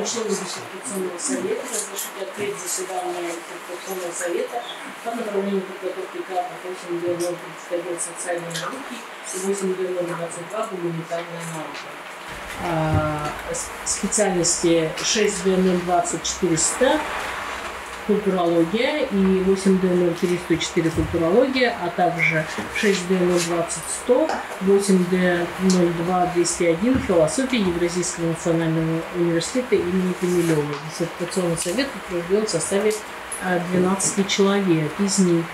членов Конституционного совета разрешить открыть заседание Конституционного совета по направлению подготовки грантов 8 миллионов предоставил социальные науки и 8 миллионов 22 гуманитарная наука. Специальности 6 миллионов 2400 культурология и 8D03104 культурология, а также 6D020-100, 8D02-201 философия Евразийского национального университета имени Камилева. Диссертационный совет утвержден в составе 12 а, человек. Из них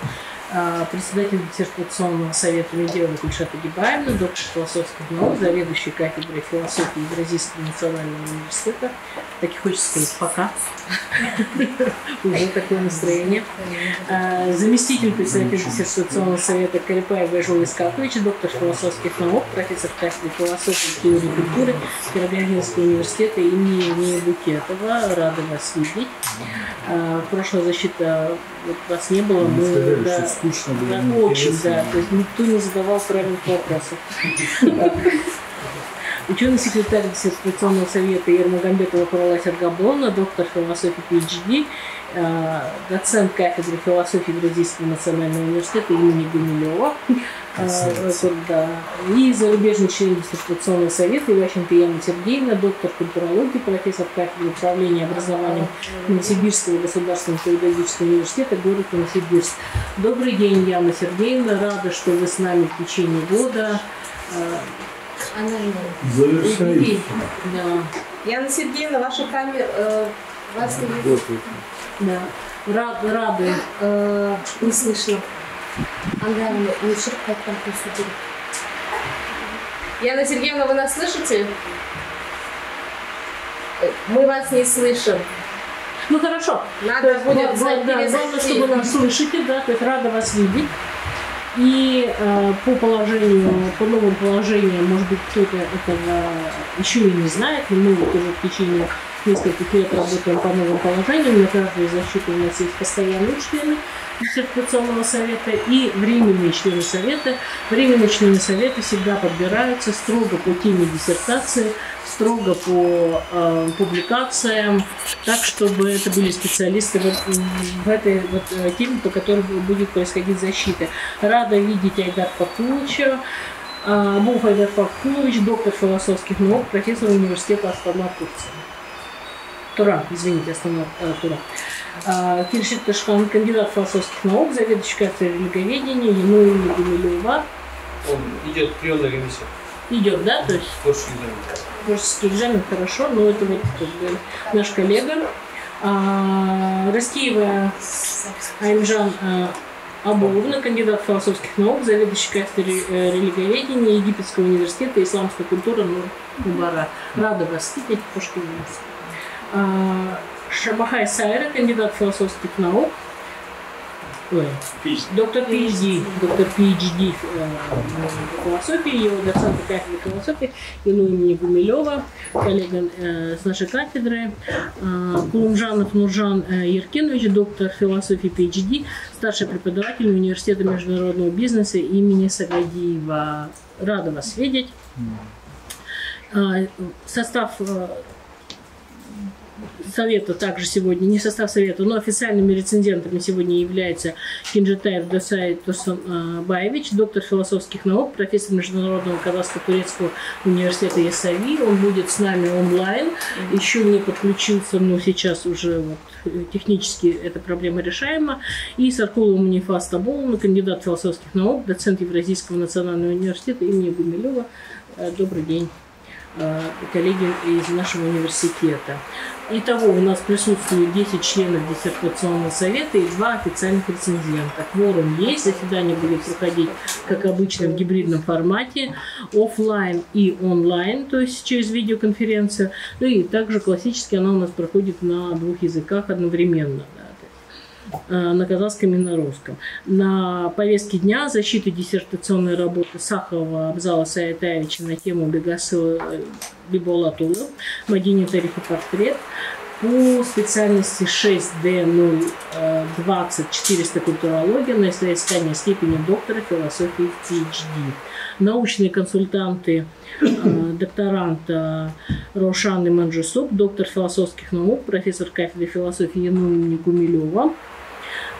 председатель диссертационного совета Медеева Кульшата Гибаевна, доктор философских наук, заведующий кафедрой философии Евразийского национального университета. Так и хочется сказать пока. Уже такое настроение. А, заместитель председателя диссертационного совета Карипаев Гажул Искакович, доктор философских наук, профессор кафедры философии и теории культуры Пироградинского университета имени Евгения Букетова. Рада вас видеть. А, прошлая защита вот вас не было, мы, да, скучно было. Да, очень, да. То есть никто не задавал правильных вопросов. Ученый секретарь диссертационного совета Ермагомедова Куралась Аргаблона, доктор философии PhD, доцент кафедры философии Евразийского национального университета имени Гумилева, э, да, и зарубежный член диссертационного совета Иващенко Яна Сергеевна, доктор культурологии, профессор кафедры управления образованием Новосибирского государственного педагогического университета, город Новосибирск. Добрый день, Яна Сергеевна, рада, что вы с нами в течение года. Э, она Завершай. Да. Яна Сергеевна, ваша камера э, вас не видит. Да. Рады, рады. Э, не слышно. Ангара, не шерпать там посудили. Яна Сергеевна, вы нас слышите? Э, мы вас не слышим. Ну хорошо. Надо то будет вот, да, Главное, чтобы вы нас слышите, да, то есть рада вас видеть. И э, по положению, по новым положениям, может быть, кто-то этого еще и не знает, но мы вот уже в течение нескольких лет работаем по новым положениям. На каждой защите у нас есть постоянные члены диссертационного совета и временные члены совета. Временные члены совета всегда подбираются строго по теме диссертации, строго по э, публикациям, так, чтобы это были специалисты в, в этой вот, э, теме, по которой будет происходить защита. Рада видеть Айдар Пакулыча, э, Буф Айдар Пакулыч, доктор философских наук, профессор университета Астана Турции. Тура, извините, Астана э, Тура. А, Киршит Ташхан, кандидат философских наук, заведующий кафедрой религоведения, Януина Гумилева. Он идет приемная комиссия. Идет, да? То есть творческий экзамен. Творческий экзамен, хорошо, но это вот как бы, наш коллега. А, Растиева Аймжан а, Абуловна, кандидат философских наук, заведующий кафедрой э, религоведения Египетского университета исламской культуры Мубара. Рада вас видеть, Пушкин. А, Шабахай Сайра, кандидат философских наук. Ой, доктор PhD, доктор PhD э, философии, его доцент кафедры философии, Ину имени Гумилева, коллега э, с нашей кафедры, э, Кулумжанов Нуржан э, Еркинович, доктор философии PhD, старший преподаватель Университета международного бизнеса имени Сагадиева. Рада вас видеть. Э, состав совета также сегодня, не состав совета, но официальными рецензентами сегодня является Кинджитаев Досай Тосанбаевич, доктор философских наук, профессор Международного казахского турецкого университета ЕСАВИ. Он будет с нами онлайн, еще не подключился, но сейчас уже вот технически эта проблема решаема. И Саркулова Мунифа Стаболовна, кандидат философских наук, доцент Евразийского национального университета имени Гумилева. Э, добрый день э, коллеги из нашего университета. Итого у нас присутствует 10 членов диссертационного совета и два официальных рецензента. Кворум есть, заседание будет проходить, как обычно, в гибридном формате, офлайн и онлайн, то есть через видеоконференцию. Ну и также классически она у нас проходит на двух языках одновременно. Э, на казахском и на русском. На повестке дня защиты диссертационной работы Сахова Абзала Саятаевича на тему Бегасыла Биболатула, Мадини Тарифа портрет. по специальности 6D020 400 культурология на искание степени доктора философии PhD. Научные консультанты э, докторанта Рошан Иманджусуп, доктор философских наук, профессор кафедры философии Януни Гумилева,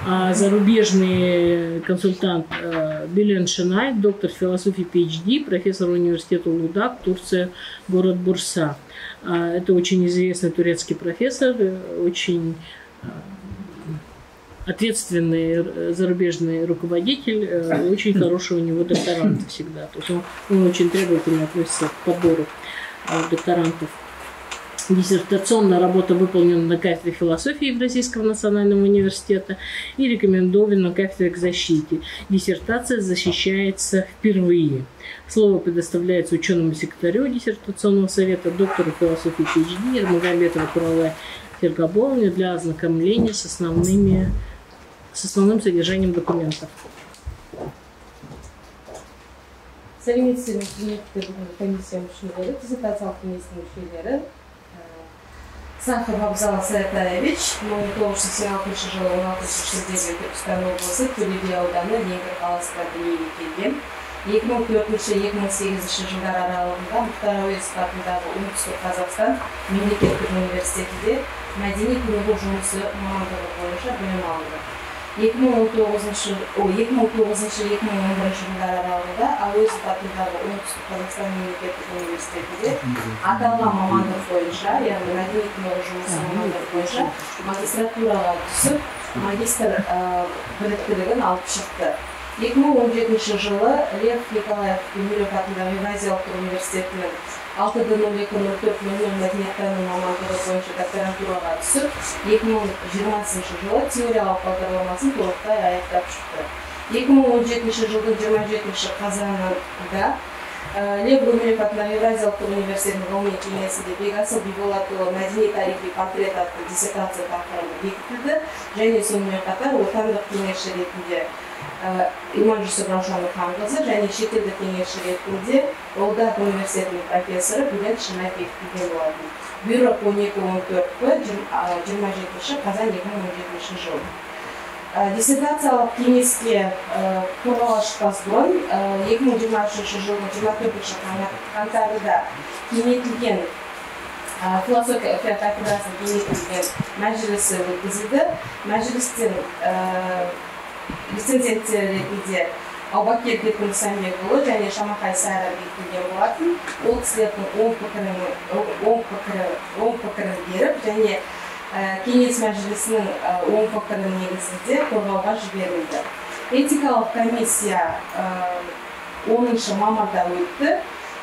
а зарубежный консультант э, Билен Шинай, доктор философии PhD, профессор университета Лудак, Турция, город Бурса. А, это очень известный турецкий профессор, э, очень э, ответственный зарубежный руководитель, очень хороший у него докторант всегда. То есть он, он очень требовательно относится к подбору докторантов Диссертационная работа выполнена на кафедре философии Евразийского национального университета и рекомендована на кафедре к защите. Диссертация защищается впервые. Слово предоставляется ученому секретарю диссертационного совета, доктору философии PhD Ермагомедову Куралай Фергаболовне для ознакомления с, основными, с основным содержанием документов. сәлеметсіздер студенттер комиссия мүшелері диссертациялық кеңестің мүшелері Сахаров Абзал Саятаевич мың тоғыз жүз сексен алтыншы жылы он алтыншы шілдеде түркістан облысы төле би ауданы ленгір қаласында дүниеге келген екі мың төртінші екі мың сегізінші жылдар аралығында мұхтар әуезов атындағы оңтүстік қазақстан мемлекеттік университетінде мәдени көрігу жұмысы мамандығы бойынша білім алды екі мың он тоғызыншы екі мың тоғызыншы екі мың он бірінші жылдар аралығында әуезов атындағы оңтүстік қазақстан мемлекеттік университетінде аталған мамандық бойынша яғни мәдениет жұмысы мамандығы бойынша магистратураға түсіп магистр біліктілігін алып шықты. Екі мың он жетінші жылы лев николаев гумилев атындағы еуразия ұлттық университетінің алты д нөл екі нөл төрт нөл мәдениеттану мамандығы бойынша докторантураға түсіп екі мың жиырмасыншы жылы теориялық бағдарламасын толықтай аяқтап шықты екі мың он жетінші жылдың жиырма жетінші қазанында лев гумилев атындағы еуразия ұлттық университетінің ғылыми кеңесінде бекасыл биболатұлы мәдени тарихи портрет атты диссертация тақырыбы бекітілді және сонымен қатар отандық кеңесші ретінде иманжүсіп раушанханқызы және шетелдік кеңесші ретінде олдат университетінің профессоры білен шынай бекітілген болатын бұйрық он екі он төрт п жиырма жетінші қазан екі мың он жетінші жыл диссертациялық кеңеске қорғауға шықпас бұрын екі мың жиырма үшінші жылдың жиырма төртінші қаңтарында кеңейтілген философия кафедрасының кеңейтілген мәжілісі өткізілді мәжілістен лицензенттер ретінде аубакир бекмұсамбекұлы және шамахай сайра бекітілген болатын. Ол кісілердің оң пікірін оң пікірі оң пікірін беріп және кеңес мәжілісінің оң пікірі негізінде қорғауға жіберілді. Этикалық комиссия оныншы мамырда өтті.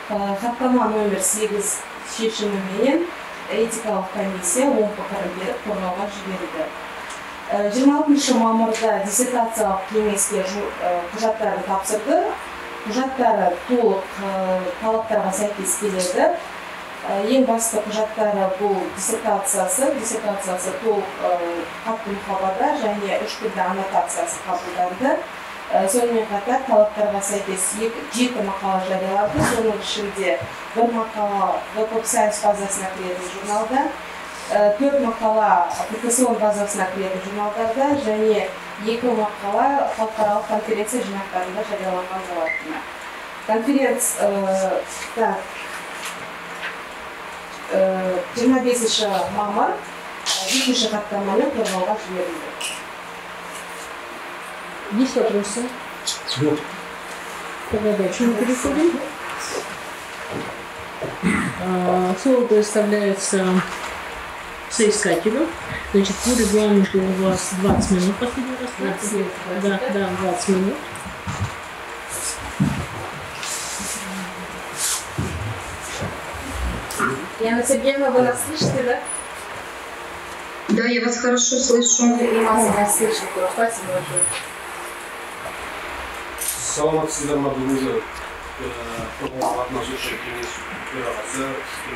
Хаттама номер сегіз шешіміменен этикалық комиссия оң пікірін беріп қорғауға жіберілді. Жиырма алтыншы мамырда диссертациялық кеңеске құжаттарын тапсырды. Құжаттары толық талаптарға сәйкес келеді. Ең басты құжаттары бұл диссертациясы. Диссертациясы толық қатты мұқабада және үш тілді аннотациясы қабылданды. Сонымен қатар талаптарға сәйкес жеті мақала жарияланды. Соның ішінде бір мақала веб сайенс базасына кіретін журналда. Төрт мақала пксон базасына кіретін журналдарда және екі мақала халықаралық конференция жинақтарында жарияланған болатын конференция так жиырма бесінші мамыр екінші хаттаманы қорғауға жіберілді Есть вопросы? Нет. Тогда дальше мы переходим. Слово предоставляется соискателю. Значит, по регламенту у вас 20 минут последний раз. 20 минут. Да, да, 20 минут. Яна Сергеевна, вы нас слышите, да? Да, я вас хорошо слышу. И нас вас слышит. Спасибо большое. саламатсыздар ма бүгінгі қорғауға қатынасушы кеңес төрағасы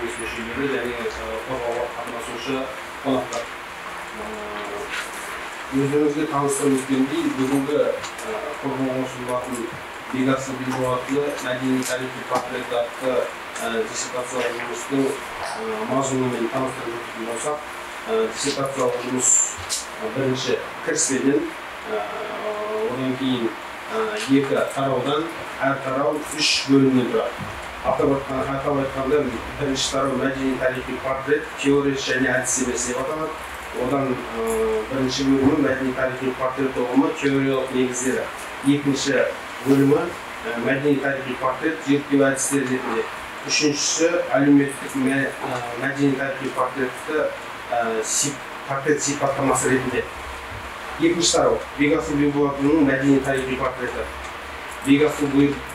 мүшелері және қорғауға қатынасушы қонақтар өздеріңізге таныстырып өткендей бүгінгі қорғауға ұсынылатын бекасы биболатұлы мәдени тарихи портрет атты диссертациялық жұмыстың мазмұнымен таныстырып өтетін болсақ диссертациялық жұмыс бірінші кіріспеден одан кейін екі тараудан әр тарау үш бөлімнен тұрады атап бірінші тарау мәдени тарихи портрет теориясы және әдістемесі деп аталады одан бірінші бөлімі мәдени тарихи портрет ұғымы теориялық негіздері екінші бөлімі мәдени тарихи портрет зерттеу әдістері ретінде үшіншісі әлеуметтік мәдени тарихи портретті портрет сипаттамасы ретінде екінші тарау бекасыл бекболатұлының мәдени тарихи портреті бекасыл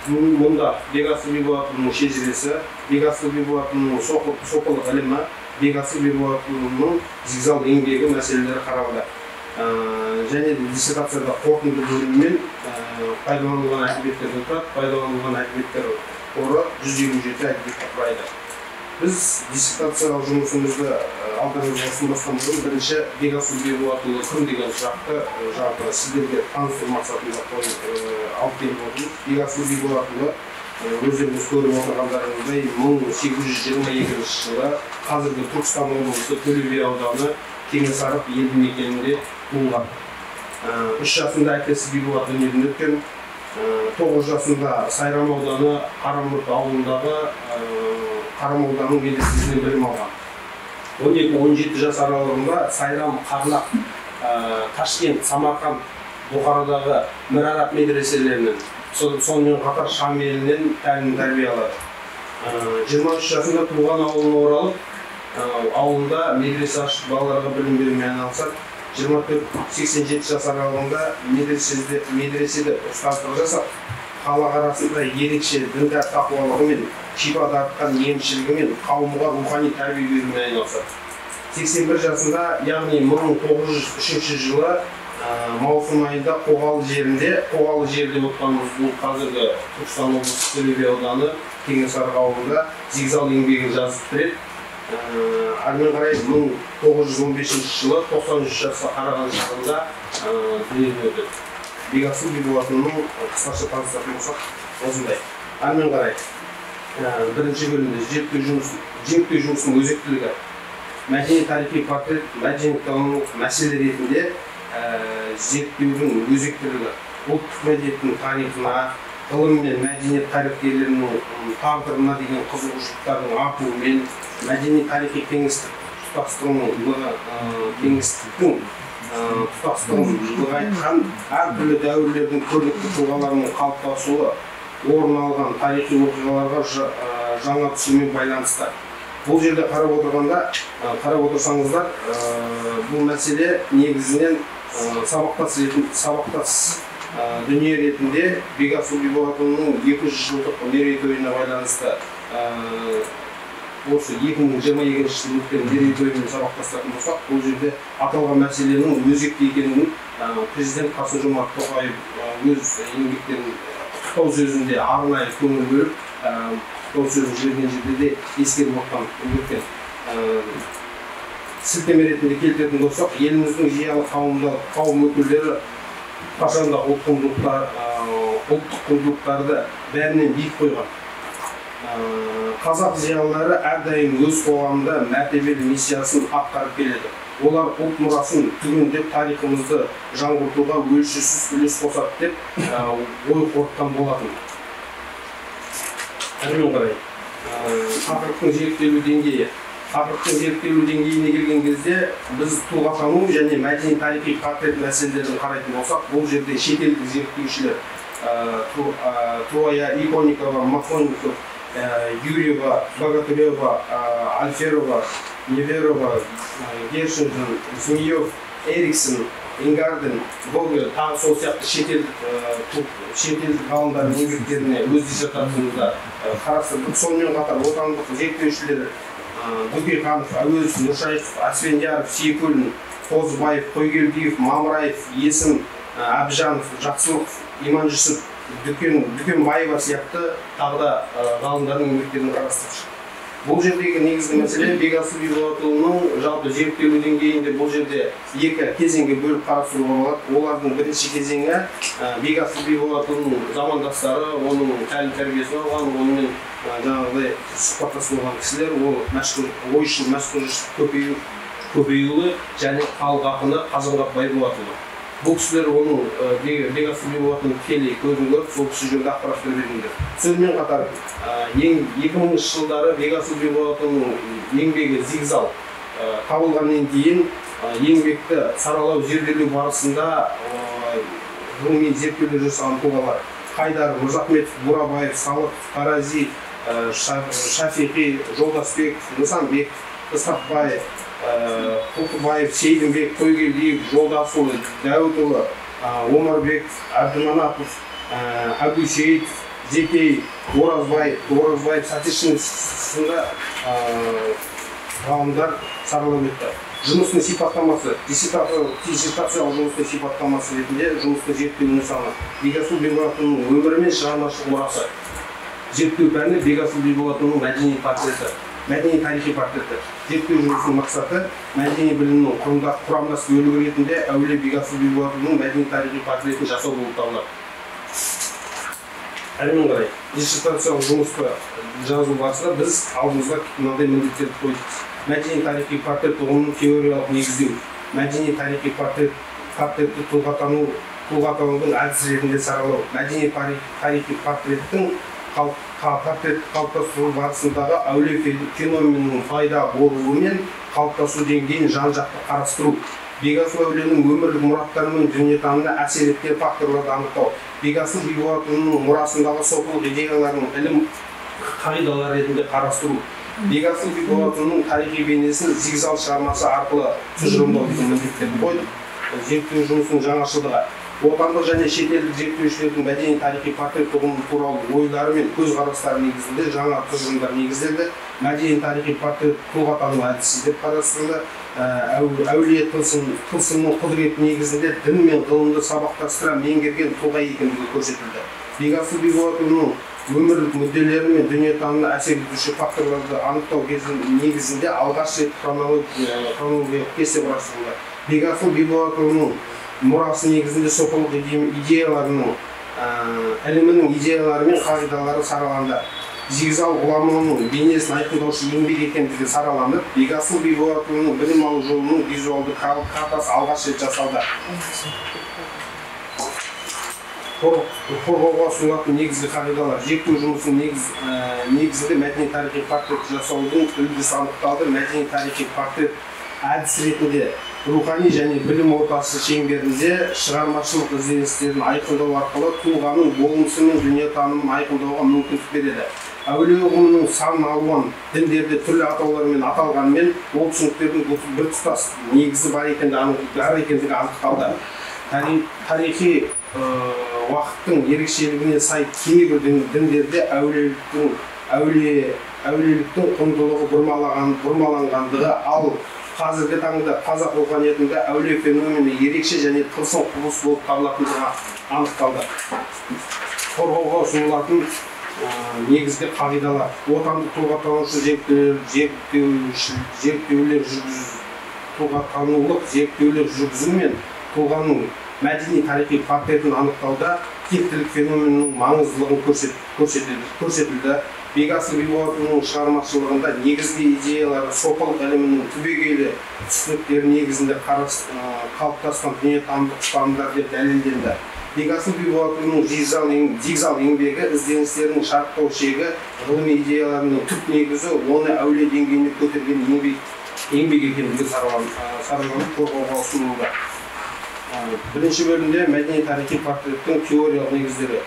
мұнда бекасыл бекболатұлының шежіресі бекасыл бекболатұлының сопылық ілімі бекасыл бекболатұлының зигзал еңбегі мәселелері қаралды. Және диссертацияда қорытынды бөліммен пайдаланылған әдебиеттерден тұрады. Пайдаланылған әдебиеттер қоры жүз елу жеті әдебиетті құрайды. Біз диссертациялық жұмысымызды алдыңызға ұсынбастан бұрын бірінші бекасыл бекболатұлы кім деген сұрақты жалпы сіздерге таныстыру мақсатында қойып алып келіп отырмыз. Бекасыл бекболатұлы өздеріңіз көріп отырғандарыңыздай мың сегіз жүз жиырма екінші жылы қазіргі түркістан облысы төле би ауданы кеңесарық елді мекенінде туылған. Үш жасында әкесі бекболат дүниеден өткен. Тоғыз жасында сайрам ауданы қарамұрт ауылындағы қарамолданың медресесінен білім алған. Он екі он жеті жас аралығында сайрам қарнақ ташкент самарқанд бұхарадағы мірарап медреселерінен сонымен қатар шам елінен тәлім тәрбие алады жиырма үш жасында туған ауылына оралып ауылында медресе ашып балаларға білім берумен айналысады. Жиырма төрт сексен жеті жас аралығында медреседе медреседе ұстаздық жасап халық арасында ерекше діндар тақуалығымен шипа тартқан емшілігімен қауымға рухани тәрбие берумен айналысады. сексен бір жасында яғни мың тоғыз жүз үшінші жылы маусым айында қоғалы жерінде қоғалы жер деп отырғанымыз бұл қазіргі түркістан облысы төле би ауданы кеңесарық ауылында зигзал еңбегін жазып бітіреді әрмен қарай мың тоғыз жүз он бесінші жылы тоқсан үш жасқа қараған шағында дүниеден өтеді бекасыл бекболатұлының қысқаша таныстыратын болсақ осындай әрмен қарай бірінші бөлімде зерттеу жұмысы зерттеу жұмысының өзектілігі мәдени тарихи портрет мәдениеттану мәселе ретінде зерттеудің өзектілігі ұлттық мәдениеттің тарихына ғылым мен мәдениет қайраткерлерінің тағдырына деген қызығушылықтардың артуымен мәдени тарихи кеңістік тұтастығының кеңістіктің тұтастығын нығайтқан әртүрлі дәуірлердің көрнекті тұлғаларының қалыптасуы орын алған тарихи оқиғаларға жаңа түсумен байланысты бұл жерде қарап отырғанда қарап отырсаңыздар бұл мәселе негізінен сабақтас сабақтас дүние ретінде бекасыл бекболатұлының екі жүз жылдық мерейтойына байланысты осы екі мың жиырма екінші жылы өткен мерейтоймен сабақтастыратын болсақ бұл жерде аталған мәселенің өзекті екенін президент қасым жомарт тоқаев өз еңбектерін құттықтау сөзінде арнайы көңіл бөліп құттықтау сөзін жіберген жерде де ескеріп отқан өткен сілтеме ретінде келтіретін болсақ еліміздің зиялы қауым өкілдері қашанда ұлт құндылықтар ұлттық құндылықтарды бәрінен биік қойған. Қазақ зиялылары әрдайым өз қоғамында мәртебелі миссиясын атқарып келеді. Олар ұлт мұрасын түгендеп тарихымызды жаңғыртуға өлшеусіз үлес қосады деп ой қорытқан болатын. Әрмен қарай тақырыптың зерттелу деңгейі. Тақырыптың зерттелу деңгейіне келген кезде біз тұлғатану және мәдени тарихи портрет мәселелерін қарайтын болсақ бұл жерде шетелдік зерттеушілер туая иконникова махонников юрьева богатырева альферова неверова гершинтон змеев эриксон ингарден гоголь тағы сол сияқты шетелдік шетелдік ғалымдардың еңбектеріне өз диссертациямызда қарастырдық сонымен қатар отандық зерттеушілер бөкейханов әуезов нұршайықов асфендияров сейфуллин қозыбаев қойгелдиев мамыраев есім әбжанов жақсылықов иманжүсіп дүкен дүкенбаева сияқты тағы да ғалымдардың еңбектерін қарастырып бұл жердегі негізгі мәселе бекасыл бекболатұлының жалпы зерттелу деңгейінде бұл жерде екі кезеңге бөліп қарастыруға болады. Олардың бірінші кезеңі бекасыл бекболатұлының замандастары оның тәлім тәрбиесін алған онымен жаңағыдай сұхбаттасып болған кісілер ол мәшһүр ойшыл мәшһүр көпеев көбеюұлы және халық ақыны қазанғап байболатұлы. Бұл кісілер оның бекасыл бекболатұлын тікелей көріп сол кісі жөнінде ақпараттар бергендер сонымен қатар ең екі мыңыншы жылдары бекболатұлының еңбегі зигзал. Табылғаннан кейін еңбекті саралау зерделеу барысында ғылыми зерттеулер жасаған тұлғалар. Қайдар мырзахметов бурабаев салықов тарази Ша- шафиқи жолдасбеков нысанбеков ысқақбаев құлқыбаев сейдімбек тойгелдиев жолдасұлы дәуітұлы омарбеков әбдіманапов әбусейітов зекей оразбаев оразбаев сатишин сынды ғалымдар саралап өтті жұмыстың сипаттамасы диссертациялық жұмыстың сипаттамасы ретінде жұмыстың зерттеу нысаны бекасыл бекболатұлының өмірі мен шығармашылық мұрасы. Зерттеу пәні бекасыл бекболатұлының мәдени портреті. Мәдени тарихи портреті зерттеу жұмысының мақсаты мәдени білімнің құрамдас, құрамдас бөлігі ретінде әулие бекасыл бекболатұлының мәдени тарихи портретін жасау болып табылады. Әрмен қарай диссертациялық жұмысты жазу барысында біз алдымызға мынандай міндеттерді қойдық. Мәдени тарихи портрет ұғымын теориялық негіздеу мәдени тарихи портрет портретті тұлғатану тұлғатанудың әдісі ретінде саралау мәдени тарих- тарихи портреттің портрет қалыптастыру барысындағы әулие фе- феноменінің пайда болуы мен қалыптасу деңгейін жан жақты қарастыру. Бекасыл әулиенің өмірлік мұраттары мен дүниетанымына әсер еткен факторларды анықтау. Бекасыл бекболатұлының мұрасындағы сопылық идеяларын ілім қағидалары ретінде қарастыру. Бекасыл бекболатұлының тарихи бейнесін зигзал шығармасы арқылы тұжырымдау деген міндеттерді қойдық зерттеу жұмысының жаңашылдығы. Отандық және шетелдік зерттеушілердің мәдени тарихи портрет ұғымы туралы ойлары мен көзқарастары негізінде жаңа тұжырымдар негізделді. Мәдени тарихи портрет тұлғатану әдісі деп қарастырылды. Ә, әу- әулие тылсым тылсымның құдіреті негізінде дін мен ғылымды сабақтастыра меңгерген тұлға екендігі көрсетілді. Бекасыл бекболатұлының өмірлік мүдделері мен дүниетанымына әсер етуші факторларды анықтау негізінде алғаш рет хронология- хронологиялық кесте құрастырылды бекасыл бекболатұлының мұрасы негізінде иде- идеяларының ілімінің идеялары мен қағидалары сараланды. Зигзал ғұламаның бейнесін айқындаушы еңбек екендігі сараланып бекасыл бекболатұлының білім алу жолының визуалды кар- картасы алғаш рет жасалды. Қор- қорғауға ұсынылатын негізгі қағидалар зерттеу жұмысының негіз, ә, негізінде мәдени тарихи портрет жасаудың үлгісі анықталды. Мәдени тарихи портрет әдіс ретінде рухани және білім ортасы шеңберінде шығармашылық ізденістерін айқындау арқылы тұлғаның болмысы мен дүниетанымын айқындауға мүмкіндік береді. Әулие ұғымының сан алуан діндерде түрлі атаулармен аталғанымен ол түсініктердің бір- біртұтас негізі бар екендігі бар екендігі анықталды. Тари- тарихи уақыттың ерекшелігіне сай кейбір дін- діндерде әулиеліктің әулие әулиеліктің құндылығы бұрмаланғандығы ал қазіргі таңда қазақ руханиятында әулие феномені ерекше және тылсым құбылыс болып табылатындығы анықталды. Қорғауға ұсынылатын ә, негізгі қағидалар. Отандық тұлғатанушы зерттеулер тұлғатанулық зерттеулер жүргізу мен тұлғаның мәдени тарихи портретін анықтауда тектілік феноменінің маңыздылығын көрсет, көрсетілді, көрсетілді бекасыл бекболатұлының шығармашылығында негізгі идеялары сопылық ілімінің түбегейлі түсініктері негізінде қалыптасқан дүниетанымдық ұстанымдар деп дәлелденді. Бекасыл бекболатұлының зигзал ең- зигзал еңбегі ізденістерінің шарықтау шегі ғылыми идеяларының түп негізі оны әулие деңгейіне көтерген еңбек еңбек екендігі саралан- сараланып қорғауға ұсынылды. Бірінші бөлімде мәдени тарихи портреттің теориялық негіздері.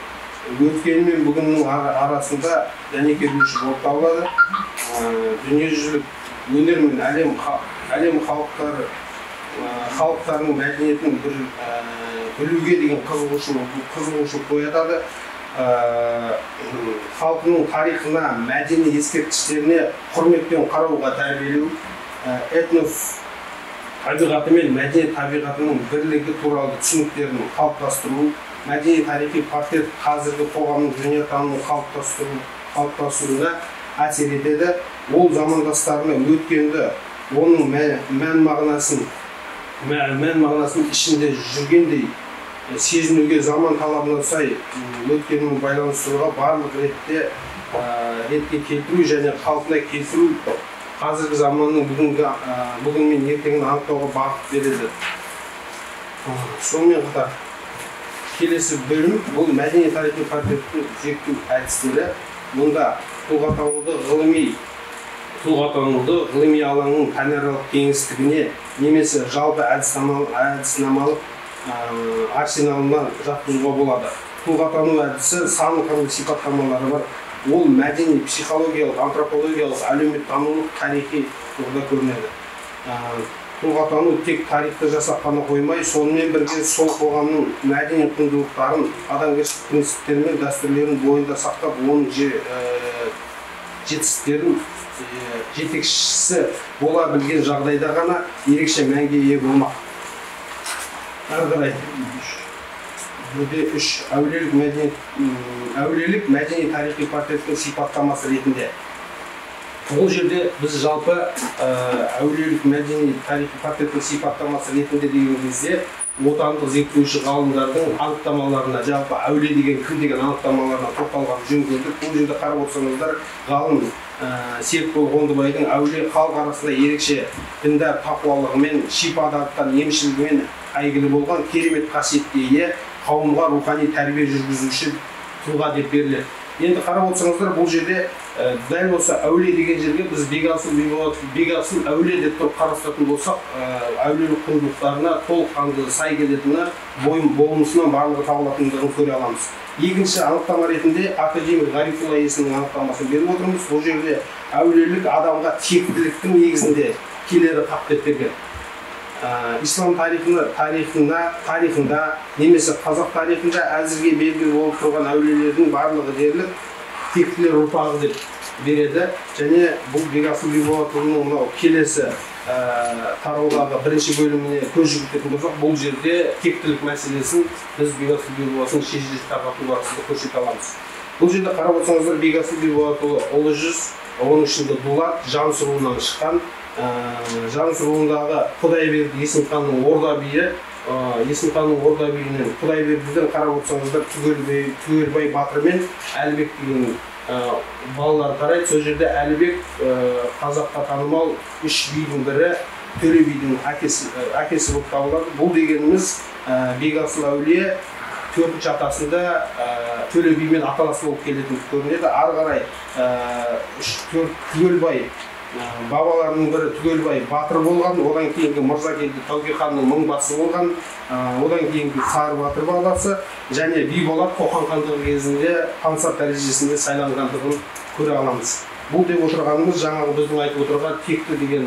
Өткені мен бүгіннің ара- арасында дәнекерлеуші болып табылады. Ә, дүниежүзілік өнер мен әлем әлем халықтары ә, халықтарының мәдениетін бір ә, білуге деген қызығушылық қызығушылық оятады. Халқының тарихына мәдени ескерткіштеріне құрметпен қарауға тәрбиелеу этнос табиғаты мен мәдениет табиғатының бірлігі туралы түсініктерін қалыптастыру мәдени тарихи портрет қазіргі қоғамның дүниетанымын қалыптастыру қалыптасуына әсер етеді. Ол замандастарына өткенді оның мә- мән мағынасын мә- мән мағынасын ішінде жүргендей сезінуге заман талабына сай м, өткенін байланыстыруға барлық ретте ә, ретке келтіру және қалпына келтіру қазіргі заманның бүгінгі ә, бүгін мен ертеңін анықтауға бағыт береді. Сонымен қатар келесі бөлім бұл мәдени тарихи портреттің зерттеу әдістері. Мұнда тұлғатануды ғылыми тұлғатануды ғылыми алаңның пәнаралық кеңістігіне немесе жалпы әдіснамалық әдіснамалық арсеналына жатқызуға болады. Тұлғатану әдісі сан қырлы сипаттамалары бар. Ол мәдени психологиялық антропологиялық әлеуметтанулық тарихи тұрғыда көрінеді. Тұлғатану тек тарихты жасап қана қоймай сонымен бірге сол қоғамның мәдени құндылықтарын адамгершілік принциптері мен дәстүрлерін бойында сақтап оның же- ә, жетістіктерін ә, жетекшісі бола білген жағдайда ғана ерекше мәнге ие болмақ. Әрі қарай үш әулиелік мәдениет м, әулиелік мәдени тарихи портреттің сипаттамасы ретінде бұл жерде біз жалпы ә, әулиелік мәдени тарихи портреттің сипаттамасы ретінде деген кезде отандық зерттеуші ғалымдардың анықтамаларына жалпы әулие деген кім деген анықтамаларына тоқталған жөн көрдік. Бұл жерде қарап отырсаңыздар ғалым ә, серікбол қондыбайдың әулие халық арасында ерекше діндар тақуалығымен шипадаттан емшілігімен әйгілі болған керемет қасиетке ие қауымға рухани тәрбие жүргізуші тұлға деп беріледі. Енді қарап отырсаңыздар бұл жерде ә, дәл осы әулие деген жерге біз бекасыл бекболат бекасыл әулие деп тұрып қарастыратын болсақ ә, әулиелік құндылықтарына толыққанды сай келетіні бойым болмысынан барлығы табылатындығын көре аламыз. Екінші анықтама ретінде академик ғарифулла есімнің анықтамасын беріп отырмыз. Бұл жерде әулиелік адамға тектіліктің негізінде келері хақ деп берген. Ә, ислам тарихына тарихында тарихында немесе қазақ тарихында әзірге белгілі болып тұрған әулиелердің барлығы дерлік тектілер ұрпағы деп береді және бұл бекасыл бекболатұлының мынау келесі ә, тараудағы бірінші бөліміне көз жүгіртетін болсақ бұл жерде тектілік мәселесін біз бекасыл бекболаттың шежіресі тарқату барысында көрсете аламыз бұл жерде қарап отырсаңыздар бекасыл бекболатұлы ұлы жүз оның ішінде дулат жансыз руынан шыққан жансыз руындағы құдайберді есім ханның орда биі. Ә, есім ханның орда биінен құдайбердіден қарап отырсаңыздар түгелбай түгелбай батыр мен әлібек деген ә, балалар тарайды сол жерде әлібек қазаққа танымал үш бидің бірі төле бидің әкесі әкесі болып табылады. Бұл дегеніміз бекасыл әулие төртінші атасында ә, төле бимен аталас болып келетін көрінеді. Ары қарай ә, үш төрт түгелбай бабаларының бірі түгелбай батыр болған одан кейінгі мырзакелді тәуке ханның мыңбасы болған одан кейінгі сары батыр баласы және биболат қоқан хандығы кезінде пансат дәрежесінде сайланғандығын көре аламыз. Бұл деп отырғанымыз жаңағы біздің айтып отырған текті деген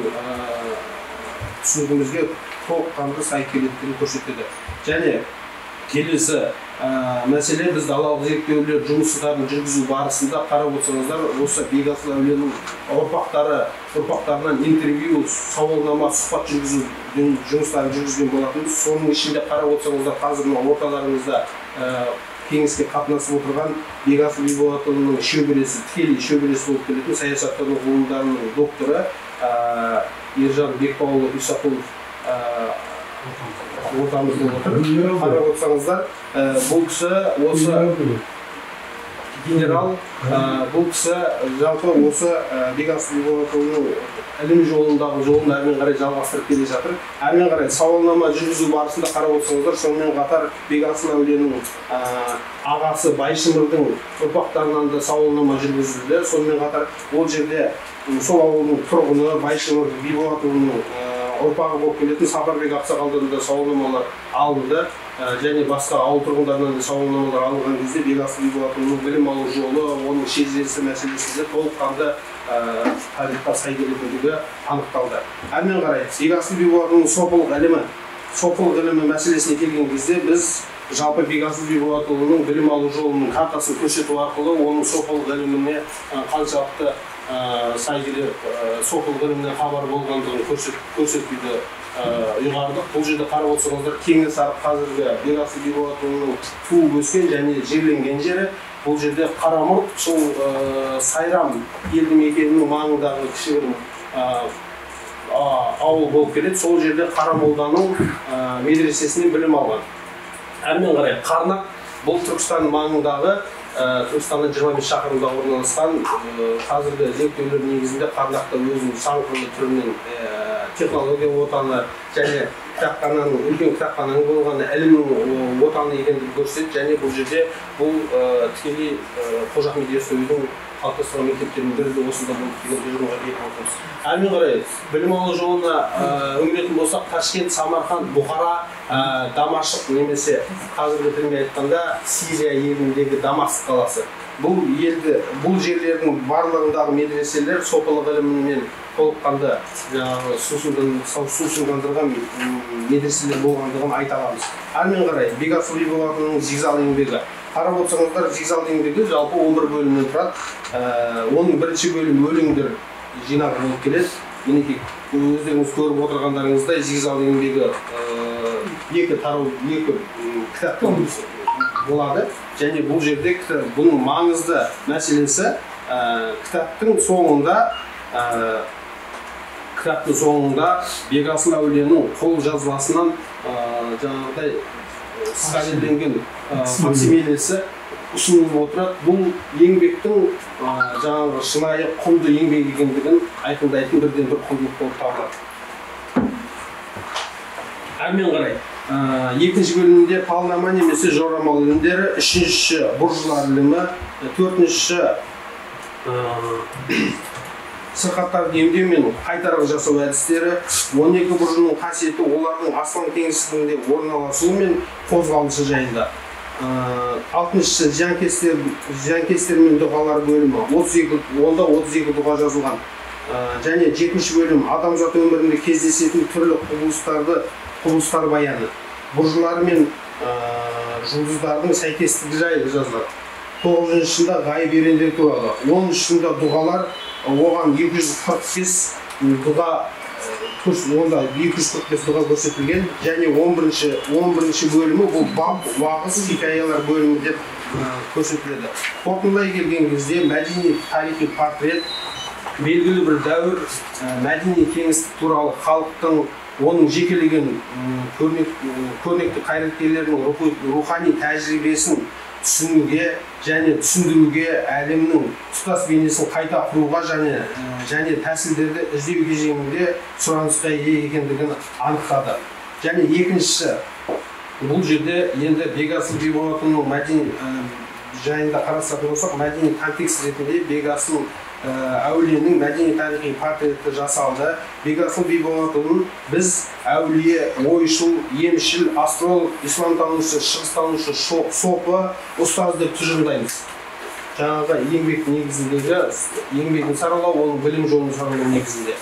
түсінігімізге толыққанды сай келетінін көрсетеді. Және келесі ә, мәселе біз далалық зерттеулер жұмыстарын жүргізу барысында қарап отырсаңыздар осы бекасыл әулиенің ұрпақтары ұрпақтарынан интервью сауалнама сұхбат жүргізу жұмыстарын жүргізген болатынбыз соның ішінде қарап отырсаңыздар қазір мына орталарыңызда ә, кеңеске қатынасып отырған бекасыл бекболатұлының шөбересі тікелей шөбересі болып келетін саясаттану ғылымдарының докторы ә, ержан бекбауұлы исақұлов ортамызда отыр қарап отырсаңыздар ә, бұл кісі осы генерал ә, бұл кісі жалпы осы бекасыл бекболатұлының ілім жолындағы жолын әрмен қарай жалғастырып келе жатыр. Әрмен қарай сауалнама жүргізу барысында қарап отырсаңыздар сонымен қатар бекасыл әулиенің ағасы байшымырдың ұрпақтарынан да сауалнама жүргізілді. Сонымен қатар ол жерде сол ауылдың тұрғыны байшымыр биболатұлының ұрпағы болып келетін сапарбек ақсақалдан да сауалнамалар алынды ә, және басқа ауыл тұрғындарынан да сауалнамалар алынған кезде бекасыл бекболатұлының білім алу жолы оның шежіресі мәселесі де толыққанды ә, тарихқа сай келетіндігі анықталды. Әрмен қарай бекасыл бекболатұлының сопылық ілімі сопылық ілімі мәселесіне келген кезде біз жалпы бекасыл бекболатұлының білім алу жолының картасын көрсету арқылы оның сопылық іліміне ә, қаншалықты ә, сай келіп ә, сопылық ілімінен хабар болғандығын көрсет, көрсетуді ұйғардық бұл жерде қарап отырсаңыздар кеңесары қазіргі бекасыл бекболатұлының туып өскен және жерленген жері бұл жерде қарамұрт сол сайрам елді мекенінің маңындағы кішігірім ауыл болып келеді сол жерде қарамолданың медресесінен білім алған әрмен қарай қарнақ бұл түркістан маңындағы түркістаннан жиырма бес шақырымда орналасқан қазіргі зерттеулер негізінде қарнақта өзінің сан қырлы түрінен технология отаны және кітапхананың үлкен кітапхананың болғаны ілімнің отаны екендігін көрсетеді. Және бұл жерде бұл ә, тікелей ә, қожа ахмет яссауидің қалыптастырған мектептердің бірі де осында болды деген тұжырымға келіп отырмыз әрмен қарай білім алу жолына үңілетін болсақ ташкент самарқанд бұхара дамашық немесе қазіргі тілмен айтқанда сирия еліндегі дамаск қаласы бұл елді бұл жерлердің барлығындағы медреселер сопылық ілімімен толыққанды жаңағы сусындан сусындандырған медреселер болғандығын айта аламыз әрмен қарай бекасыл биболатұлының зигзал еңбегі қарап отырсаңыздар еңбегі жалпы он бір бөлімнен тұрады. Ә, оның бірінші бөлімі өлеңдер жинағы болып келеді мінекей өздеріңіз көріп отырғандарыңыздай зигзал еңбегі ә, екі тарау екі кітаптан болады. Және бұл жерде бұның маңызды мәселесі ә, кітаптың соңында ә, кітаптың соңында бекасыл әулиенің қолжазбасынан ә, жаңағыдай сканерленген факсимилесі ұсынылып отырады. Бұл еңбектің жаңағы шынайы құнды еңбек екендігін айқындайтын бірден бір құндылық болып табылады. Әрмен қарай. Ә, екінші бөлімде палнама немесе жорамал ілімдері үшінші буржуар ілімі төртінші сырқаттарды емдеу мен қайтарғы жасау әдістері он екі буржының қасиеті олардың аслан кеңістігінде орналасуы мен қозғалысы жайында. Алтыншысы зиянкестер зиянкестер мен дұғалар бөлімі отыз екі онда отыз екі дұға жазылған. Және жетінші бөлім адамзат өмірінде кездесетін түрлі құбылыстарды құбылыстар баяны. Буржылар мен жұлдыздардың сәйкестігі жайлы жазылады. Тоғызыншысында ғайып ерендер туралы он дұғалар оған екі жүз қырық бес дұға онда екі жүз қырық бес дұға көрсетілген. Және он бірінші он бірінші бөлімі бұл баб уағыз хикаялар бөлімі деп көрсетіледі. Қорытындылай келген кезде мәдени тарихи портрет белгілі бір дәуір мәдени кеңістік туралы халықтың оның жекелеген көрнекті қайраткерлерінің рухани тәжірибесін түсінуге және түсіндіруге әлемнің тұтас бейнесін қайта құруға және және тәсілдерді іздеу кезеңінде сұранысқа ие екендігін анықтады. Және екіншісі бұл жерде енді бекасыл биболатұлының мәдени жайында қарастыратын болсақ мәдени контекст ретінде бекасыл әулиенің мәдени тарихи портреті жасалды. Бекасыл биболатұлын біз әулие ойшыл емшіл астролог исламтанушы шығыстанушы сопы ұстаз деп тұжырымдаймыз. Жаңағы еңбек негізіндегі еңбегін саралау оның білім жолын саралау негізінде.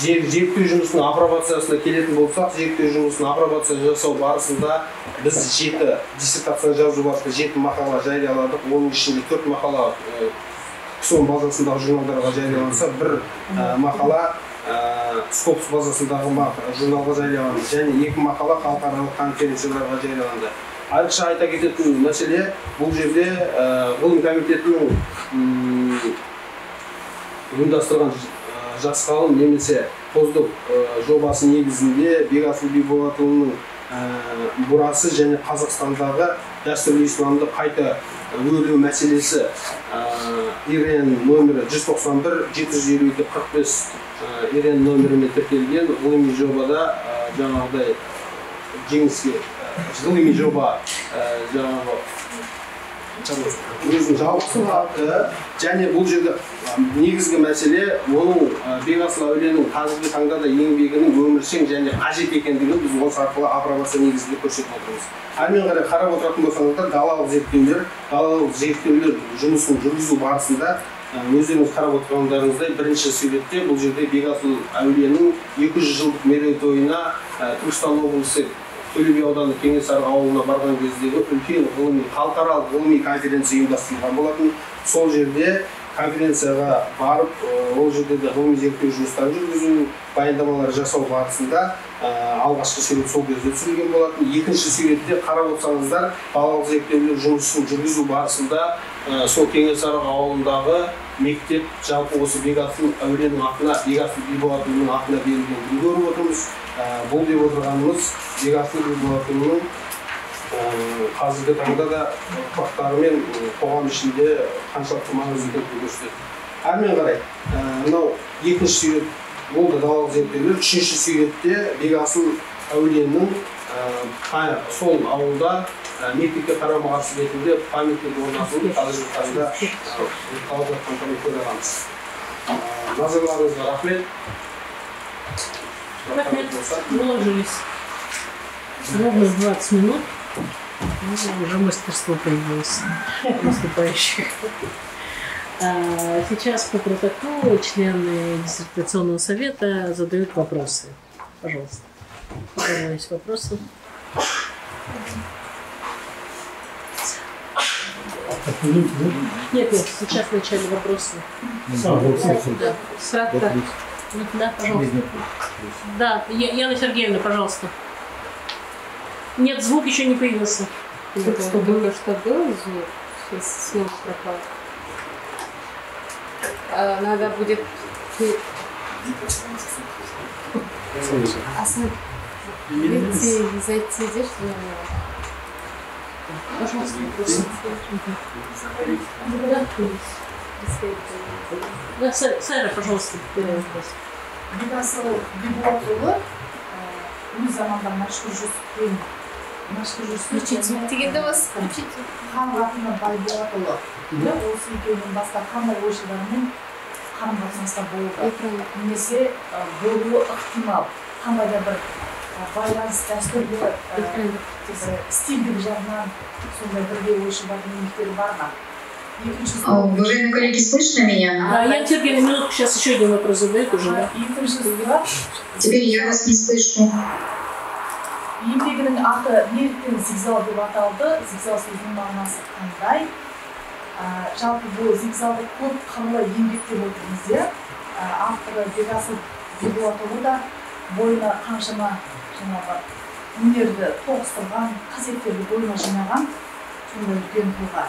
Зерттеу жұмысының апробациясына келетін болсақ зерттеу жұмысын апробация жасау барысында біз жеті диссертация жазу барысында жеті мақала жарияладық. Оның ішінде төрт мақала ксон базасындағы журналдарға жарияланса бір мақала скопс базасындағы журналға жарияланды. Және екі мақала халықаралық конференцияларға жарияланды. Айрықша айта кететін мәселе бұл жерде ғылым комитетінің ұйымдастырған жас ғалым немесе қоздық жобасы негізінде бекасыл биболатұлының мұрасы және қазақстандағы дәстүрлі исламды қайта өрлеу мәселесі ирен номері 191 752 45 ирен номеріне тіркелген ғылыми жобада жаңағыдай жеңіске ғылыми жоба жаңағы өзінің тапты және бұл жерде негізгі мәселе оның бекасыл әулиенің қазіргі таңда да еңбегінің өміршең және қажет екендігін біз осы арқылы апробация негізінде көрсетіп отырмыз. Әрмен қарай қарап отыратын болсаңыздар далалық зерттеулер далалық зерттеулер жұмысын жүргізу барысында өздеріңіз қарап отырғандарыңыздай бірінші суретте бұл жерде бекасыл әулиенің екі жүз жылдық мерейтойына түркістан облысы төле би ауданы кеңесары ауылына барған кездегі үлкен ғылыми халықаралық ғылыми конференция ұйымдастырылған болатын. Сол жерде конференцияға барып ол жерде де ғылыми зерттеу жұмыстарын жүргізу баяндамалар жасау барысында алғашқы сурет сол кезде түсірілген болатын. Екінші суретте қарап отырсаңыздар балалық зерттеулер жұмысын жүргізу барысында сол кеңесары ауылындағы мектеп жалпы осы бекасыл әулиенің атына бекасыл биболатұлының атына берілгендігін көріп отырмыз. Бұл деп отырғанымыз бекасыл биболатұлының ә, қазіргі таңда да ұрпақтары мен қоғам ішінде қаншалықты маңызды екендігін көрсетеді. Әрмен қарай ә, мынау екінші сурет ол да далалық зерттеулер. Үшінші суретте бекасыл әулиенің ә, сол ауылда ә, мектепке қарама қарсы ретінде памятник орнатылып қазіргі таңда ә, алып жатқандығын көре аламыз Ә, назарларыңызға рахмет Рахмет. болса Уложились. Ровно 20 минут. Ну, уже мастерство появилось у выступающих. А, Сейчас по протоколу члены диссертационного совета задают вопросы. Пожалуйста. У кого есть вопросы? Нет, нет, сейчас вначале вопросы. Да. Сразу так. Да, пожалуйста. Да, Я- Яна Сергеевна, пожалуйста. Нет, звук еще не появился. Только что только что был звук, сейчас снова пропал. А, Надо будет... ты- А сам- Выйти, зайти, идешь в него? Пожалуйста. Да, Сайра, пожалуйста, первый вопрос. бекасыл бибуатұлы өз заманда мәшһүр жүсіппен мәшһүр жүсіп дегенде хан қатыны байболатұлы осы екеуінің басқа қандай ойшылдармен қарым қатынаста болуы Экран. немесе болуы ықтимал қандай да бір байланыс дәстүрлі стильдік жағынан сондай бірге ойшылдардың еңбектері бар ма? Уважаемые коллеги, слышно меня? А, Яна Сергеевна, минутку, сейчас еще один вопрос задает уже, да? екінші сұрақ Теперь я вас не слышу. еңбегінің аты неліктен зигзал деп аталды. Зигзал сөзінің мағынасы қандай? Жалпы бұл зигзалды көп қырлы еңбек деп отырмыз иә авторы бекасыл бекболатұлы да бойына қаншама жаңағы өнерді тоғыстырған қасиеттерді бойына жинаған сондай үлкен тұлға.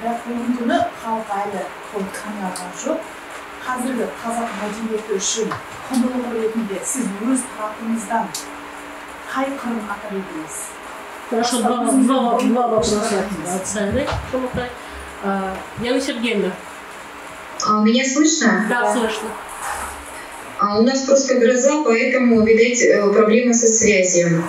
бірақ бүгінгі күні халық әлі той тани алған жоқ. Қазіргі қазақ мәдениеті үшін құндылық ретінде сіз өз тарапыңыздан қай қырын атап едіңіз? Хорошо, два, вопроса Яна Сергеевна, А, Меня слышно? да, слышно. А, У нас просто гроза, поэтому, видать, э, проблема со связью.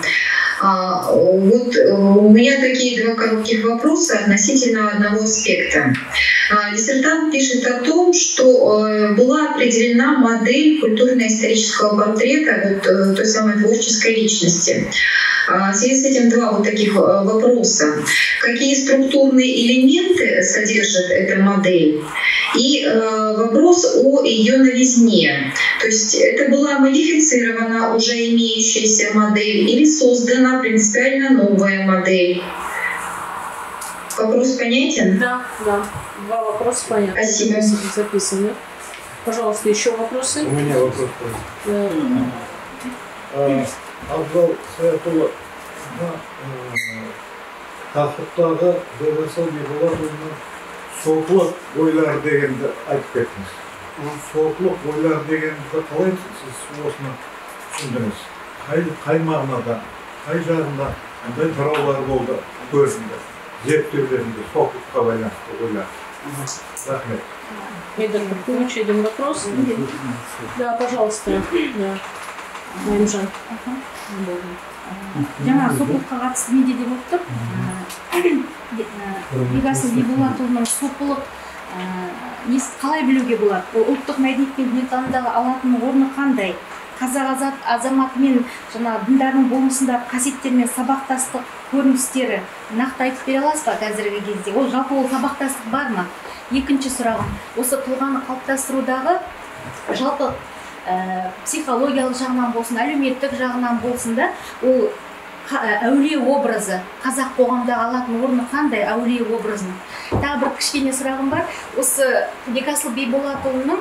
А, Вот э, у меня такие два коротких вопроса относительно одного аспекта. А, Диссертант пишет о том, что э, была определена модель культурно-исторического портрета вот, той самой творческой личности. А, В связи с этим два вот таких э, вопроса. Какие структурные элементы содержит эта модель? И э, вопрос о ее новизне. То есть это была модифицирована уже имеющаяся модель или создана принципиально новая модель? Вопрос понятен? Да, да. Два вопроса понятно. Спасибо. Записаны. Пожалуйста, еще вопросы? У меня вопрос. Да. А, Абзал Саятұлы мына тақырыптағы бекасыл бекболатұлының сопылық ойлар дегенді айтып кеттіңіз. Сопылық ойлар дегенді қалай сіз осыны түсіндіңіз? Қай қай мағынада қай жағында қандай тараулар болды көрінді зерттеулерінде сопылыққа байланысты ойлар. Рахмет. Маркович, один вопрос. Да, пожалуйста. Да. Наимжан. Жаңа сопылыққа қатысты не деп отыр бекасыл бекболатұлының сопылық ә, несі қалай білуге болады? Ол ұлттық мәдениет пен дүниетанымдағы алатын орны қандай? Қазақ азат азаматы мен жаңағы діндардың болмысындағы қасиеттер мен сабақтастық көріністері нақты айтып бере аласыз ба қазіргі кезде? Ол жалпы ол сабақтастық бар ма? Екінші сұрағым. Осы тұлғаны қалыптастырудағы жалпы ә, психологиялық жағынан болсын әлеуметтік жағынан болсын да ол ә, әулие образы қазақ қоғамында алатын орны қандай әулие образының тағы бір кішкене сұрағым бар. Осы бекасыл бейболатұлының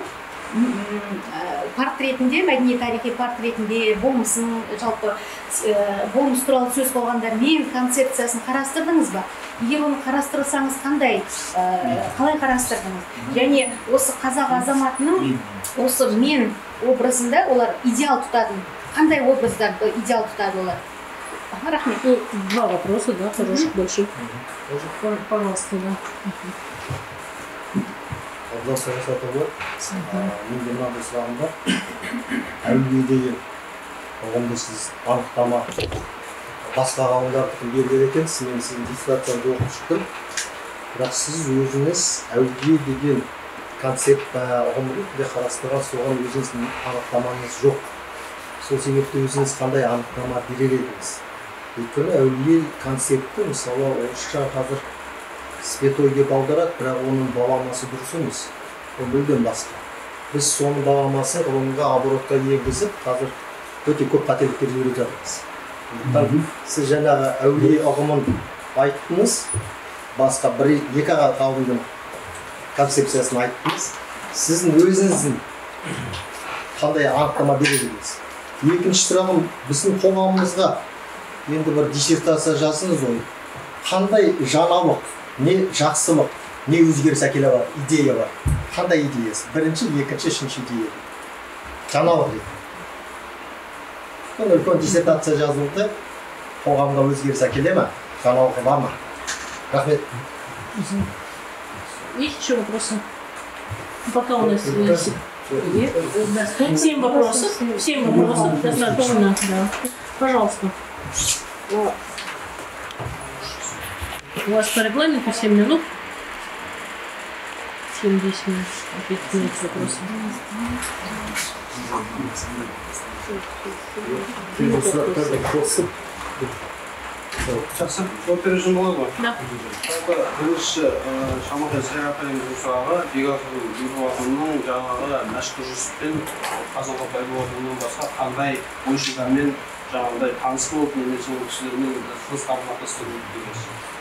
портретінде мәдени тарихи портретінде болмысын жалпы ә, болмыс туралы сөз болғанда мен концепциясын қарастырдыңыз ба? Егер оны қарастырсаңыз қандай ә, қалай қарастырдыңыз? Және осы қазақ азаматының осы мен образында олар идеал тұтатын қандай образдарды идеал тұтады олар? Рахмет. Два вопроса, да, хороших, больших. Пожалуйста, да. Абзал саясатұлы менде мынандай сұрағым бар әулие деген ұғымды сіз анықтама басқа ғалымдардікін берген екенсіз мен сіздің диссертацияңызды оқып шықтым бірақ сіз өзіңіз әулие деген концепт ұғым ретінде қарастырған соған өзіңіздің анықтамаңыз жоқ сол себепті өзіңіз қандай анықтама берер едіңіз өйткені әулие концепті мысалы орысша қазір святой деп аударады бірақ оның баламасы дұрыс емес ол мүлдем басқа біз соның баламасын ғылымға оборотқа енгізіп қазір өте көп қателіктер жіберіп жатырмыз сіз жаңағы әулие ұғымын айттыңыз басқа бір екі ғалымдың концепциясын айттыңыз сіздің өзіңіздің қандай анықтама берер едіңіз екінші сұрағым біздің қоғамымызға енді бір диссертация жаздыңыз ғой қандай жаңалық не жақсылық не өзгеріс әкеле бар идея бар қандай идеясы бірінші екінші үшінші идея жаңалық ретінде үлкен диссертация жазылды қоғамға өзгеріс әкеле ма жаңалығы бар ма рахмет Есть еще вопросы? Пока у нас э, э, да, семь вопросов. Семь вопросов достаточно, да. Пожалуйста. У вас по регламенту 7 минут. 7-10 минут. Ответить на эти вопросы. кейбір сұрақтарды қосып жақсы үшін болады ғой Да. жалпы бірінші шамахай сайра апайымыздың сұрағы бекасыл бекболатұлының жаңағы мәшһүр қазанғап байболатұлынан басқа қандай ойшылдармен жаңағыдай таныс болып немесе ол кісілермен тығыз қарым қатынас құрып деген Ә,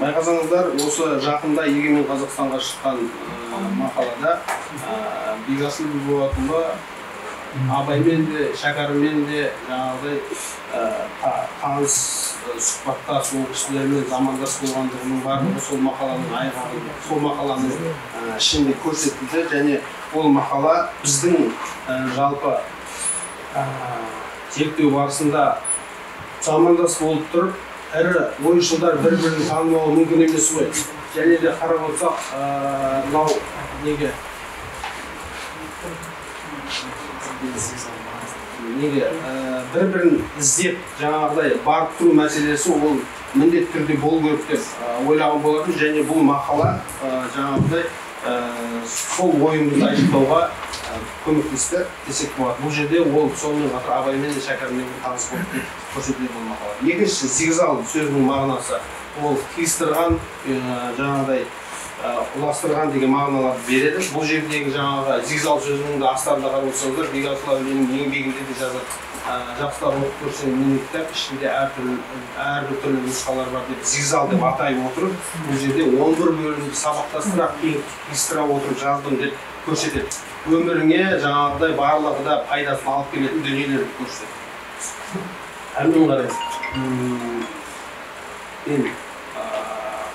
байқасаңыздар осы жақында егемен қазақстанға шыққан ә, мақалада ә, бекасыл бекболатұлы абаймен де шәкәріммен де жаңағыдай та- таныс ә, сұхбаттас ол кісілермен замандас болғандығының барлығы сол мақаланың айғағы сол мақаланың ішінде көрсетілді. Және ол мақала біздің жалпы зерттеу барысында замандас болып тұрып ірі ойшылдар бір бірін танымауы мүмкін емес қой. Және де қарап отырсақ мынау неге? Неге? Бір бірін іздеп жаңағыдай барып тұру мәселесі ол міндетті түрде болу керек деп ойлаған болатын және бұл мақала жаңағыдай сол ойымызды айшықтауға көмектесті десек болады бұл жерде ол сонымен қатар абаймен де шәкәріммен де таныс болды деп көрсетіледі бұл мақала екіншісі зигзал сөзінің мағынасы ол қиыстырған жаңағыдай ұластырған деген мағыналарды береді бұл жердегі жаңағы зигзал сөзінің де астарында қарап отырсаңыздар бекасыл әулиенің еңбегінде де жазады жақсылап оқып көрсең міне кітап ішінде әртүрлі әрбір түрлі нұсқалар бар деп зигзал деп атай отырып бұл жерде он бір бөлімді сабақтастыра қиыстыра отырып жаздым деп көрсетеді. Өміріңе жаңағыдай барлығы да пайдасын алып келетін дүниелерді көрсетеді. Әрмен қарай енді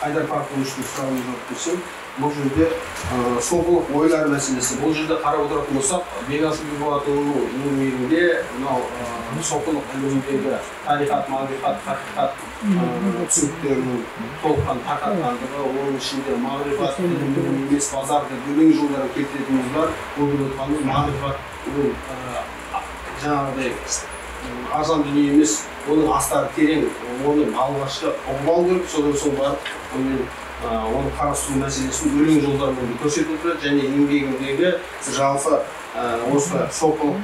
қайдар парковичтің жауап берсем бұл жерде ә, сопылық ойлар мәселесі бұл жерде қарап отыратын болсақ бекасыл бекболатұлының еңбегінде мынау ә, сопылық іліміндегі тарихат мағрифат хақиқат ә, түсініктерінің толыққан тарқатқандығы оның ішінде мағрифат ілім емес базар деп өлең жолдарын келтіретініміз бар бұл айтқанымыз мағрифат ол жаңағыдай арзан дүние емес оның астары терең оны алғашқы ұғып алу керек содан соң барып онымен оны қарастыру мәселесін өлең жолдарымен көрсетілді және еңбегіндегі жалпы ә, осы сопылық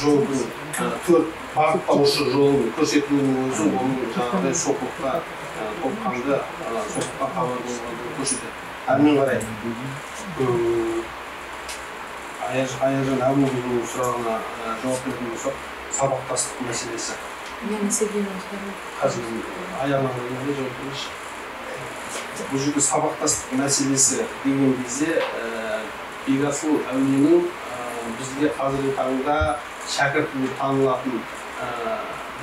жолдың ә, төрт бағыттаушы жолын көрсетуінің өзі оның жаңағыдай сопылыққа толыққанды сопылыққа хабар болғандығын көрсетеді. Әрмен қарай. Аяжан әбуұлының сұрағына жауап беретін болсақ сабақтастық мәселесі. Қазір келгенде жауап берейінші. Бұл жерде сабақтастық мәселесі деген кезде ә, бекасыл әулиенің бізге қазіргі таңда шәкірт болып танылатын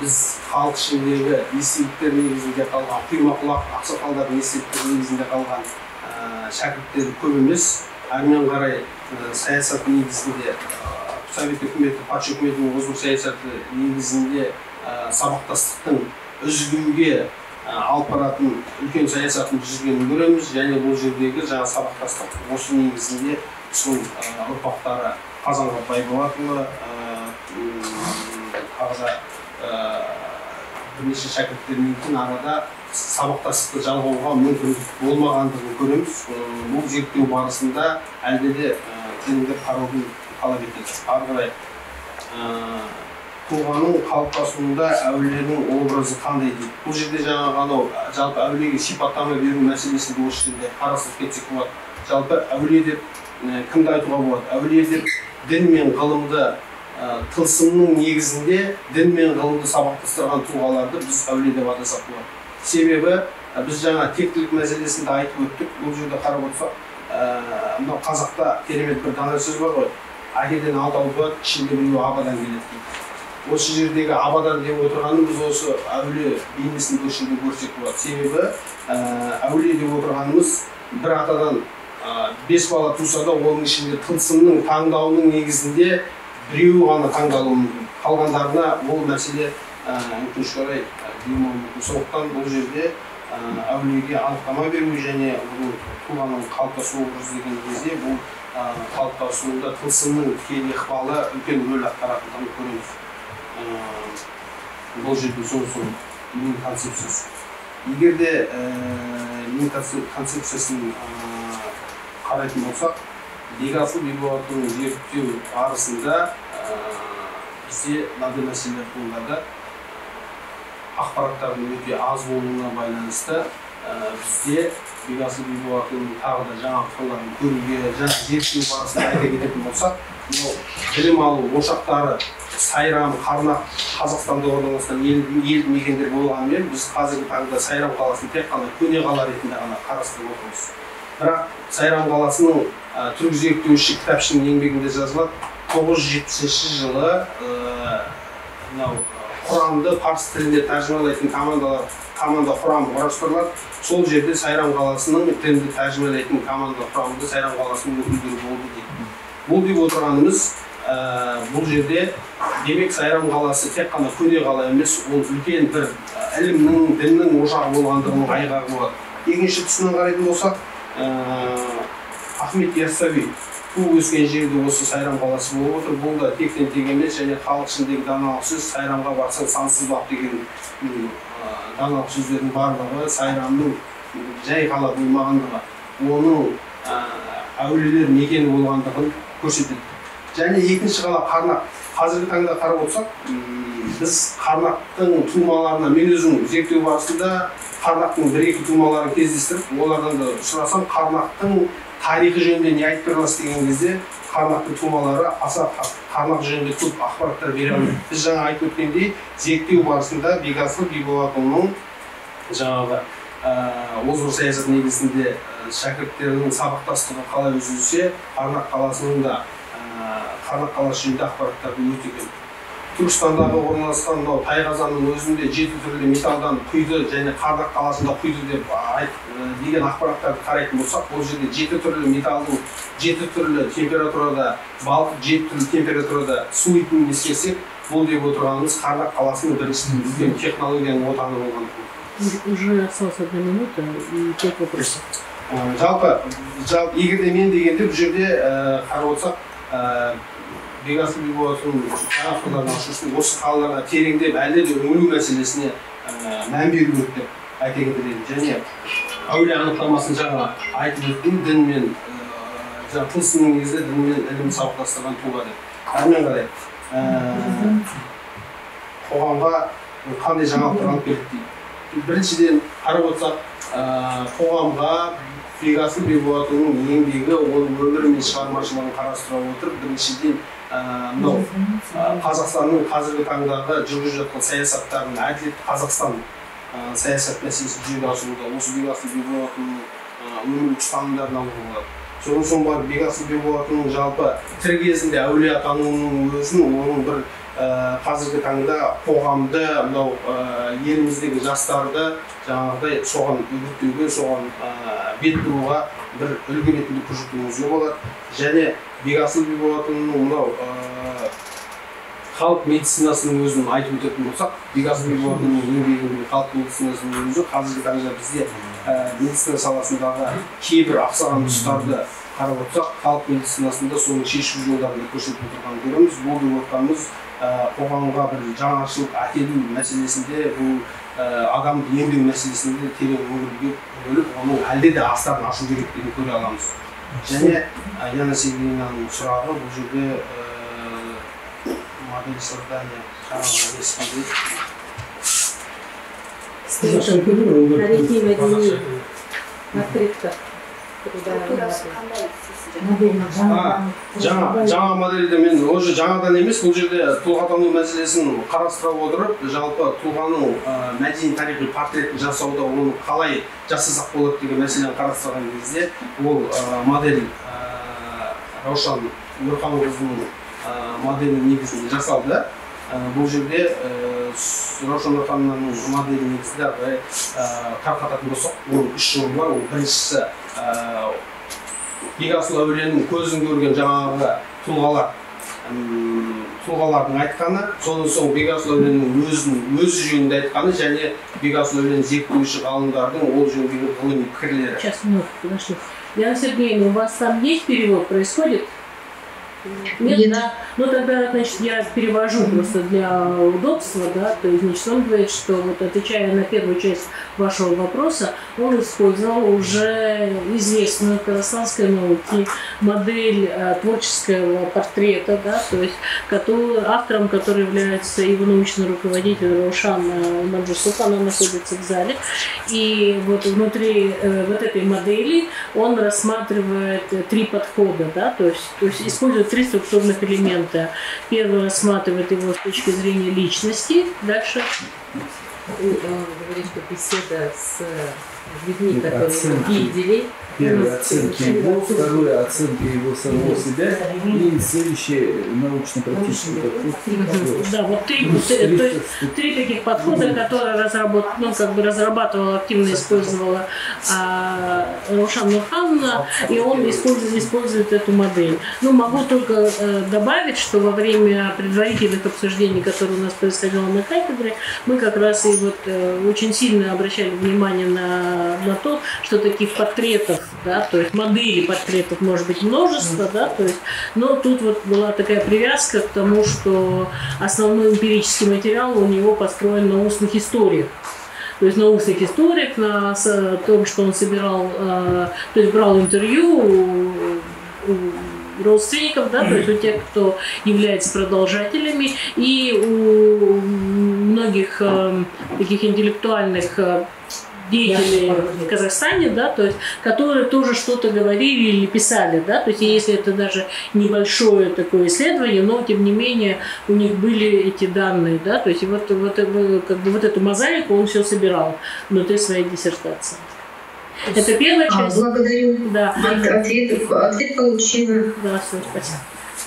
біз халық ішіндегі естеліктер негізінде қалған құйма құлақ ақсақалдардың естеліктері негізінде қалған ә, шәкірттері көп емес әрмен қарай ә, саясат негізінде совет үкіметі патша үкіметінің озбыр саясаты негізінде сабақтастықтың үзілуге алып баратын үлкен саясатын жүргенін көреміз және бұл жердегі жаңа сабақтастық осы негізінде сол ә, ұрпақтары қазанғап байболатұлы ә, тағы да ә, бірнеше шәкірттермен кейін арада сабақтастықты жалғауға мүмкіндік болмағандығын көреміз. Ә, бұл зерттеу барысында әлде де ә, тереңдеп қарауды талап етеді ары қарай ә, тұлғаның қалыптасуында әулиенің образы қандай дейді? Бұл жерде жаңағы анау жалпы әулиеге сипаттама беру мәселесін осы жерде қарастырып кетсек болады. Жалпы әулие деп ә, кімді айтуға болады? Әулие деп дін мен ғылымды ә, тылсымның негізінде дін мен ғылымды сабақтастырған тұлғаларды біз әулие деп атасақ болады. Себебі ә, біз жаңа тектілік мәселесін де айтып өттік. Бұл жерде қарап отырсақ мынау қазақта керемет бір дана сөз бар ғой. Әкеден алтау туады ішінде біреуі абадан келеді дейді. Осы жердегі абадан деп отырғаным біз осы әулие бейнесін осы жерде көрсек болады. Себебі ә, әулие деп отырғанымыз бір атадан ә, бес бала туса да оның ішінде тылсымның таңдауының негізінде біреуі ғана таңдалуы мүмкін. Қалғандарына ол мәселе өкінішке орай мүмкін сондықтан бұл жерде ә, әулиеге анықтама беру және бұл тұлғаның қалыптасу образы деген кезде бұл ә, қалыптасуында тылсымның тікелей ықпалы үлкен рөл атқаратындығын көреміз. Бұл жерде сол сол концепциясы егер де концепциясын қарайтын болсақ бекасыл бекболаттың зерттеу барысында бізде мынандай мәселелер туындады ақпараттардың өте аз болуына байланысты ә, бізде бекасыл бекболаттың тағы да жаңа қырларын көруге жаңа зерттеу барысында айта кететін болсақ мынау білім алу ошақтары сайрам қарнақ қазақстанда орналасқан елді мекендер болғанымен біз қазіргі таңда сайрам қаласын тек қана көне қала ретінде ғана қарастырып отырмыз. Бірақ сайрам қаласының ә, түрік зерттеуші кітапшының еңбегінде жазылады. Тоғыз жүз жетпісінші жылы мынау құранды парсы тіліне тәржімалайтын командалар команда құрамы құрастырылады сол жерде сайрам қаласының тілінде тәржімалайтын команда құрамында сайрам қаласының өкілдері болды дейді. Бұл деп отырғанымыз ә, бұл жерде демек сайрам қаласы тек қана көне қала емес ол үлкен бір ілімнің діннің ошағы болғандығының айғағы болады. Екінші тұсынан қарайтын болсақ ә, ахмет яссауи туып өскен жерде осы сайрам қаласы болып отыр. Бұл да тектен тек емес және халық ішіндегі даналық сөз сайрамға барсаң сансыз бақ деген даналық сөздердің барлығы сайрамның жай қала болмағандығы оның әулиелер мекені болғандығын көрсетеді. Және екінші қала қарнақ. Қазіргі таңда қарап отырсақ біз қарнақтың тумаларына мен өзім зерттеу барысында қарнақтың бір екі тумаларын кездестіріп олардан да сұрасам қарнақтың тарихы жөнінде не айтып бере аласыз деген кезде қарнақтың тумалары аса қарнақ жөнінде көп ақпараттар бере алмайды біз жаңа айтып өткендей зерттеу барысында бекасыл биболатұлының жаңағы ә, озбыр саясат негізінде шәкірттерінің сабақтастығы қалай үзілсе қарнақ қаласының да қарнақ қаласы жөнінде ақпараттарды өте көп. Түркістандағы орналасқан мынау тайқазанның өзінде жеті түрлі металдан құйды және қарнақ қаласында құйды деп айт, деген ақпараттарды қарайтын болсақ бұл жерде жеті түрлі металдың жеті түрлі температурада балқып жеті түрлі температурада суитынын ескерсек бұл деп отырғанымыз қарнақ қаласының бірінші үлкен технологияның отаны болған. Уже осталась одна минута и пять вопросов жалпы жалпы егер де мен дегенде бұл жерде қарап отырсақ бекболаттың жаңа қырларын ашу осы қалаларға тереңдеп әлде де үңілу мәселесіне мән беру керек деп айта кетер және әулие анықтамасын жаңа айтып өттім дін мен жаңағы тылсымның негізінде дін мен ілімді сабақтастырған тұлға деп әрмен қарай қоғамға қандай жаңалықтар алып келді дейді біріншіден қарап отырсақ қоғамға бекасыл бекболатұлының еңбегі оның өмірі мен шығармашылығын қарастыра отырып біріншіден мынау қазақстанның қазіргі таңдағы жүргізіп жатқан саясаттарын әділетті қазақстан саясат мәселесі жүзеге асыруда осы бекасыл бекболатұлының өмірлік ұстанымдарын алуға болады. Содан соң барып бекасыл бекболатұлының жалпы тірі кезінде әулие атануының өзін оның бір қазіргі таңда қоғамды мынау еліміздегі жастарды жаңағыдай соған үгіттеуге соған бет бұруға бір үлгі ретінде көрсетуімізге болады. Және бекасыл бекболатұлының мынау халық медицинасының өзін айтып өтетін болсақ бекас бекболатұлының еңбегінде халық медицинасының өзі қазіргі таңда бізде медицина саласындағы кейбір ақсаған тұстарды қарап отырсақ халық медицинасында соның шешу жолдарын көрсетіп отырғанын көреміз. Бұл деп отырғанымыз қоғамға бір жаңашылық әкелу мәселесінде бұл адамды емдеу мәселесінде терең үңілуге бөліп оның әлде де астарын ашу керектігін көре аламыз. Және яна сергеевнаның сұрағы бұл жерде модель создания жаңағы тарихи мәдени. открытка жаңа жаңа модельде мен уже жаңадан емес бұл жерде тұлғатану мәселесін қарастыра отырып жалпы тұлғаның мәдени тарихи портретін жасауда оны қалай жасасақ болады деген мәселені қарастырған кезде ол модель раушан нұрханқызының моделі негізінде жасалды. Бұл жерде раушан нұрханованың моделі негізінде тарқататын болсақ оның үш жолы бар. Ол біріншісі бекасыл әулиенің көзін көрген жаңағы тұлғалар тұлғалардың айтқаны содан соң бекасыл әулиенің өзін өзі жөнінде айтқаны және бекасыл әулиені зерттеуші ғалымдардың ол жөніндегі ғылыми пікірлері Сейчас, минутку, подожди. Диана Сергеевна, у вас там есть перевод происходит? Нет, Нет. да. Ну тогда, значит, я перевожу просто для удобства, да. То есть, значит, он говорит, что вот отвечая на первую часть вашего вопроса, он использовал уже известную в казахстанской науке модель э, творческого портрета, да, то есть который, автором которой является его научный руководитель Раушан э, Манджусуф, она находится в зале. И вот внутри э, вот этой модели он рассматривает три подхода, да, то есть, то есть использует три структурных элемента. Первый рассматривает его с точки зрения личности, дальше Он говорит, что беседа с людьми, которые видели. Первое оценки его, второе оценки его самого себя. и следующее научно-практический подход. Да, вот три, Плюс то есть три- таких подхода, которые разработ, ну, как бы разрабатывала, активно использовала а, Рушан Нурхановна, и он использует, использует эту модель. Ну, могу только э, добавить, что во время предварительных обсуждений, которые у нас происходило на кафедре, мы как раз и вот э, очень сильно обращали внимание на, на то, что таких портретов, да, то есть моделей портретов может быть множество, да, то есть, но тут вот была такая привязка к тому, что основной эмпирический материал у него построен на устных историях. То есть на устных историях, на том, что он собирал, э, то есть брал интервью у, родственников, да, то есть у тех, кто является продолжателями, и у многих э, таких интеллектуальных деятелей в Казахстане, да, то есть, которые тоже что-то говорили или писали, да, то есть, если это даже небольшое такое исследование, но тем не менее у них были эти данные, да, то есть, вот, вот, э, как бы вот эту мозаику он все собирал внутри своей диссертации. Это первая А, часть. благодарю. Да, От- ответ, ответ получила. да, всё, спасибо.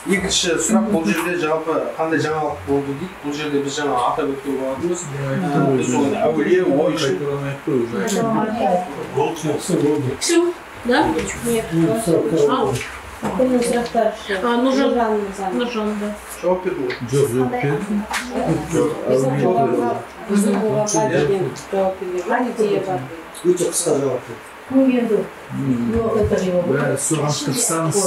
Екінші сұрақ бұл жерде жалпы қандай жаңалық болды дейді бұл жерде біз жаңа атап өткен болатынбыз ә, біз оны әулие ойшыл Все, да? А, а, нужен, нужен, да. жауап бердім ғой Жоқ, жоқ, бердім. Біздің қоғамға деген жауап берген идея бар. өте қысқа жауап берді Бәрі соған тырысамыз.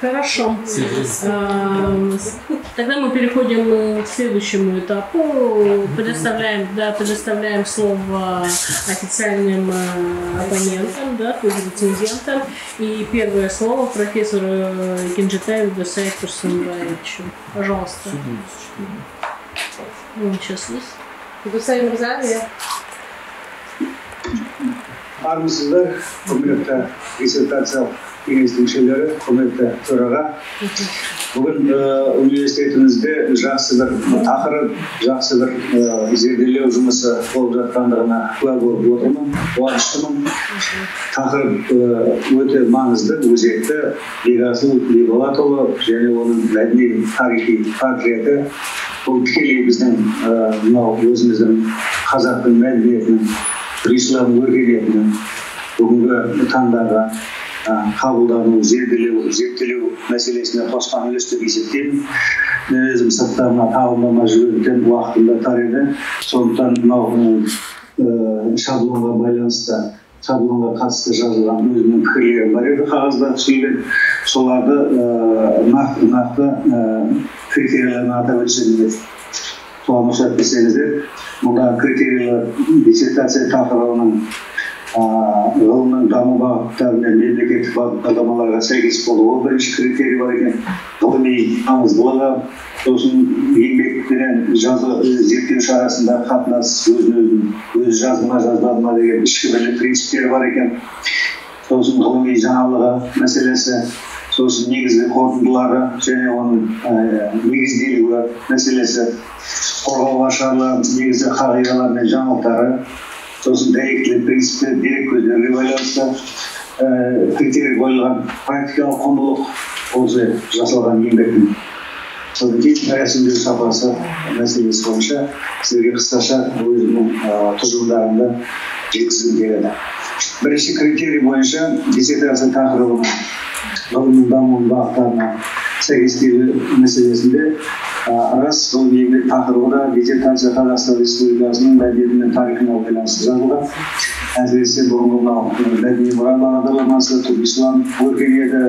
Хорошо. Эм, Тогда мы переходим э, к следующему этапу. Предоставляем, да, предоставляем слово официальным э, оппонентам, да, то есть рецензентам. И первое слово профессору э, Кенджитаеву Досаев Турсунбаевичу. Пожалуйста. Он сейчас есть. Гусай Мырза, иә. Армысыздар құрметті диссертациялық кеңестің мүшелері құрметті төраға бүгін университетімізде жақсы бір тақырып жақсы бір зерделеу жұмысы болып жатқандығына куә болып отырмын қуаныштымын тақырып өте маңызды өзекті бекасыл бекболатұлы және оның мәдени тарихи портреті бұл тікелей біздің мынау өзіміздің қазақтың мәдениетінің ислам өркениетінің бүгінгі таңдағы қабылдану зерделеу зерттелеу мәселесіне қосқан үлес деп есептеймін. Мен өзім сыртта мына тағылымдама жүргендіктен уақытымда тар еді. Сондықтан мынау шаблонға байланысты шаблонға қатысты жазылған өзімнің пікірлерім бар еді қағазда түсірілген. Соларды нақты нақты критерийлерін атап өтсем соған рұқсат етсеңіздер мұнда критерийлер диссертация тақырыбының ғылымның даму бағыттары мен мемлекеттік бағдарламаларға сәйкес болуы бірінші критерий бар екен ғылыми маңыздылығы сосын еңбек пенен жазу зерттеуші арасындағы қатынас өзін өзін өзі жазды ма жазбады ма деген ішкі бірлік принциптері бар екен сосын ғылыми жаңалығы мәселесі сосын негізгі қорытындылары және оның негізделуі мәселесі қорғауға шаралар негізгі қағидалар мен жаңалықтары сосын дәйектілік принциптері дерек көздеріне байланысты критерий қойылған практикалық құндылық осы жасалған еңбектің содан кейін рәсімдеу сапасы мәселесі бойынша сіздерге қысқаша өзімнің тұжырымдарымды жеткізгім келеді бірінші критерий бойынша диссертация тақырыбының ғылымның дамуының бағыттарына сәйкес келу мәселесінде рас ғылыми еңбек тақырыбы да диссертация қазақстан республикасының мәдениеті мен тарихына байланысты жазылған әсіресе бұрынғы мынау мәдени мұра бағдарламасы түркістан өркениеті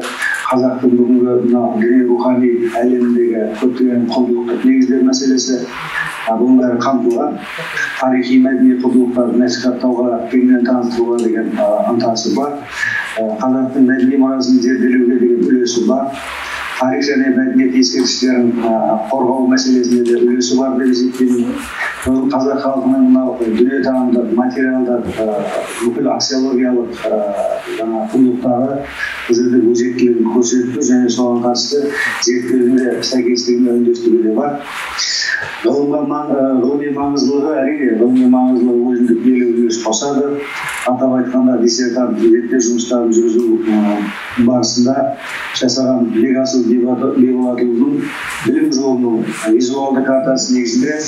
қазақтың бүгінгі мынау діни рухани әлеміндегі көптеген құндылықтық негіздер мәселесі бұның бәрі қамтылған тарихи мәдени құндылықтарды насихаттауға кеңінен таныстыруға деген ынтасы бар қазақтың мәдени мұрасын зерделеуге деген үлесі бар тарих және мәдениет ескерткіштерін қорғау мәселесінде де үлесі бар деп есептеймін. Сосын қазақ халқының мынау дүниетанымдық материалдық бүкіл аксиологиялық жаңағы құндылықтары бұл жерде өзектілігін көрсету және соған қатысты зерттеуінде сәйкестігін үндестіру де бар. Ғылымға ғылыми маңыздылығы әрине ғылыми маңыздылығы өзіндік елеулі үлес қосады. Атап айтқанда диссертант зерттеу жұмыстарын жүргізу барысында жасаған бекасыл бекболатұлының білім жолының визуалды картасы негізінде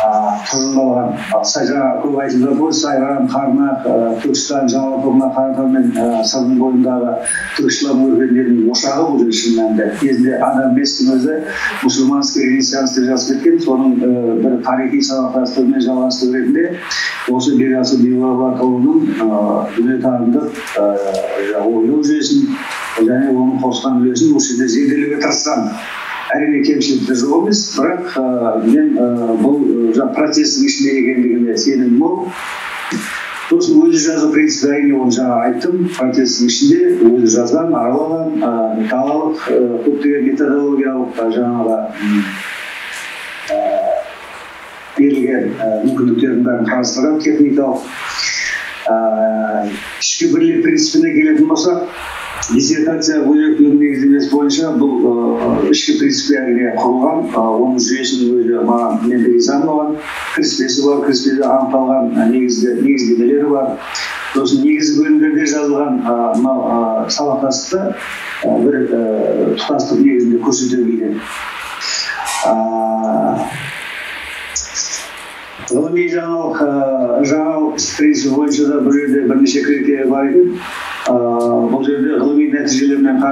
тұжырымдалған жаңа көп айтылды ғой сайрам қарнақ түркістан жаңалығына қаратау мен сырдың бойындағы түркістан өркениетінің ошағы бұл жер шын мәнінде кезінде адам өзі мұсылманский ренессанс деп жазып кеткен соның бір тарихи сабақтастығы мен жалғастығы ретінде осы бекасыл бекболатұлының дүниетанымдық ойлау жүйесін және оның қосқан үлесін осы жерде зерделеуге тырысқан. Әрине кемшіліктер жоқ емес бірақ мен бұл процесстің ішінде екендігіне сенімім мол. Сосын өзі жазу принципі әрине оны жаңа айттым. Процесстің ішінде өзі жазған аралаған далалық көптеген методологиялық жаңағы берілген мүмкіндіктердің бәрін қарастырған техникалық ішкі бірлік принципіне келетін болсақ диссертация өзектілігінің негіздемесі бойынша бұл ішкі принципке әрине құрылған оның жүйесінің өзі маған мен оған кіріспесі бар кіріспеде анықталған негізгі негіздемелері бар сосын негізгі бөлімдерде жазылған мынау сабақтастықты бір тұтастық негізінде көрсете білген ғылыми жаңалық жаңалық принципі бойынша да бұл жерде бірнеше критерий бар екен бұл жерде ғылыми нәтижелер мен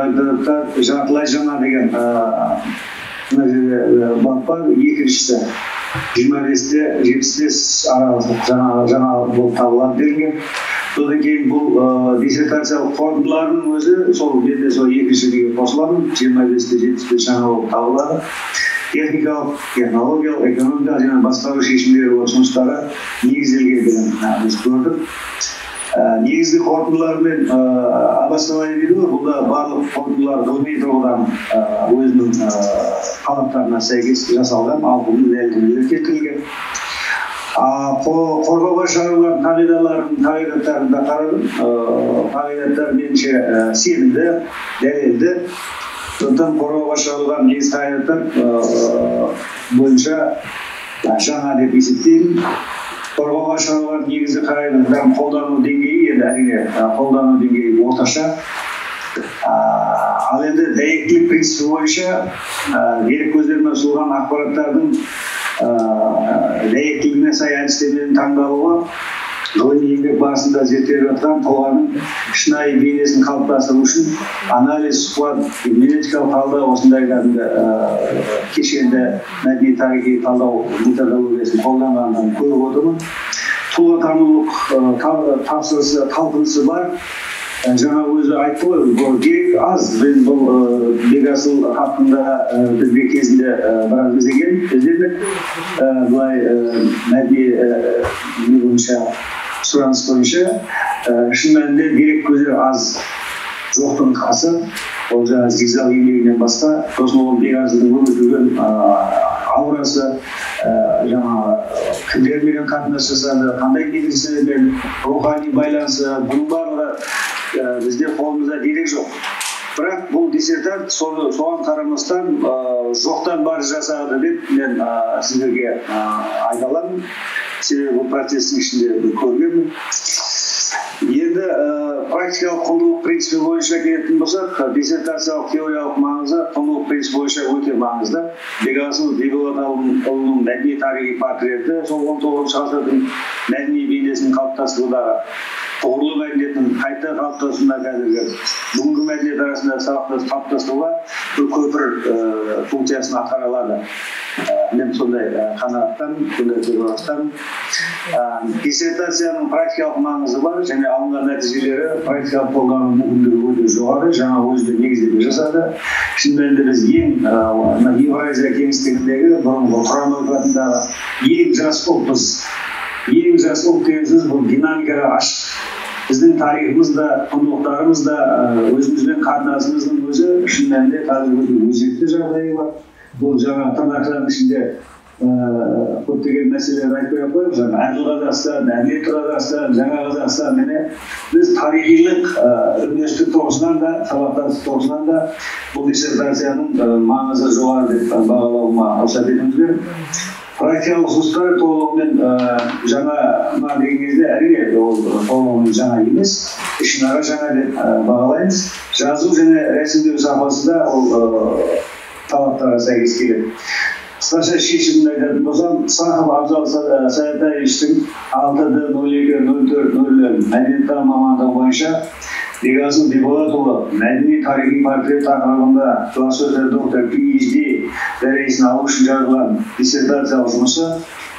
жартылай жаңа деген мына жерде бап бар екіншісі жиырма бесте жетпіс бес аралығы жаңа жаңа болып табылады делінген содан кейін бұл диссертациялық қорытындылардың өзі сол менде сол екіншіге қосыламын жиырма бесте жетпіс бес жаңа болып табылады техникалық технологиялық экономикалық және басқару шешімдері ұсыныстары негізделгендігін біз көрдік негізгі қорытындылар мен обоснование дейді ғой бұнда барлық қорытындылар ғылыми тұрғыдан өзінің талаптарына сәйкес жасалған ауқымды дәлелдемелер келтірілген. Қорғауға шығарылған қағидалардың қағидаттарын да қарадым. Қағидаттар меніңше сенімді дәлелді. Сондықтан қорғауға шығарылған негізгі қағидаттар бойынша жаңа деп есептеймін. Қорғауға шығарылған негізгі қағидаттардың қолдану деңгейі енді әрине қолдану деңгейі орташа ал енді дәйектілік принципі бойынша дерек көздеріне ұсынылған ақпараттардың дәйектілігіне сай әдістеменің таңдалуы ғылыми еңбек барысында зерттеліп жатқан тұлғаның шынайы бейнесін қалыптастыру үшін анализ сұхбат генетикалық талдау осындай кәдімгі ә, кешенді мәдени тарихи талдау методологиясын қолданғанын көріп отырмын. Тұлғатанулық та- тапсырысы талпынысы бар. Жаңа өзі айтты ғой бұл дерек аз мен бұл бекасыл хақында бізге кезінде біраз іздеген іздедік былай мәдени не бойынша сұраныс бойынша шын мәнінде дерек көздері аз жоқтың қасы ол жаңағы зигзаг еңбегінен басқа сосын ол өмір сүрген аурасы жаңағы кімдермен қатынас жасады қандай медреселермен рухани байланысы бұның барлығы бізде қолымызда дерек жоқ бірақ бұл диссертант соған қарамастан ә, жоқтан бар жасады деп мен ә, сіздерге ә, айта аламын себебі бұл процесстің ішінде көргенмін. Енді ә, практикалық құндылық принципі бойынша келетін болсақ диссертациялық теориялық маңызы құндылық принципі бойынша өте маңызды. Бекасыл бекболатұлының мәдени тарихи портреті сол он тоғызыншы ғасырдың мәдени бейнесін қалыптастырудағы тұғырлы мәдениеттің қайта қалыптасуына қазіргі бүгінгі мәдениет арасында қалыптастыруға бір көпір ә, функциясын атқара алады мен сондай қанағаттамын сондай көзқарастамын диссертацияның практикалық маңызы бар және алынған нәтижелері практикалық қолдану мүмкіндігі өте жоғары жаңа өзі де негіздеме жасады шын мәнінде біз ең мына евразия кеңістігіндегі бұрынғы құрама үкіметіндегі ең жас ұлтпыз ең жас ұлт деген сөз бұл динамикаға ашық біздің тарихымыз да құндылықтарымыз да өзімізбен қатынасымыздың өзі шын мәнінде қазір өте өзекті жағдайы бар. Бұл жаңа тырнақшаның ішінде ә, көптеген мәселелер айтпай ақ қояйық жаңа әділ қазақстан әділетті қазақстан жаңа қазақстан міне біз тарихилық ә, үндестік тұрғысынан да сабақтастық тұрғысынан да бұл диссертацияның маңызы жоғары деп бағалауыма рұқсат етіңіздер. Практикалық ұсыныстар толығымен ә, жаңа ма деген кезде әрине ол толығымен жаңа емес. Ішінара жаңа деп бағалаймыз. Жазу және рәсімдеу сапасы да ол талаптарға сәйкес келеді. Қысқаша шешімін айтатын болсам сахов абзал Са- саятаевичтің алты д нөл екі нөл төрт нөл мәдениеттану мамандығы бойынша бекасыл бекболатұлы мәдени тарихи портрет тақырыбында философия доктор дәрежесін алу үшін жазылған диссертациялық жұмысы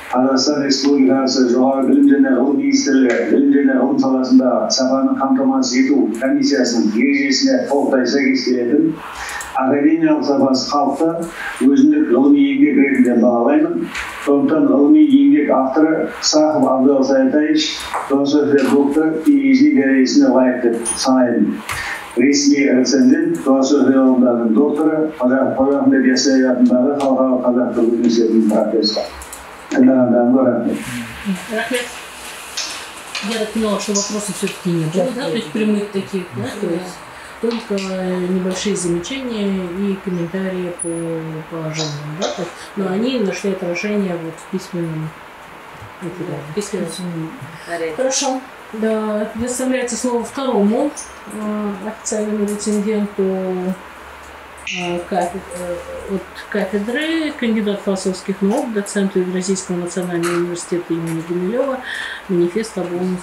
қазақстан республикасы жоғары білім және ғылым министрлігі білім және ғылым саласында сапаны қамтамасыз ету комиссиясының ережесіне толықтай сәйкес келетін академиялық сапасы халықты өзіндік ғылыми еңбек ретінде бағалаймын сондықтан ғылыми еңбек авторы сахов абзал саятаевич философия докторы phd дәрежесіне лайық деп санаймын ресми рецензент философия ғылымдарының докторы қазақ қожа ахмет яссауи атындағы халықаралық қазақ түрік университетінің профессоры тыңдағандарыңызға рахмет Рахмет. Я так поняла, что вопросов все-таки не было, да, то есть прямых таких, да, то есть только небольшие замечания и комментарии по положениям, да, то есть, но они нашли отражение вот в письменном материале. в письменном. Хорошо. Да, предоставляется слово второму э, официальному реценденту э, кафед- э, от кафедры, кандидат философских наук, доцент Евразийского национального университета имени Гумилева, манифест об Олме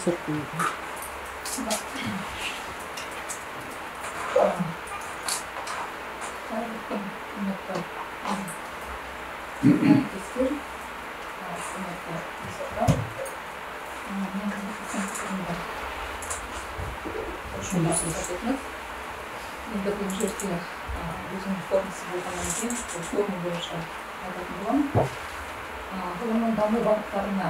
форма бойынша айтатын боламын даму бағыттарына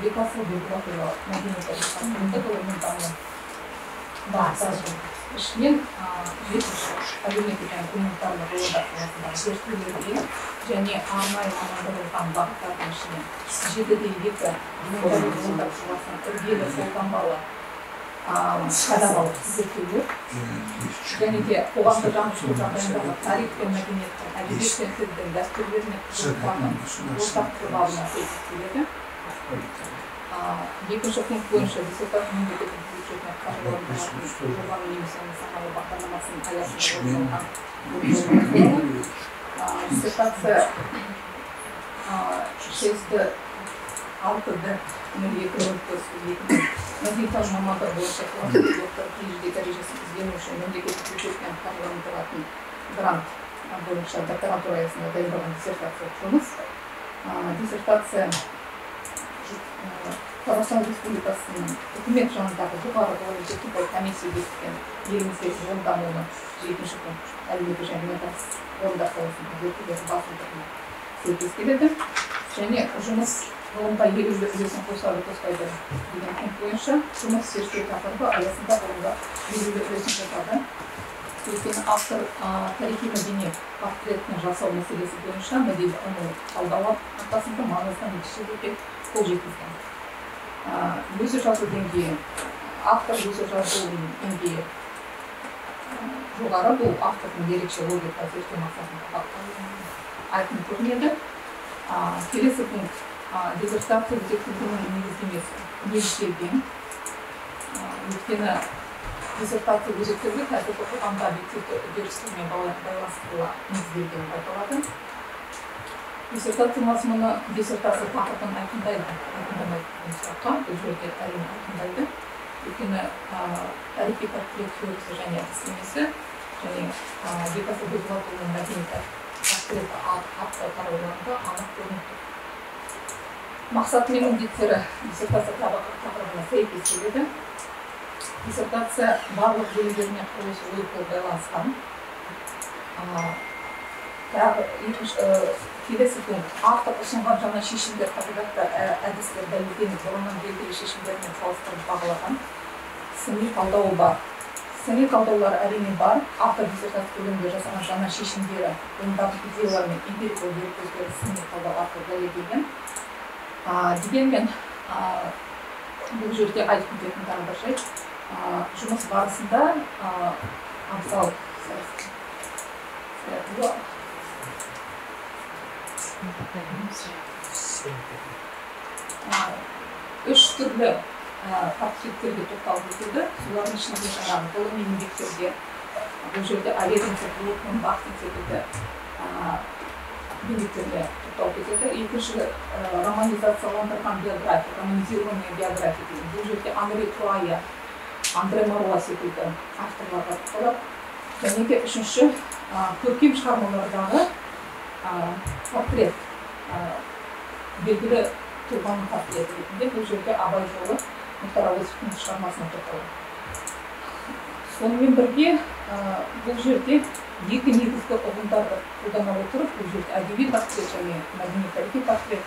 бекасыл бекболатұлы мәдениет департаменті ғылымның даму бағыттары ішінен жетінші әлеуметтік және гуманитарлық саласындағы зерттеулерге және арнайы мамандырылған бағыттардың ішінен жеті де екі гуманитарлық ғылымдар саласының іргелі қолданбалы қадағалау зерттеулер және де қоғамды жаңғырту жағдайындағы тарих пен мәдениеттің әдебиет пен тілдің дәстүрлер мен ортақ А, екінші пункт бойынша диссертация мемлекеттік бюджетіне қаржыландырылатын немесе нысаналы бағдарламасының аясында диссертация шесті алты д нөл екі нөл тоғыз екі мәдениеттану мамандығы бойынша философия дәрежесін іздену үшін мемлекеттік бюджеттен қаржыландырылатын грант бойынша докторантура аясында дайындалған диссертациялық жұмыс диссертация қазақстан республикасының үкімет жанындағы жоғары ғылыми техникалық комиссия бекіткен еліміздегі ғылым дамуының жетінші пункт әлеуметтік және өнеркәсіп саласындағы зерттеулер басымдығына сәйкес келеді және жұмыс ғылымға елу үлесін қосады қоспайды деген пункт бойынша жұмыс зерттеу тақырыбы аясында ғылымға елеулі үлесін қосады өйткені автор тарихи мәдени портретін жасау мәселесі бойынша модель талдауы арқасында маңызды нәтижелерге қол жеткізген өзі жазу деңгейі автор өзі жазу деңгейі жоғары бұл автордың ерекше логика зерттеу мақсатында айқын көрінеді келесі пункт. Диссертация зерттеудің негіздемесі негізделген өйткені диссертация өзектілігі қазіргі қоғамда объективті үдерістермен байланыстырыла негізделген байқалады диссертация мазмұны диссертация тақырыбын айқындайды айқындамайтын сұраққа бұл жерде әрине айқындайды өйткені тарихи портрет теориясы және әдістемесі және бекасов бекболатұлының мәдениеті портреті атты тарауларында анық көрініп тұр мақсаты мен міндеттері диссертация тақырыбына сәйкес келеді диссертация барлық желілермен құрылысы логикалық байланысқан тағы екінші келесі пункт автор ұсынған жаңа шешімдер қағидатта әдістер дәлелденіп бұрыннан белгілі шешімдермен салыстырып бағалаған сыни талдауы бар сыни талдаулар әрине бар автор диссертация көлемінде жасаған жаңа шешімдері ғылымдағы идеялар мен эмпирикалық дереккөздерді сыни талдау арқылы дәлелдеген дегенмен бұл жерде айтып кететін тағы бір жайт жұмыс барысында абзал үш түрлі портреттерге тоқталып өтілді солардың ішінде жаңағы ғылыми еңбектерге бұл жерде секілді еңбектерге тоқталып кетеді екінші романизацияландырған биография романизированная биография деген. Бұл жерде анри туая андре маруа секілді авторларға тоқталады және де үшінші көркем шығармалардағы портрет. Белгілі тұлғаның портреті ретінде бұл жерде абай жолы мұхтар әуезовтің шығармасына тоқталады сонымен бірге бұл жерде екі негізгі ұғымдарды қолдана отырып бұл жерде әдеби портрет және мәдени тарихи портрет.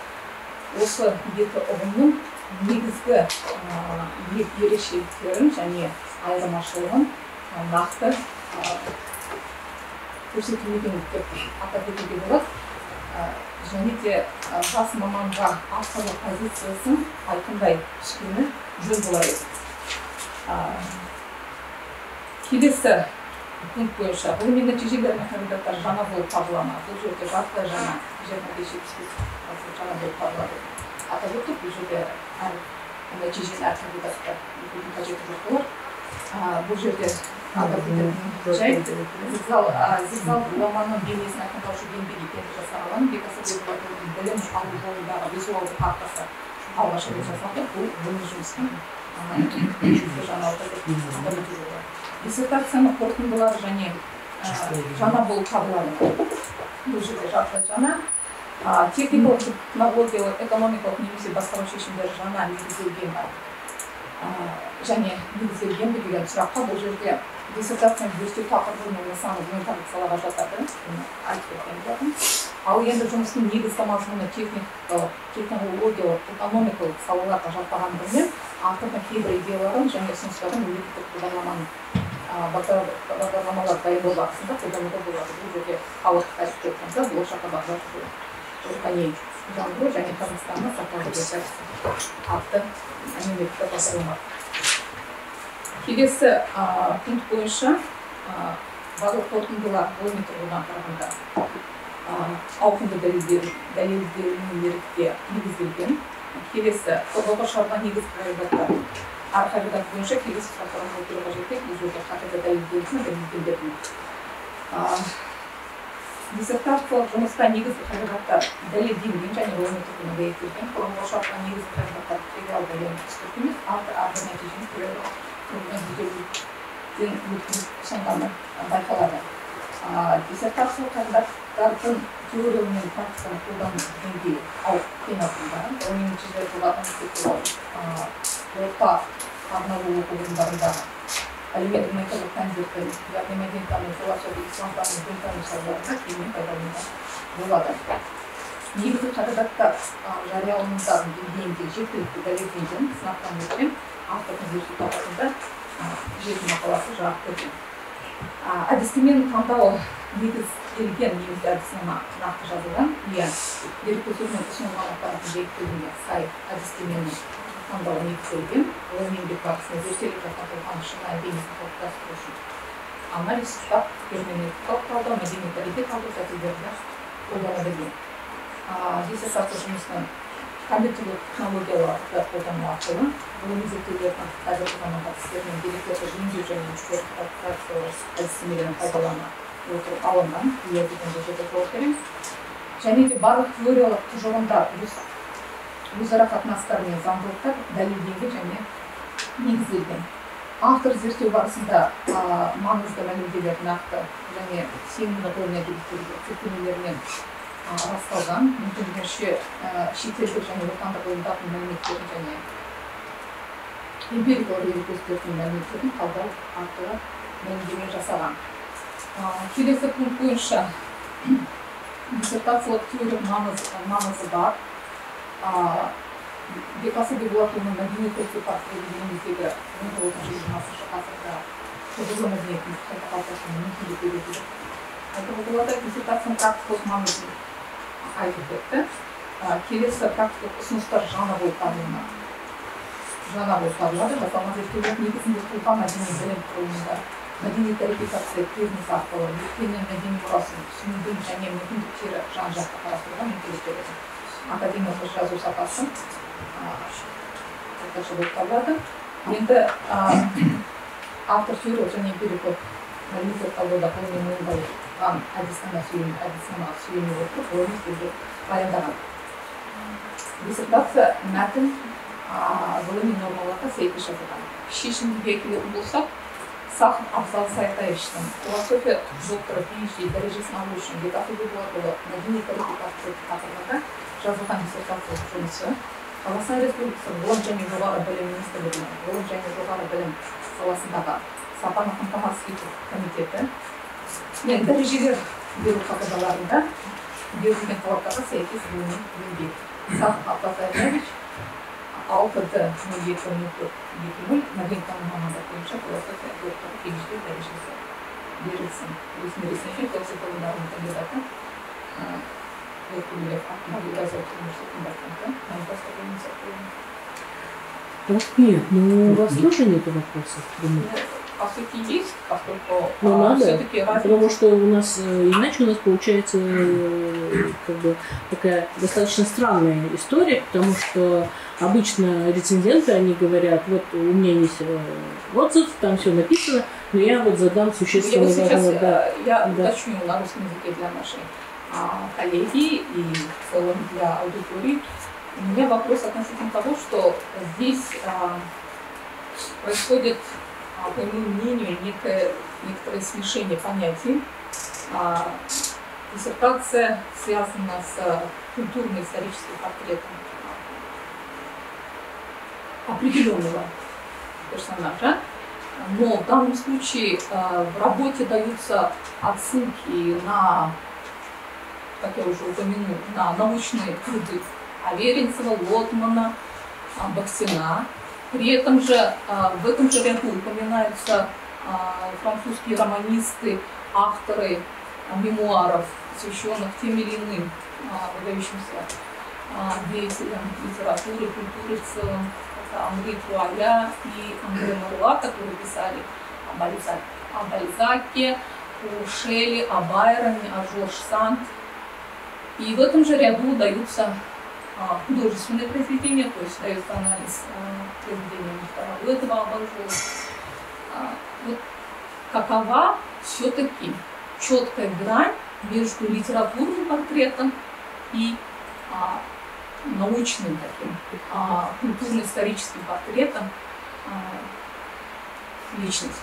Осы екі ұғымның негізгі ерекшеліктерін және айырмашылығын нақты көрсетілмеген деп атап кетуге болады және де жас маманға авторлық позициясын айқындай түскені жөн болар еді келесі пункт бойынша ғылыми нәтижелер мен кандидаттар жаңа болып табыла ма бұл жерде жартылай жаңа жиырма бес жетпіс бес жаңа болып табылады. Атап өттік бұл жерде әр нәтижені әр кандидатқа өтудің қажеті жоқ болар. Бұл жерде бекасов білім алу рет қорытындылары және жаңа болып табылады. Бұл жерде жартылай жаңа техникалық технологиялық экономикалық немесе басқа шешімдер жаңа негізделген және негізделген деген сұраққа бұл жерде диссертацияны зерттеу тақырыбының нысаны гуманитарлық салаға жатады айтып кеткен болатын ал енді жұмыстың негізгі мазмұны технологиялық экономикалық салаларға жатпағандығымен автордың кейбір идеяларын және ұсыныстарын мемлекеттік бағдарламаның бағдарламалар дайындау барысында қолдануға болады бұл жерде халық тарихи айтқанда болашаққа бағдар рухани жаңғыру және қазақстанның сапалы атты мемлекеттік бағдарлама келесі пункт бойынша барлық қорытындылар ғылыми тұрғыдан қарағанда ауқымды дәлелденулерге негізделген. Келесі қорғауға шығарған негізгі қағидаттар әр қағидат бойынша келесі сұрақтарға жауап беру қажет бұл жерде қағида дәлелденсін дәлелденбетін диссертациялық жұмыста негізгі қағидаттар дәлелденген және ғылыми тұрғыда дәйектелген құрылғы шартқа негізгі қағидаттар тривиал дәлел түстік емес автор әрбір нәтижені тұрғыдан ұсынғаны байқалады диссертациялық қағидаттардың теория мен практиканы қолдану деңгейі ауып қиынатында ғылыми нәтижелер туралы орта арнаулы оқу орындарындағы әлеуметтік пәндердің яғни мәдениеттану философия исламтану дінтану салаларында кеңінен пайдалануға болады негізгі қағидаттар жарияланымдардың деңгейінде жеткілікті дәлелденген сынақтан өткен автордың зерттеу тақырыбында жеті мақаласы жарық көрген әдістеменің таңдауы негізделген немесе әдіснама нақты жазылған иә дереккөз мен ұсынылған ақпараттың дереккөзіне сай әдістеменің таңдауға негізделген ғылыми еңбек барысында зерттеліп жатқан шынайы бейнесін қалыптастыру үшін анализ сызбақ герменевтикалық талдау мәдени тарихи талдау тәсілдерді қолдана білген диссертация жұмысының компьютерлік технологияларды қолдану арқылы ғылыми зерттеулердің қазіргі заманғы әдістер мен деректерді өңдеу және әдістемелерін пайдалана отырып алынған жерде жауап береміз және де барлық теориялық тұжырымдар өзара қатынастар мен заңдылықтар дәлелденген және негізделген автор зерттеу барысында маңызды мәлімделер нақты және сенімді ғылыми әдебиеттерге зерттемелермен расталған мүмкіндігінше шетелдік және отандық ғылымдардың мәліметтерін және эмпирикалық дереккөздердің мәліметтерін талдау арқылы мәлімдеме жасаған келесі пункт бойынша диссертациялық теория маңызы бар бекасы бекболатұлының мәдени фальсифат еліміздегі он тоғызыншы жиырмасыншы ғасырда қазіргі мәдениеттің қайта қалыптасуына мүмкіндік береді айтуға болады диссертацияның практикалық маңызын кетті келесі практикалық ұсыныстар жаңа болып табылына жаңа болып табылады. Жасалған зерттеулер негізінде тұлға мәдени білім құрылымында мәдени тарификация бизнес арқылы өткеннің мәдени мұрасын түсінудің және мүмкіндіктері жан жақты қарастыруға мүмкіндік береді. Академиялық жазу сапасы орташа болып табылады. Енді автор теориялық және эмпирикалық мәліметтер талдауда ғылыми мойындалған әдіснама сүйене әдіснамаға сүйене отырып ғылыми сөзді баяндаған диссертация мәтін ғылыми нормаларға сәйкес жазылған шешімге келетін болсақ сахн абзал саятаевичтің философия докторы phd дәрежесін алу үшін бекасов бекболатұлы мәдени тарихи тақырыбында жазылған диссертациялық жұмысы қазақстан республикасы ғылым және жоғары білім министрлігінің ғылым және жоғары білім саласындағы сапаны қамтамасыз ету комитеті мен дәрежелер беру қағидаларында берілген талаптарға сәйкес ғылыми еңбек сақ аббасаевич алты д нөл екі нөл төрт екі нөл мәдениеттану мамандығы бойынша философия докторы phd дәрежесі берілсін ресми ресми философия ғылымдарының кандидаты Так нет, ну у вас тоже нет вопросов? По сути есть, поскольку ну, а, надо, все-таки потому что у нас э, иначе у нас получается э, как бы такая достаточно странная история, потому что обычно рецензенты, они говорят, вот у меня есть э, отзыв, там все написано, но я вот задам существенно я сейчас, важного. Да, я да. уточню на русском языке для нашей а, коллеги и в целом для аудитории. У меня вопрос относительно того, что здесь а, происходит, по моему мнению, некое, некоторое смешение понятий. А, диссертация связана с культурно-историческим портретом определенного персонажа, но в данном случае а, в работе даются отсылки на как я уже упомянула, на научные труды Аверинцева, Лотмана, Бахтина. При этом же в этом же ряду упоминаются французские романисты, авторы мемуаров, посвященных тем или иным выдающимся деятелям литературы, культуры в целом. Это Андрей Туаля и Андре Маруа, которые писали о Бальзаке, о Шелли, о Байроне, о Жорж Санд, и в этом же ряду даются а, художественные произведения, то есть дается анализ а, произведения Уэтова Абажова. А, вот какова все-таки четкая грань бережку литературным портретом и а, научным таким а, культурно-историческим портретом а, личности.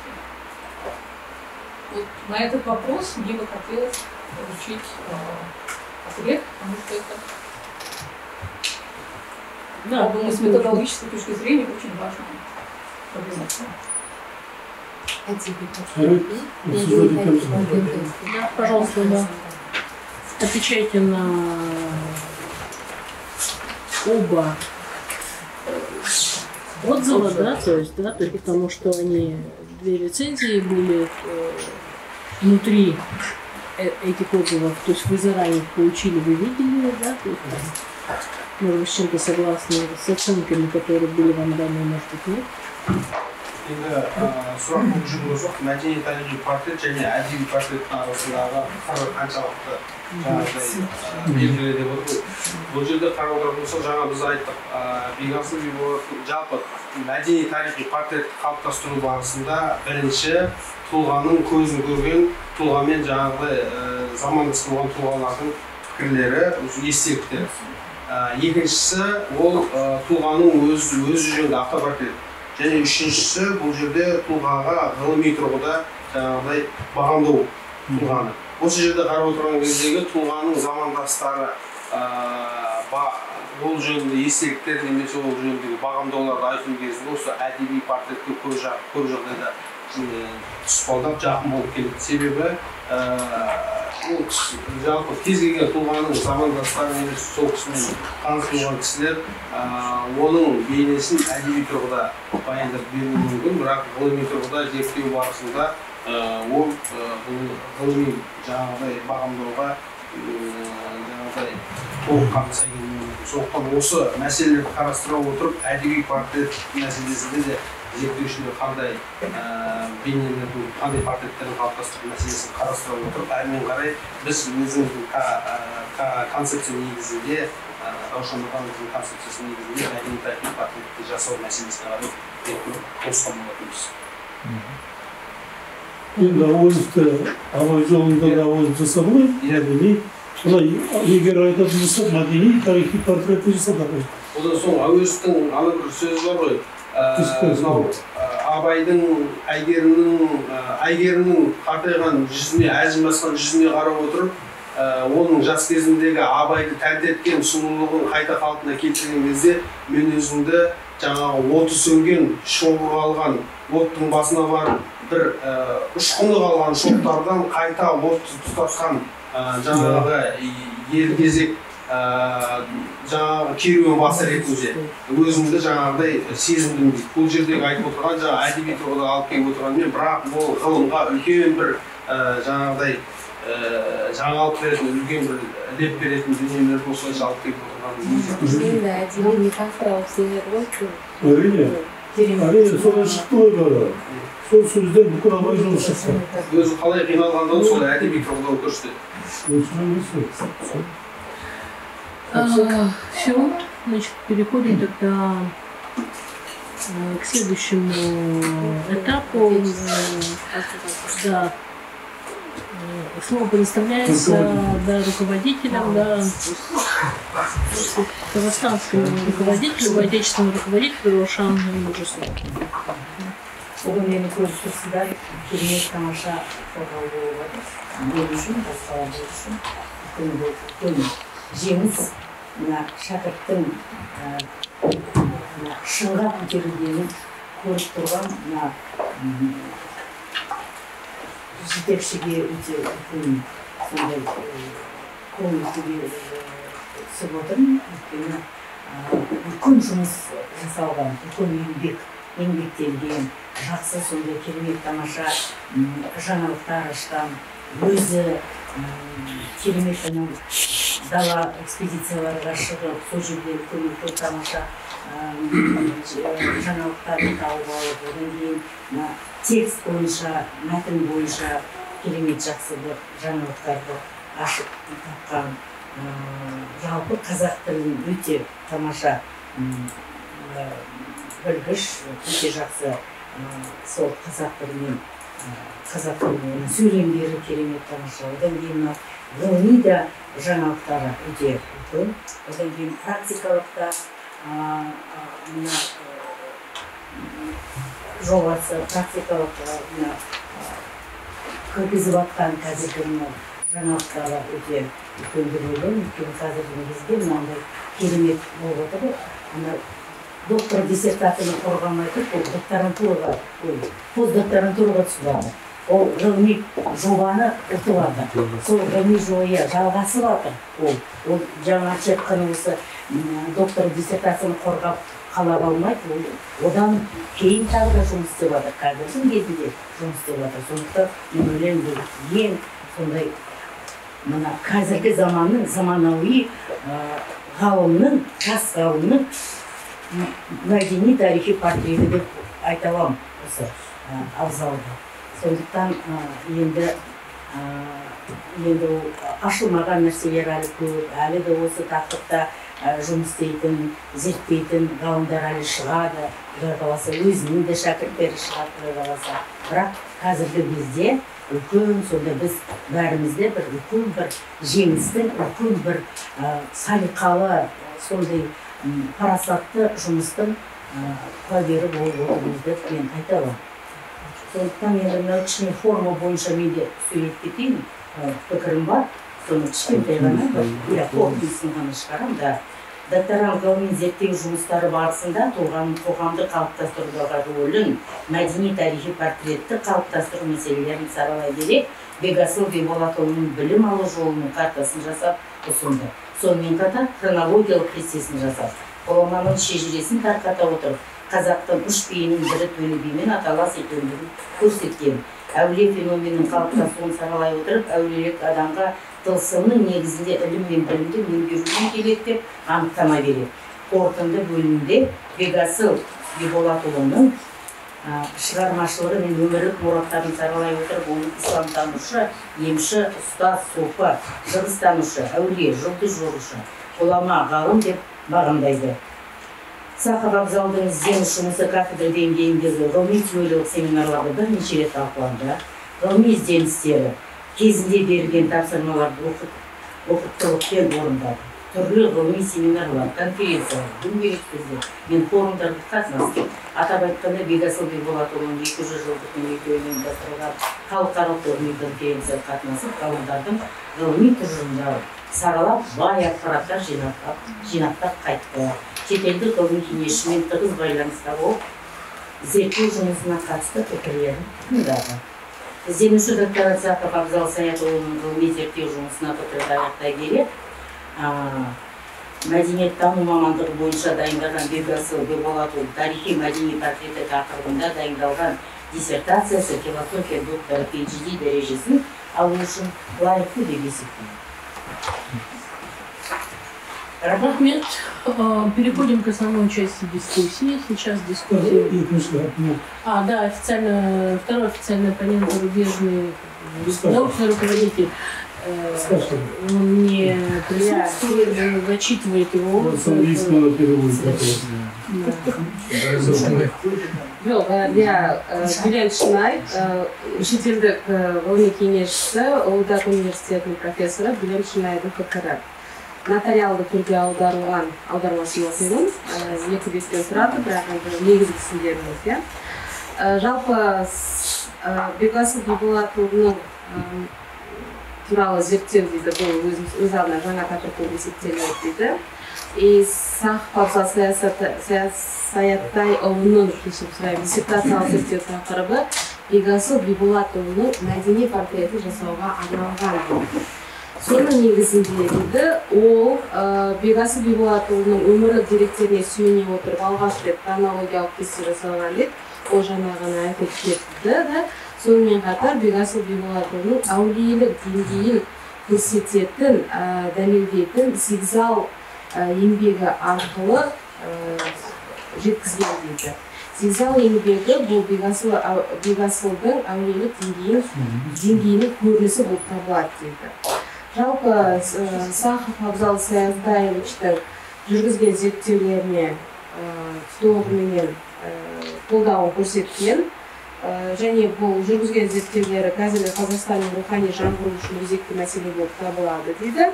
Вот на этот вопрос мне бы хотелось получить а, ответ, потому что это, Да, думаю, с методологической точки зрения очень важная проблема. Да, пожалуйста, да. Отвечайте на оба отзыва, да, то есть, да, то есть потому что они две рецензии были э, внутри э- этих отзывов, то есть вы заранее их получили, вы видели, да, то есть, может быть, с чем-то согласны с оценками, которые были вам даны, может быть, нет. енді сұрақ болып жүрген болсақ мәдени тарихи портрет және әдеби портреттің арасындағы қаншалықты жаңағыдай белгілі деп отыр бұл жерде қарап отыратын болсақ жаңа біз айттық бекасыл жалпы мәдени тарихи портретті қалыптастыру барысында бірінші тұлғаның көзін көрген тұлғамен жаңағыдай ә, замандас болған тұлғалардың пікірлері естеліктер. ә, екіншісі ол ә, тұлғаның өз өз жүрегінде автопортрет және үшіншісі бұл жерде тұлғаға ғылыми тұрғыда жаңағыдай бағамдау тұлғаны осы жерде қарап отырған кездегі тұлғаның замандастары ыыы ба- ол жөнінде естеліктер немесе ол жөніндегі бағамдауларды айту кезінде осы әдеби портретке көп көп жағдайда тұспалдап жақын болып келеді. Себебі ыыы ол кісі жалпы кез келген тұлғаның замандастары немесе сол кісімен таныс болған кісілер оның бейнесін әдеби тұрғыда баяндап беруі мүмкін бірақ ғылыми тұрғыда зерттеу барысында ол ғылыми жаңағыдай бағамдауға жаңағыдай толық қатыса келуі мүмкін. Сондықтан осы мәселелерді қарастыра отырып әдеби портрет мәселесінде де зерттеушілер қандай ыыы бейнелердің қандай портреттерін қалыптастыру мәселесін қарастыра отырып әрмен қарай біз өзіміздің ка- концепция негізінде ы, раушан нұрхановтың концепциясы негізінде мәдени портретті жасау мәселесіне қарай қосқан болатынбыз енді ауызды абай жолында да ауыз жасады ғой мәдени былай егер айтатын болсақ мәдени тарихи портретті жасады одан соң әуезовтің ана бір сөзі бар ғой. Мынау ы, абайдың әйгерімнің ы, әйгерімнің қартайған жүзіне әжім басқан жүзіне қарап отырып оның жас кезіндегі абайды тәнті еткен сұлулығын қайта қалпына келтірген кезде мен өзімді жаңағы оты сөнген шоғы қалған оттың басына барып бір ұшқыны қалған шоқтардан қайта отты тұтасқан ы, жаңағы елгезек жаңағы керуен басар ретінде өзімді жаңағыдай сезіндім дейді. Бұл жердегі айтып отырған жаңағы әдеби тұрғыда алып келіп отырғанмен бірақ ол ғылымға үлкен бір ыыы жаңағыдай ыыы жаңалық беретін үлкен бір леп беретін дүниелерді осылайша алып келіп отырған енді әдеби метафора сендер ғой әрине. Әрине содан шықты ғой бәрі. Сол сөзден бүкіл абай жолы шықты. Өзі қалай қиналғандығын сол әдеби тұрғыда көрсетеді. Все, значит, переходим тогда э, к следующему этапу. Э, Да. Э, Слово предоставляется да, руководителям, да, казахстанскому руководителю, отечественному руководителю Рошан Мужусу. бүгін мені көріп тұрсыздар керемет тамаша қорғау болып жатыр мен үшін басқалар үшін үлкен бір үлкен жеңіс мына шәкірттің шыңға көтерілгенін көріп тұрған мына жетекшіге өте үлкен сондай көңіл күйге түсіп отырмын. Өйткені үлкен жұмыс жасалған үлкен еңбек еңбектелген жақсы сондай керемет тамаша жаңалықтар ашқан өзі керемет анау дала экспедицияларға шығып сол жерде үлкен тамаша жаңалықтарды тауып алып одан кейін текст бойынша мәтін бойынша керемет жақсы бір жаңалықтарды ашып тапқан жалпы қазақ тілін өте тамаша э, білгіш өте жақсы ы, сол қазақ тілімен ы, қазақ тілімен сөйлемдері керемет тамаша. Одан кейін мынау ғылыми да жаңалықтары өте үлкен одан кейін практикалық та мына жобасы практикалық мына кіргізіп жатқан қазіргі мына жаңалықтары өте үлкен деп ойлаймын өйткені қазіргі кезде мынандай керемет болып отыр. Ғой ана доктор диссертацияны қорғамай тұрып ол докторантураға ой постдокторантураға түсіп ол ғылыми жобаны ұтып жатыр сол ғылыми жобаға жалғасып жатыр ол ол жаңағынша айтқан осы доктор диссертацияны қорғап қала алмайды. Ол одан кейін тағы да жұмыс істеп жатыр қазірдің кезінде жұмыс істеп жатыр сондықтан мен ойлаймын бұл ең сондай мына қазіргі заманның заманауи ғалымның жас ғалымның мәдени тарихи портреті деп айта аламын осы абзалды сондықтан енді енді ол ашылмаған нәрселер әлі көп әлі де осы тақырыпта жұмыс істейтін зерттейтін ғалымдар әлі шығады құдай қаласа өзінің де шәкірттері шығады құдай қаласа. Бірақ қазіргі кезде үлкен сонда біз бәріміз де бір үлкен бір жеңістің үлкен бір ә, салиқалы сондай парасатты жұмыстың куәгері болып отырмыз деп мен айта аламын. Сондықтан енді мынау кішкене форма бойынша мен де сөйлеп кетейін пікірім бар соны кішкентай ғана иә қорытындысын ғана шығарамын да докторант ғылыми зерттеу жұмыстары барысында тұлғаның қоғамды қалыптастырудағы рөлін мәдени тарихи портретті қалыптастыру мәселелерін саралай келе бекасыл бекболатұлының білім алу жолының картасын жасап ұсынды сонымен қатар хронологиялық кестесін жасап ғұламаның шежіресін тарқата отырып қазақтың үш биінің бірі төле бимен аталас екендігін көрсеткен. Әулие феноменінің қалыптасуын саралай отырып әулиелік адамға тылсымның негізінде ілім мен білімді меңгерумен келеді деп анықтама береді. Қорытынды бөлімінде бекасыл бекболатұлының шығармашылығы мен өмірлік мұраттарын саралай отырып оны исламтанушы емші ұстаз сопы шығыстанушы әулие жұлдыз жорушы ғұлама ғалым деп бағамдайды. Сақып абзалдың ізденіс жұмысы кафедра деңгейіндегі ғылыми теориялық семинарларда бірнеше рет талқыланды. Ғылыми ізденістері кезінде берілген тапсырмаларды оқып оқыптылықпен орындады. Түрлі ғылыми семинарлар конференциялар дөңгелек сөздер мен форумдарға қатынасты атап айтқанда бекасыл бекболатұлының екі жүз жылдық мерейтойына ұйымдастырылған халықаралық ғылыми конференцияға қатынасып ғалымдардың ғылыми тұжырымдарын саралап бай ақпараттар жинақтап жинақтап қайтты шетелдік ғылыми кеңесшімен тығыз байланыста болып зерттеу жұмысына қатысты пікірлерін тыңдады ізденуші доктор сақып абзал саятұлының ғылыми зерттеу жұмысына пікірді аяқтай келе мәдениеттану мамандығы бойынша дайындаған бекасыл бекболатұлы тарихи мәдени портреті тақырыбында дайындалған диссертациясы философия докторы PhD дәрежесін алу үшін лайықты деп есептеймін Рахмет. Э, Переходим к основной части дискуссии. Сейчас дискуссия. А, да, официально, второй официальный оппонент зарубежный Скажи. научный руководитель. э, Скажи. Он не присутствует, он зачитывает его. Вот с английского переводится. жоқ ә, иә ә, гүлен шынай ә, шетелдік ә, ғылыми кеңесшісі ұлдақ университетінің профессоры гүлен шынайдың пікірі нотариалды түрде аударылған аудармасын оқимын ә, екі беттен тұрады бірақ енді негізгі түсіндеріңіз иә Ә, жалпы с- ә, бекасыл бекболатұлының ә, туралы зерттеу дейді бұл өз, алдына жаңа тақырып болып есептеледі дейді и сақ абзал саясаты сая- саяттайұлының кешірім сұраймын диссертациялық зерттеу тақырыбы бекасыл биболатұлының мәдени портретін жасауға арналған соның негізінде дейді ол ә, бекасыл биболатұлының өмірлік деректеріне сүйене отырып алғаш рет хронологиялық кесте жасалған дейді ол жаңа ғана айтып кетті да сонымен қатар бекасыл биболатұлының әулиелік деңгейін көрсететін ә, дәлелдейтін сигзал еңбегі арқылы жеткізген дейді. Сигзал еңбегі бұл бекасыл бекасылдың әулиелік деңгейін деңгейінің көрінісі болып табылады дейді. Жалпы сахов абзал саяздаевичтің жүргізген зерттеулеріне толығыменен қолдауын көрсеткен және бұл жүргізген зерттеулері қазіргі қазақстанның рухани жаңғыруы үшін өзекті мәселе болып табылады дейді.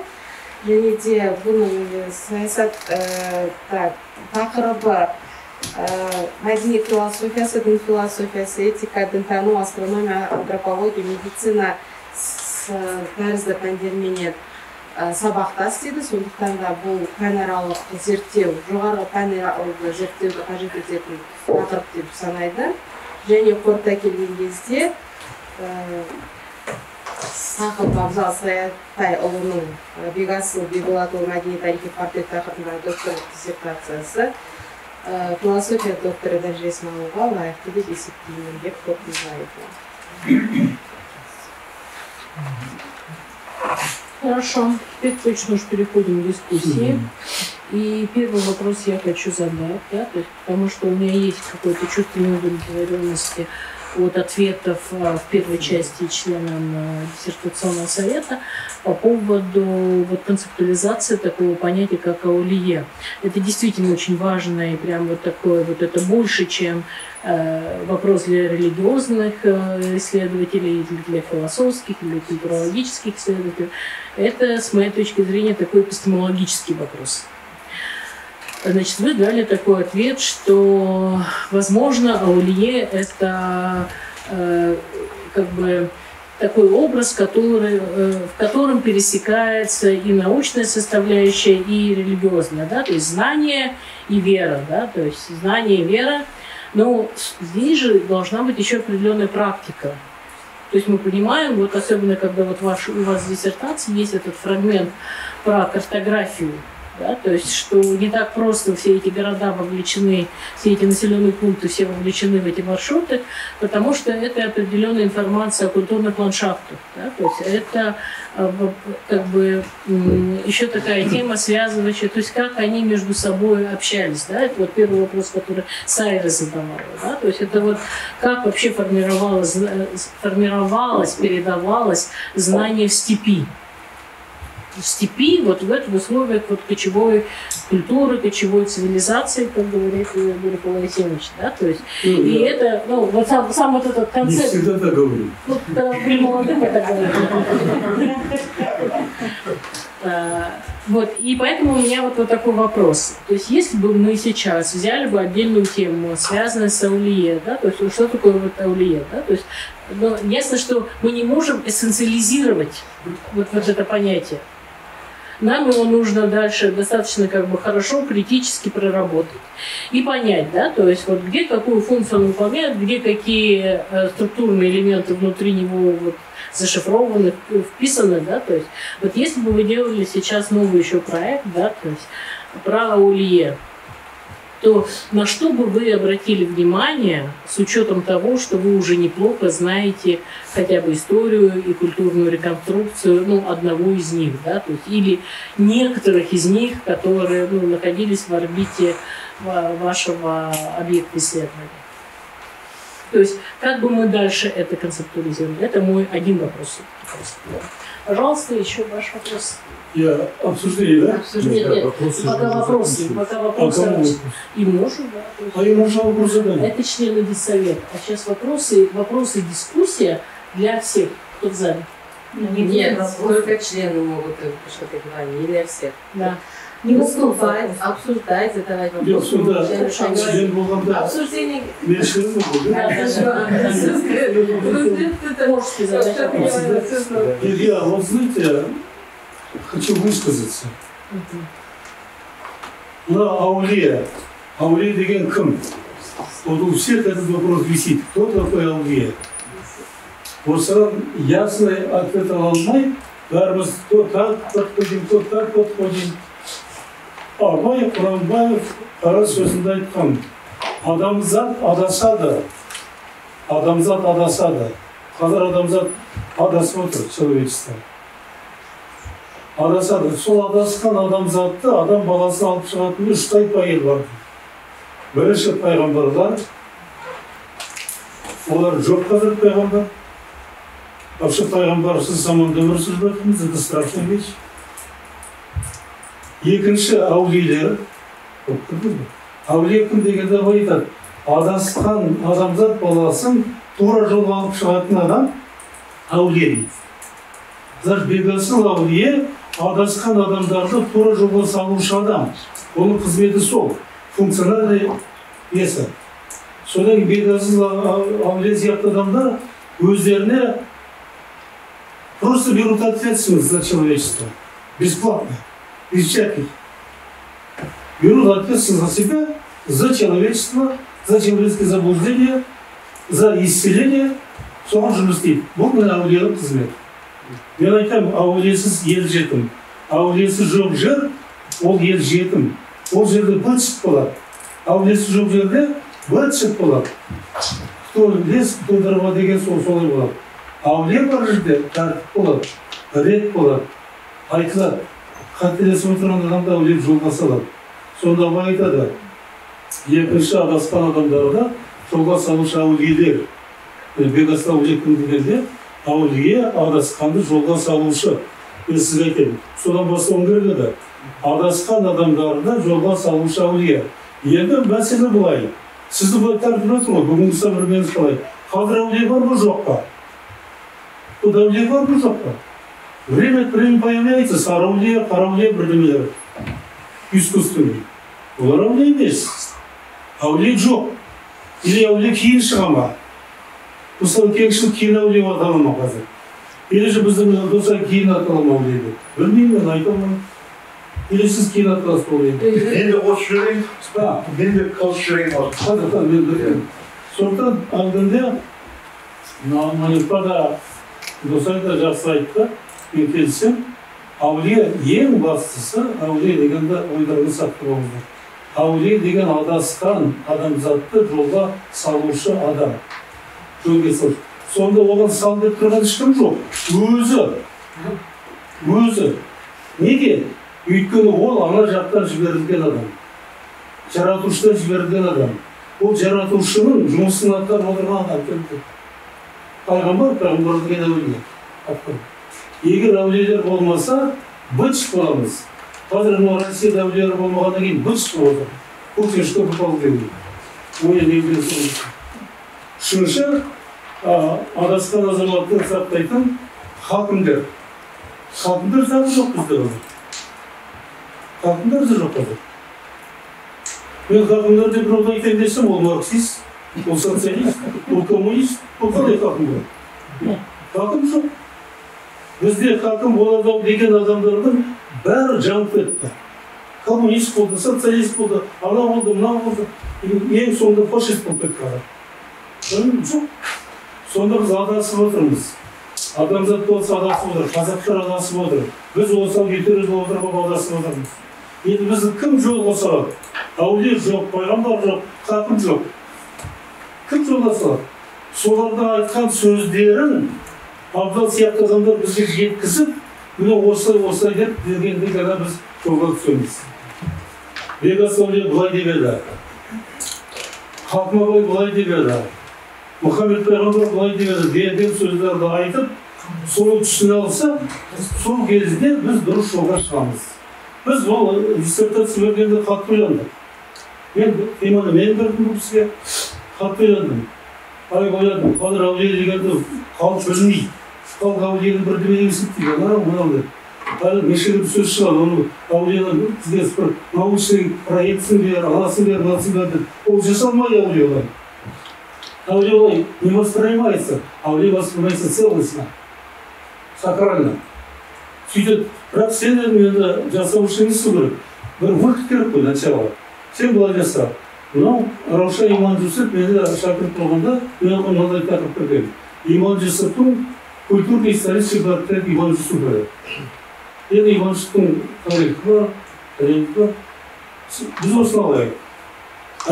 Және де бұның саясат ә, так, тақырыбы мәдениет философиясы дін философиясы этика дінтану астрономия антропология медицина тәрізді пәндерменен сабақтас дейді. Сондықтан да бұл пәнаралық зерттеу жоғары пәнаралық зерттеуді қажет ететін тақырып деп санайды. Және қорыта келген кезде сақып абзал саятбайұлының ә, бекасыл бекболатұлы мәдени тарихи портрет тақырыбындағы докторлық диссертациясы философия докторы дәрежесін алуға лайықты деп есептеймін деп қорытындылайды Хорошо, теперь точно уж переходим к дискуссии. И первый вопрос я хочу задать, да, то есть, потому что у меня есть какое-то чувство неудовлетворенности от ответов а, в первой части членам а, диссертационного совета по поводу вот, концептуализации такого понятия, как аулие. Это действительно очень важно и прям вот такое вот это больше, чем вопрос для религиозных э, исследователей, для философских, или культурологических исследователей. Это, с моей точки зрения, такой эпистемологический вопрос. Значит, вы дали такой ответ, что, возможно, аулие – это э, как бы такой образ, который, э, в котором пересекается и научная составляющая, и религиозная, да, то есть знание и вера, да, то есть знание и вера. Но здесь же должна быть еще определенная практика. То есть мы понимаем, вот особенно когда вот ваш, у вас в диссертации есть этот фрагмент про картографию, да, то есть что не так просто все эти города вовлечены, все эти населенные пункты все вовлечены в эти маршруты, потому что это определенная информация о культурных ландшафтах. Да, то есть это э, как бы еще такая тема, связывающая, то есть как они между собой общались. Да, это вот первый вопрос, который Сайра задавала. Да, то есть это вот как вообще формировалось, зна- формировалось передавалось знание в степи в степи, вот в этих условиях вот кочевой культуры, кочевой цивилизации, как говорит э, Юрий Половесевич, да, то есть, Ну, и да. это, ну, вот сам, сам вот этот Не концепт, всегда так говорю. ну, когда при молодых это Вот, и поэтому у меня вот, вот такой вопрос. То есть, если бы мы сейчас взяли бы отдельную тему, связанную с Аулие, да, то есть, что такое вот Аулие, да, то есть, ну, ясно, что мы не можем эссенциализировать вот, вот это понятие. Нам его нужно дальше достаточно как бы хорошо критически проработать и понять, да, то есть вот где какую функцию он выполняет, где какие э, структурные элементы внутри него вот зашифрованы, э, вписаны, да, то есть вот если бы вы делали сейчас новый еще проект, да, то есть про Аулие, то на что бы вы обратили внимание с учетом того, что вы уже неплохо знаете хотя бы историю и культурную реконструкцию ну, одного из них, да, то есть, или некоторых из них, которые ну, находились в орбите ва- вашего объекта исследования. То есть, как бы мы дальше это концептуализировали? Это мой один вопрос. Пожалуйста, еще ваш вопрос. Я обсуждение, да? Обсуждение. Нет, пока вопросы, пока А вопросы. кому вопрос? И мужу, да. А ему можно вопрос задать? Это члены диссовета. А сейчас вопросы, вопросы дискуссия для всех, кто в зале. Нет, только члены могут э, что-то говорить, не для всех. Да. Не выступать, обсуждать, задавать Я вопросы. согласия. болғанда Обсуждение. мен член болдым, Да, да? Можете задать вопросы. Илья, вот знаете, хочу высказаться. На Аулия. Аулия деген кім? Вот у всех этот вопрос висит. Кто такой Аулия? Осыған ясный ответ ала алмай, бәріміз то так подходим, то так подходим. Абай Құранбаев қара сөзінде айтқан, адамзат адасады, адамзат адасады. Қазір адамзат адасып отыр, человечество. Адасады. Сол адасқан адамзатты адам баласы алып шығатын үш тайпа ел бар. Бірінші пайғамбарлар, олар жоқ қазір пайғамбар. Вообще пайғамбарсыз заманда өмір сүріп жатырмыз, это страшная вещь. Екінші әулиелер, әулие кім дегенде абай айтады адасқан адамзат баласын тура жолға алып шығатын адам әулие дейді значит бекасыл әулие адасқан адамдарды тура жолға салушы адам. Оның қызметі сол. Функциональный несі содан кейін бекасыл әулие сияқты адамдар өздеріне просто берут ответственность за человечество. Бесплатно. Без всяких. Берут ответственность за себя за человечество за человеческое заблуждение за исцеление. Соған жұмыс істейді. Бұл міне әулиенің қызметі. Мен айтамын әулиесіз ел жетім әулиесі жоқ жер ол ел жетім ол жерде быт болады. Әулиесі жоқ жерде быт болады. Кто лес кто дрова деген сол солай болады. Әулие бар жерде тәртіп болады рет болады. Айтылады қателесіп отырған адамды әулие жолға салады сонда абай айтады екінші адасқан адамдарды жолға салушы әулиелер бекасты әулие кім дегенде әулие адасқанды жолға салушы мен сізге айтайын содан бастауым керек еді адасқан адамдарды жолға салушы әулие енді мәселе былай. Сізді былай тартып жатыр ғой? Бүгінгі современность қалай? Қазір әулие бар ма жоқ па бұл әулие бар ма жоқ па время от времени появляется. Сарыәулие қараәулие бірдемелер искусственный олар әулие емес. Әулие жоқ. Или әулие кейін шыға ма? Мысалы кеңшілік кейін әулие атала ма қазір? Или же біздің достар кейін атала ма деп білмеймін мен айта алмаймын. Или сіз кейін аталасыз ба ойлаймын мен де қосып жіберейін. Мен де қосып жіберейін қазір мен білемін сондықтан әлгінде мына манипа да досай да жақсы айтты. Мен келісемін әулие ең бастысы әулие дегенді ойларыңа сақтап алыңыздар. Әулие деген адасқан адамзатты жолға салушы адам. Салушы сонда оған сал деп тұрған ешкім жоқ өзі өзі неге өйткені ол ана жақтан жіберілген адам жаратушыдан жіберілген адам ол жаратушының жұмысын атқарып отырған адам пайғамбар пайғамбар деген әулие егер әулиелер болмаса быт боламыз қазір мынау россияда әулиелер болмағаннан кейін быт болып отыр что. Үшінші, адасқан азаматты сақтайтын хакімдер. Хакімдер заңы жоқ бізде қазір. Хакімдер де жоқ қазір. Мен хакімдер деп біреуді айтайын десем, ол марксист, ол социалист, ол коммунист, ол қалай хакім бар? Хакім жоқ. Бізде хакім болады ау деген адамдардың бәрі жанып кетті коммунист болды социалист болды анау болды мынау болды ең соңында фашист болып кетті жоқ сонда біз адасып отырмыз. Адамзат болса адасып отыр қазақтар адасып отыр. Біз осал көтеріп отырып адасып отырмыз. Енді бізді кім жолға салады әулие жоқ пайғамбар жоқ хакім жоқ. Кім жолға салады солардың айтқан сөздерін абдал сияқты адамдар бізге жеткізіп міне осылай осылай деп бергенде ғана біз жолға түсеміз. Бекас әулие былай деп еді. Хакім былай деп еді. Мұхаммед пайғамбар былай деген сөздерді айтып соны түсіне алса сол кезде біз дұрыс жолға шығамыз біз ол диссертация бергенде қатты ойландық мен именно мен бердім бұл кісіге қатты ойландым ай ойладым қазір әулие дегенді халық білмейді халық әулиені бірдеме есептейді анау мынау деп әлі неше түрлі сөз шығады оны әулиені бізге бір научный проектсін бер анасын бер мынасын бер деп ол жасалмайды әулие олай не воспринимается әулие воспринимается целостно сакрально. Сөйтеді бірақ сен енді жасаушы емессің керек бір выход керек қой начало. Сен былай жаса мынау раушан иман жүсіп мені шәкірт болғанда мен оған мынандай тақырып берген иман жүсіптің культурно исторический портрет иман жүсіпова енді иман жүсіптің тарихы бар тарихы бар біз осыны алайық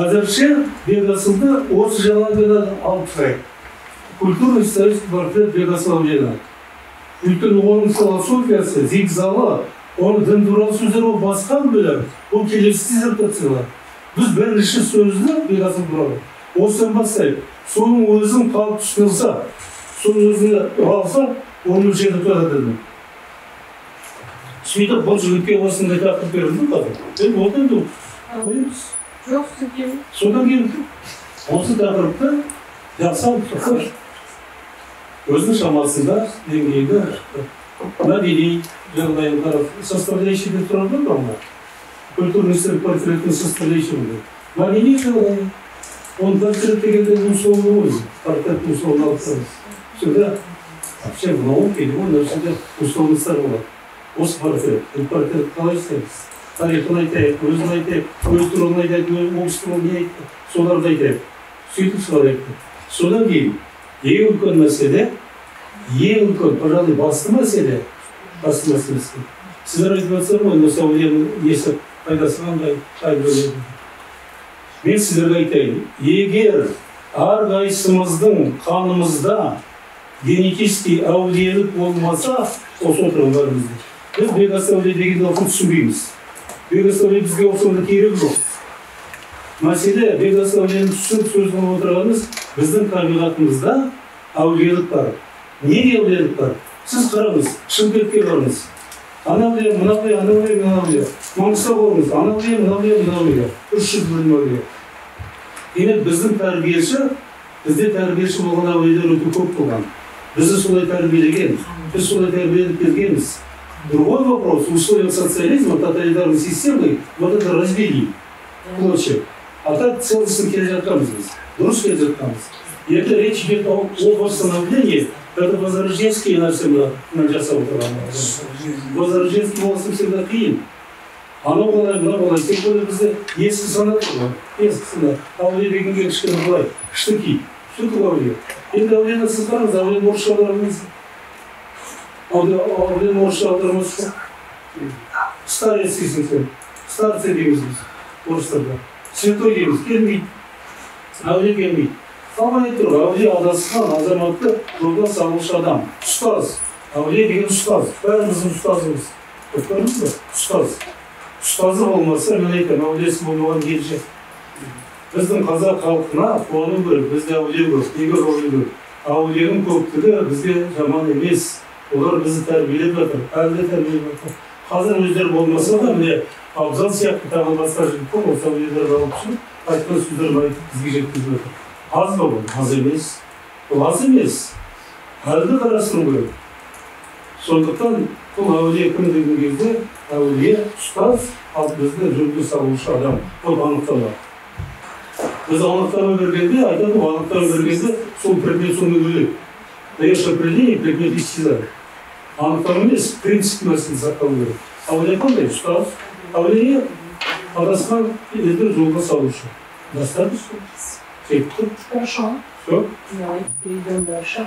әзірше бекасылды осы жағынан алып шығайық культурно исторический портрет бекасыл әулиені өйткені оның философиясы зигзалы оның дін туралы сөздер ол басқа бөлек. Ол келесі диссертациялар біз бірінші сөзді бекасыл туралы. Осыдан бастайық. Соның өзін қалып тұтынса соның өзіне алса оның жерде тұрады деді сөйтіп бұл жігітке осындай тақырып берілді қазір. Енді болды енді. Қойыңыз жоқ сізге содан кейін осы тақырыпты пікір өзінің шамасында деңгейде мәдени жағдайын қарап составляющий деп тұрады ғой мына культурный портреттің составляющий мәдени жағдай он портрет дегенде условный өзі портрет условно алып тұрмыз всегда вообще в науке любой нәрседе условностар болады осы портрет бұл портрет қалай істейміз тарихын айтайық өзін айтайық өз туралы айтайық өз туралы не айтты соларды айтайық сөйтіп солай айтты содан кейін ең үлкен мәселе ең үлкен пожалуй басты мәселе басты мәселесі сіздер айтып жатсыздар ғой осы әулиенің несі пайдасы қандай мен сіздерге айтайын егер әрқайсымыздың қанымызда генетический әулиелік болмаса осы отырған бәрімізде біз бекас әулие дегенді түсінбейміз бекас әулие бізге осында керегі жоқ. Мәселе бекас әулиені түсініп сөз қылып отырғанымыз біздің табиғатымызда әулиелік бар. Неге әулиелік бар? Сіз қараңыз шымкентке барыңыз. Ана әулие мына әулие ана әулие мына әулие маңғыстауға барыңыз ана әулие мына әулие мына әулие үш жүз бөлім әулие. Демек біздің тәрбиеші бізде тәрбиеші болған әулиелер өте көп болған. Бізді солай тәрбиелеген біз солай тәрбиеленіп келгенбіз. Другой вопрос. В условиях социализма тоталитарной системы вот это разбили клочья а так целостно келе жатқанбыз біз дұрыс келе жатқанбыз енді речь идет о, о восстановлении. Это возрожденский нәрсе мына жасап отырған возрожденский. Болғасын всегда қиын анау қалай мынау қалай тем более бізде ескі сана тұр ғой ескі сана әулие дегенге кішкене былай штыки. Что такое әулие енді әулиені сіз қараңыз әулиені орысша аударамыз әулиені орысша аударамыз старец сен старцы дейміз біз орыстарда святой дейміз келмейді әулие келмейді қалай тұр әулие адасқан азаматты жолға салушы адам ұстаз әулие деген ұстаз бәріміздің ұстазымыз көрдіңіз ба ұстаз ұстазы болмаса мен айтамын әулиесі болмаған ел жоқ біздің қазақ халқына қуану керек бізде әулие көп неге әулие көп әулиенің көптігі бізге жаман емес олар бізді тәрбиелеп жатыр әлі де тәрбиелеп жатыр қазір өздері болмаса да міне абзал сияқты тағы басқа жігіттер осы әулиелерді алып шығып айтқан сөздерін айтып бізге жеткізіп жатыр аз ба бұл аз емес бұл аз емес әлі де қарастыру керек сондықтан бұл әулие кім деген кезде әулие ұстаз ал бізді жөнге салушы адам бұл анықталады біз анықтама бергенде айтады ғой анықтама бергенде сол предмет сонымен өледі даешь определение предмет исчезает анықтама емес принцип нәрсені сақтау керек әулие қандай ұстаз әулие адасқан елді жолға салушы достаточно жетті Хорошо. все Давай перейдем дальше.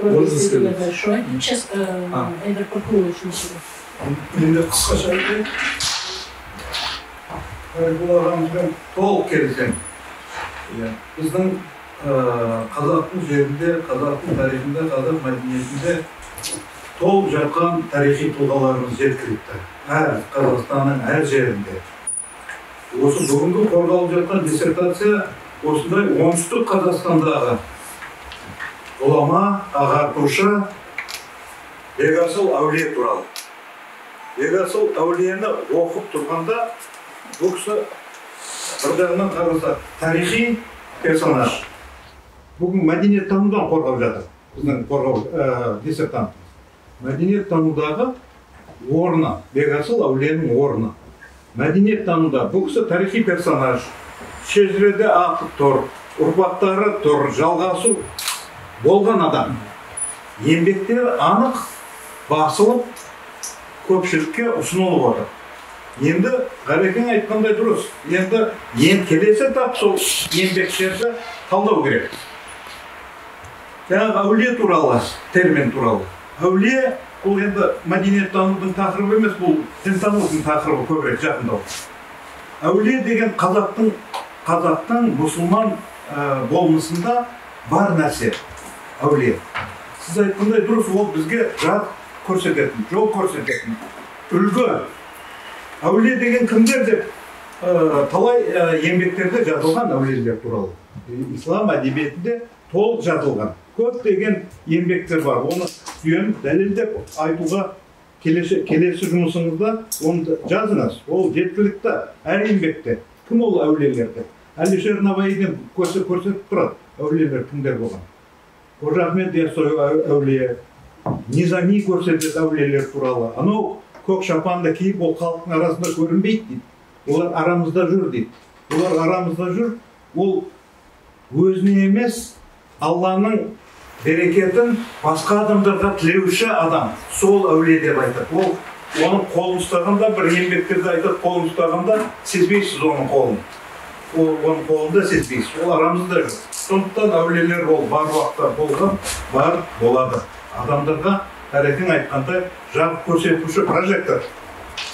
Можно Спасибо сказать? большое. Сейчас э, А. Эдер Паркулович начнет. енді қысқаша айтайын бұл ағамызбен толық келісемін иә біздің ә, қазақтың жерінде қазақтың тарихында қазақ мәдениетінде толып жатқан тарихи тұлғаларымыз жеткілікті әр қазақстанның әр жерінде осы бүгінгі қорғалып жатқан диссертация осындай оңтүстік қазақстандағы ғұлама ағартушы бекасыл әулие туралы бекасыл әулиені оқып тұрғанда бұл кісі бір жағынан қараса тарихи персонаж бүгін мәдениеттанудан қорғап жатыр біздің қорғау ә, мәдениеттанудағы орны бекасыл әулиенің орны мәдениеттануда бұл кісі тарихи персонаж шежіреде аты тұр ұрпақтары тұр жалғасу болған адам еңбектері анық басылып көпшілікке ұсынылып отыр енді ғалекең айтқандай дұрыс енді енді келесі этап сол еңбектерді талдау керек жаңағы әулие туралы термин туралы. Әулие бұл енді мәдениеттанудың тақырыбы емес бұл дінтанудың тақырыбы көбірек жақындау. Әулие деген қазақтың қазақтың мұсылман ә, болмысында бар нәрсе әулие. Сіз айтқандай дұрыс ол бізге жар көрсететін жол көрсететін. Үлгі. Әулие деген кімдер деп ә, талай ә, еңбектерде жазылған әулиелер туралы. Ислам әдебиетінде толық жазылған. Көптеген еңбектер бар. Оны сүйеніп дәлелдеп айтуға келесі, келесі жұмысыңызда оны жазыңыз. Ол жеткілікті әр еңбекте. Кім ол әулиелер деп әлишер набайдың көрсетіп тұрады. Әулиелер кімдер болған? Қожа ахмет яссауи әулие. Низами көрсетеді әулиелер туралы. Анау көк шапанды киіп ол халықтың арасында көрінбейді дейді. Олар арамызда жүр дейді. Олар арамызда жүр. Ол өзіне емес алланың берекетін басқа адамдарға тілеуші адам сол әулие деп айтады. Ол оның қолын ұстағанда бір еңбектерде айтады қолын ұстағанда сезбейсіз оның қолын. Ол оның қолында сезбейсіз ол арамызда жүр сондықтан әулиелер ол бар уақытта болған бар болады. Адамдарға тарихың айтқандай жарық көрсетуші прожектор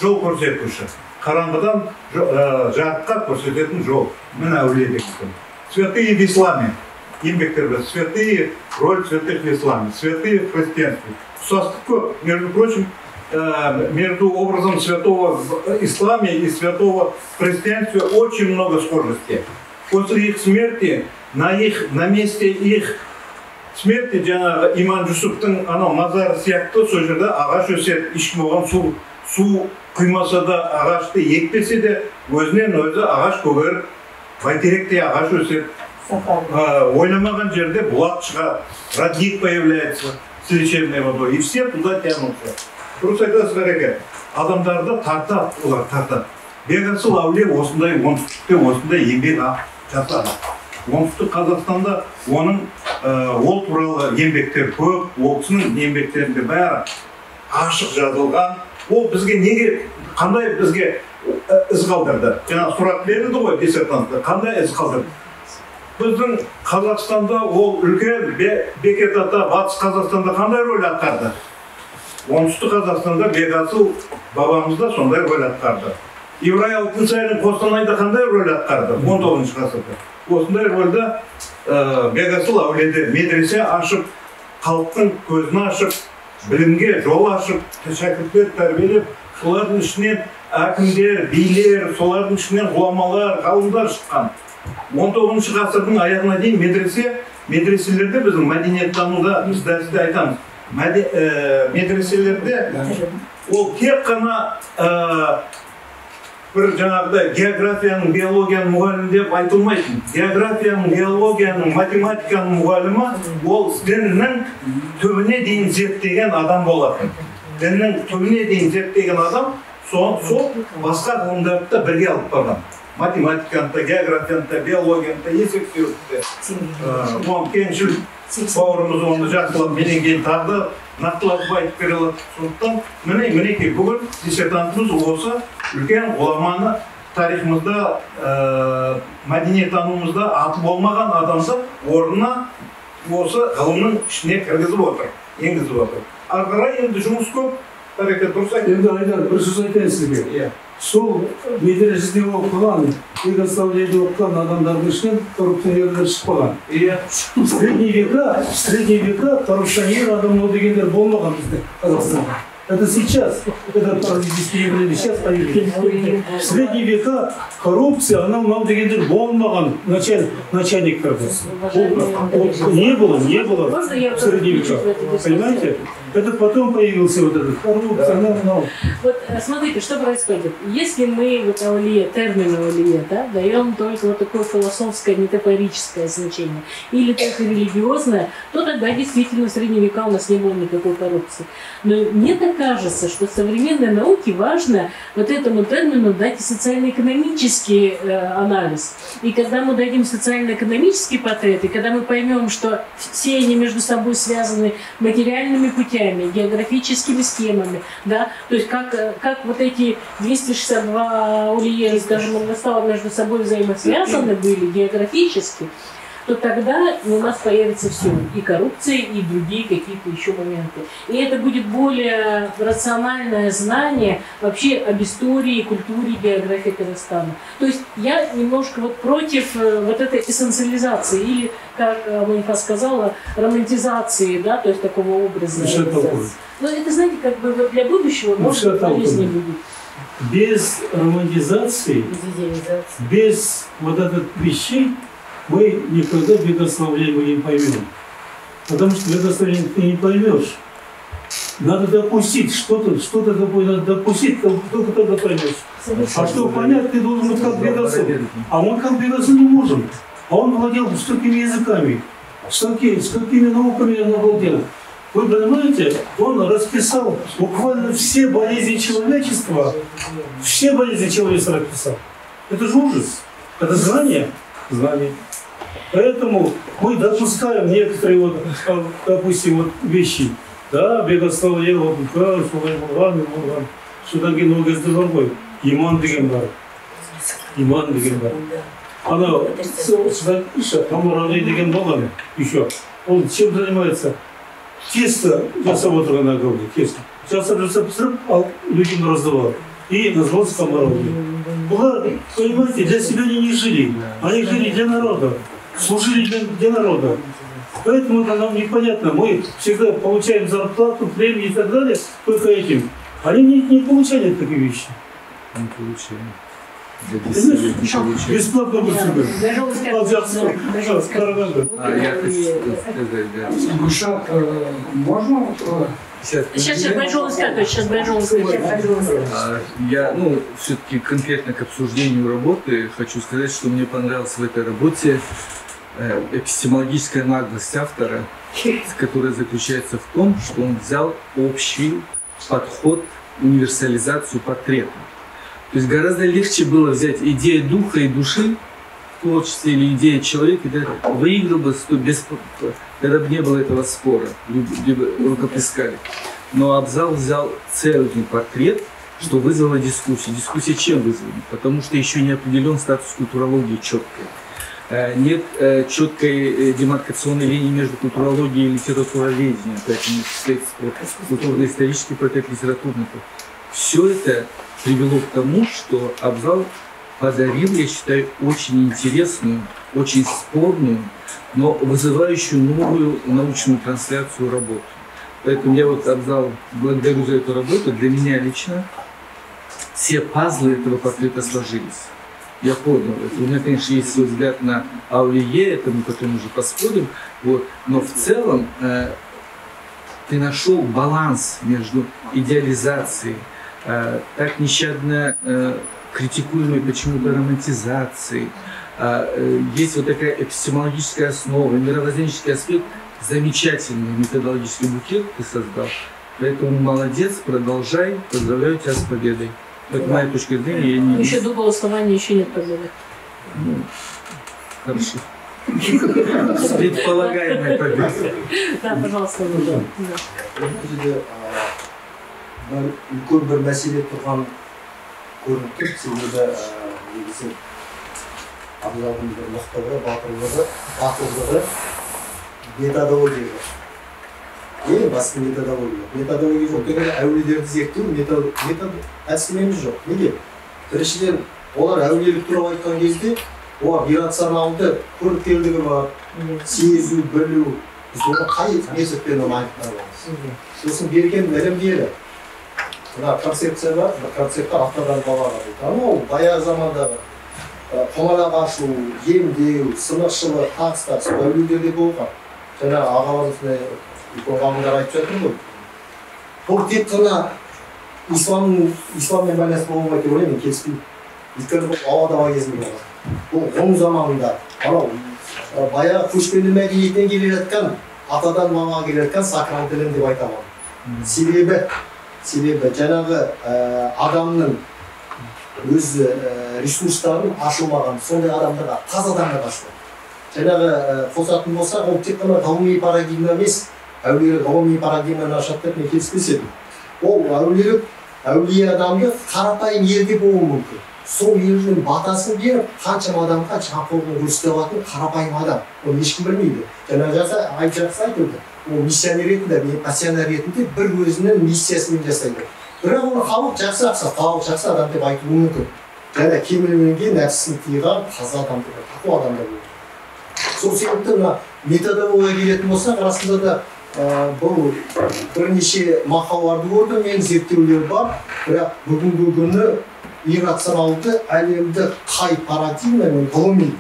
жол көрсетуші. Қараңғыдан жарыққа көрсететін жол. Міне әулие деген. Святые в исламе еңбектерде святые роль святых в исламе святые в христианстве ұқсастық көп между прочим между образом святого в исламе и святого в христианстве очень много схожести. После их смерти, на, их, на месте их смерти жаңағы иман жүсіптің анау мазары сияқты сол жерде ағаш өседі ешкім оған су су құймаса да ағашты екпесе де өзінен өзі ағаш көгеріп бәйтеректей ағаш өседі ойламаған жерде бұлақ шығады родник появляется с лечебной водой и все туда тянутся. Дұрыс айтасыз қареке адамдарды тартады олар тартады бекасыл әулие осындай оңтүстікте осындай еңбек жасады. Оңтүстік қазақстанда оның ол туралы еңбектер көп ол кісінің еңбектерінде бәрі ашық жазылған. Ол бізге неге қандай бізге із қалдырды? Жаңа сұрақ берілді ғой диссертантта қандай із қалдырды? Біздің қазақстанда ол үлкен бекет ата батыс қазақстанда қандай рөл атқарды? Оңтүстік қазақстанда бекасыл бабамыз да сондай рөл атқарды. Ибрай алтынсарин қостанайда қандай рөл атқарды? Он тоғызыншы ғасырда. Осындай рөлді ә, бекасыл әулиеде медресе ашып халықтың көзін ашып білімге жол ашып шәкірттер тәрбиелеп солардың ішінен әкімдер билер солардың ішінен ғұламалар ғалымдар шыққан. Он тоғызыншы ғасырдың аяғына дейін медресе медреселерде біздің мәдениеттануда біз дәрісте айтамыз. Мәде, ә, медреселерде ол тек қана ә, бір жаңағыдай географияның биологияның мұғалімі деп айтылмайтын географияның биологияның математиканың мұғалімі ол діннің түбіне дейін зерттеген адам болатын. Діннің түбіне дейін зерттеген адам сол, сол басқа ғылымдарды да бірге алып барған. Математиканы географияны да биологияны да есеп теориялықты оны кеңшіл бауырымыз оны жақсылап менен кейін тағы да нақтылап айтып бере алады сондықтан міне мінекей бүгін диссертантымыз осы үлкен ғұламаны тарихымызда ә, мәдениеттануымызда аты болмаған адамды орнына осы ғылымның ішіне кіргізіп отыр енгізіп отыр. Ары қарай енді жұмыс көп. бәрекелді дұрыс енді айдар бір сөз айтайын сізге иә сол медреседе оқыған югославияда оқыған адамдардың ішінен коррупционерлер шықпаған иә средний века средний века коррупционер адам дегендер болмаған бізде қазақстанда Это сейчас, это паразитические явления, сейчас появились. В средние века коррупция, она мынау дегендер болмаған началь, начальниктарда. Не было, не было в средние века. Понимаете? Это потом появился вот этот коррупция, она мынау. Вот э, смотрите, что происходит. Если мы вот аулия, термин аулия, да, даем только вот такое философское, метафорическое значение, или только религиозное, то тогда действительно в средние века у нас не было никакой коррупции. Но мне так кажется, что в современной науке важно вот этому термину дать и социально-экономический э, анализ. И когда мы дадим социально-экономический портрет, и когда мы поймем, что все они между собой связаны материальными путями, географическими схемами, да, то есть как, э, как вот эти 262 улье, скажем, между собой взаимосвязаны были географически, то тогда у нас появится все, и коррупция, и другие какие-то еще моменты. И это будет более рациональное знание вообще об истории, культуре, географии Казахстана. То есть я немножко вот против э, вот этой эссенциализации, или, как э, Манифа сказала, романтизации, да, то есть такого образа. Ну, это, знаете, как бы для будущего, ну, может быть, полезнее будет. Без романтизации, без вот этих вещей, мы никогда бегословление мы не поймем. Потому что бегословление ты не поймешь. Надо допустить что-то, что-то такое надо допустить, только тогда поймешь. А что понять, ты должен быть как Пегасов. А он как Пегасов не может. А он владел столькими языками, с какими, с какими науками он владел. Вы понимаете, он расписал буквально все болезни человечества, все болезни человечества расписал. Это же ужас. Это знание. Знание. Поэтому мы допускаем некоторые вот, а, допустим, вот вещи. Да, бегослов ел, вот, Булган, Булган, содан кейін ол кезде бар ғой иман деген бар иман деген бар анау айтыңызшы хамурағи деген болған еще ол чем занимается тесто жасап отырған огромное тесто жасап жасап пісіріп ал людям раздавал и назывался хамурағи бұлар понимаете для себя они не жили они жили для народа служили для, для народа Поэтому это нам непонятно. Мы всегда получаем зарплату, премии и так далее только этим. Они не, не получали такие вещи. Не получили. Бесплатно бы А я хочу сказать, да. Гушат, можно вот Сейчас, Сейчас, сейчас, Байжон сейчас Байжон. А, Я, ну, все-таки конкретно к обсуждению работы хочу сказать, что мне понравилось в этой работе эпистемологическая наглость автора, которая заключается в том, что он взял общий подход, универсализацию портрета. То есть гораздо легче было взять идею духа и души в творчестве или идея человека, и выиграл бы без, когда бы не было этого спора, либо, рукоплескали. Но Абзал взял целый портрет, что вызвало дискуссию. Дискуссия чем вызвана? Потому что еще не определен статус культурологии четкой. Э, Нет э, четкой э, демаркационной линии между культурологией и литературоведением, поэтому культурно-исторический портрет, литературный портрет. Все это привело к тому, что Абзал подарил, я считаю, очень интересную, очень спорную, но вызывающую новую научную трансляцию работу. Поэтому я вот Абзал благодарю за эту работу. Для меня лично все пазлы этого портрета сложились. Я понял это. У меня, конечно, есть свой взгляд на Аулие, это мы потом уже поспорим. Вот. Но в целом э, ты нашел баланс между идеализацией, э, так нещадно э, критикуемой почему-то романтизацией. А, э, есть вот такая эпистемологическая основа, мировоззренческий аспект, замечательный методологический букет ты создал. Поэтому молодец, продолжай, поздравляю тебя с победой. Это моя точка зрения, я не... Еще до голосования еще нет победы. Ну, хорошо. С предполагаемой победой. Да, пожалуйста. Да. Да. үлкен бір мәселе тұрған көрініп тұр себебі негізі абзалдың бір мықтылығы батылдығы батылдығы методология ең басты методология. Методология жоқ. Дегенде әулиелерді зерттеу метод метод әдістемеміз жоқ. Неге? Біріншіден олар әулиелік туралы айтқан кезде олар иррационалды көріпкелдігі бар. Сезу білу. Біз оны қай методпен оны анықтай аламыз сосын берген ілім бері мына концепция бар. Бір концепт бар атадан бабаға дейді. Анау баяғы замандағы құмалақ ашу емдеу сынықшылық тағыстар сол әулиелерде болған. Жаңағы ағаларымыз үлкен ғалымдар айтып жатыр ғой бұл тек қана исламның исламмен байланысты болмайды деп ойлаймын мен келіспеймін. Өйткені бұл ауа даба кезінде болған. Бұл ғұн заманында анау баяғы көшпенді мәдениеттен келе жатқан атадан бабаға келе жатқан сакралды ілім деп айта аламын. Себебі себебі жаңағы ә, адамның өз ресурстарын ашылмаған сондай адамдарға таза адамдарға ашылады. Жаңағы қосатын болсақ ол тек қана ғылыми парадигма емес әулиелік ғылыми парадигманы ашады мен келіспес ол әулиелік әулие адамды қарапайым елде болуы мүмкін. Сол елдің батасын беріп қаншама адамға қамқорлығын көрсете алатын қарапайым адам. Оны ешкім білмейді. Жаңа жақсы айтып жақсы өтті ол миссионер ретінде не пассионер ретінде бір өзінің миссиясымен жасайды. Бірақ оны халық жақсы жақсы халық жақсы адам деп айтуы мүмкін. Және кемелменген нәпсісін тыйған таза адам деп тақуа адам деп. Ойлаймын. сол себепті мына методологияға келетін болсақ расында да бұл бірнеше мақалаларды көрдім мен зерттеулер бар. Бірақ бүгінгі күні иррационалды әлемді қай парадигмамен ғылыми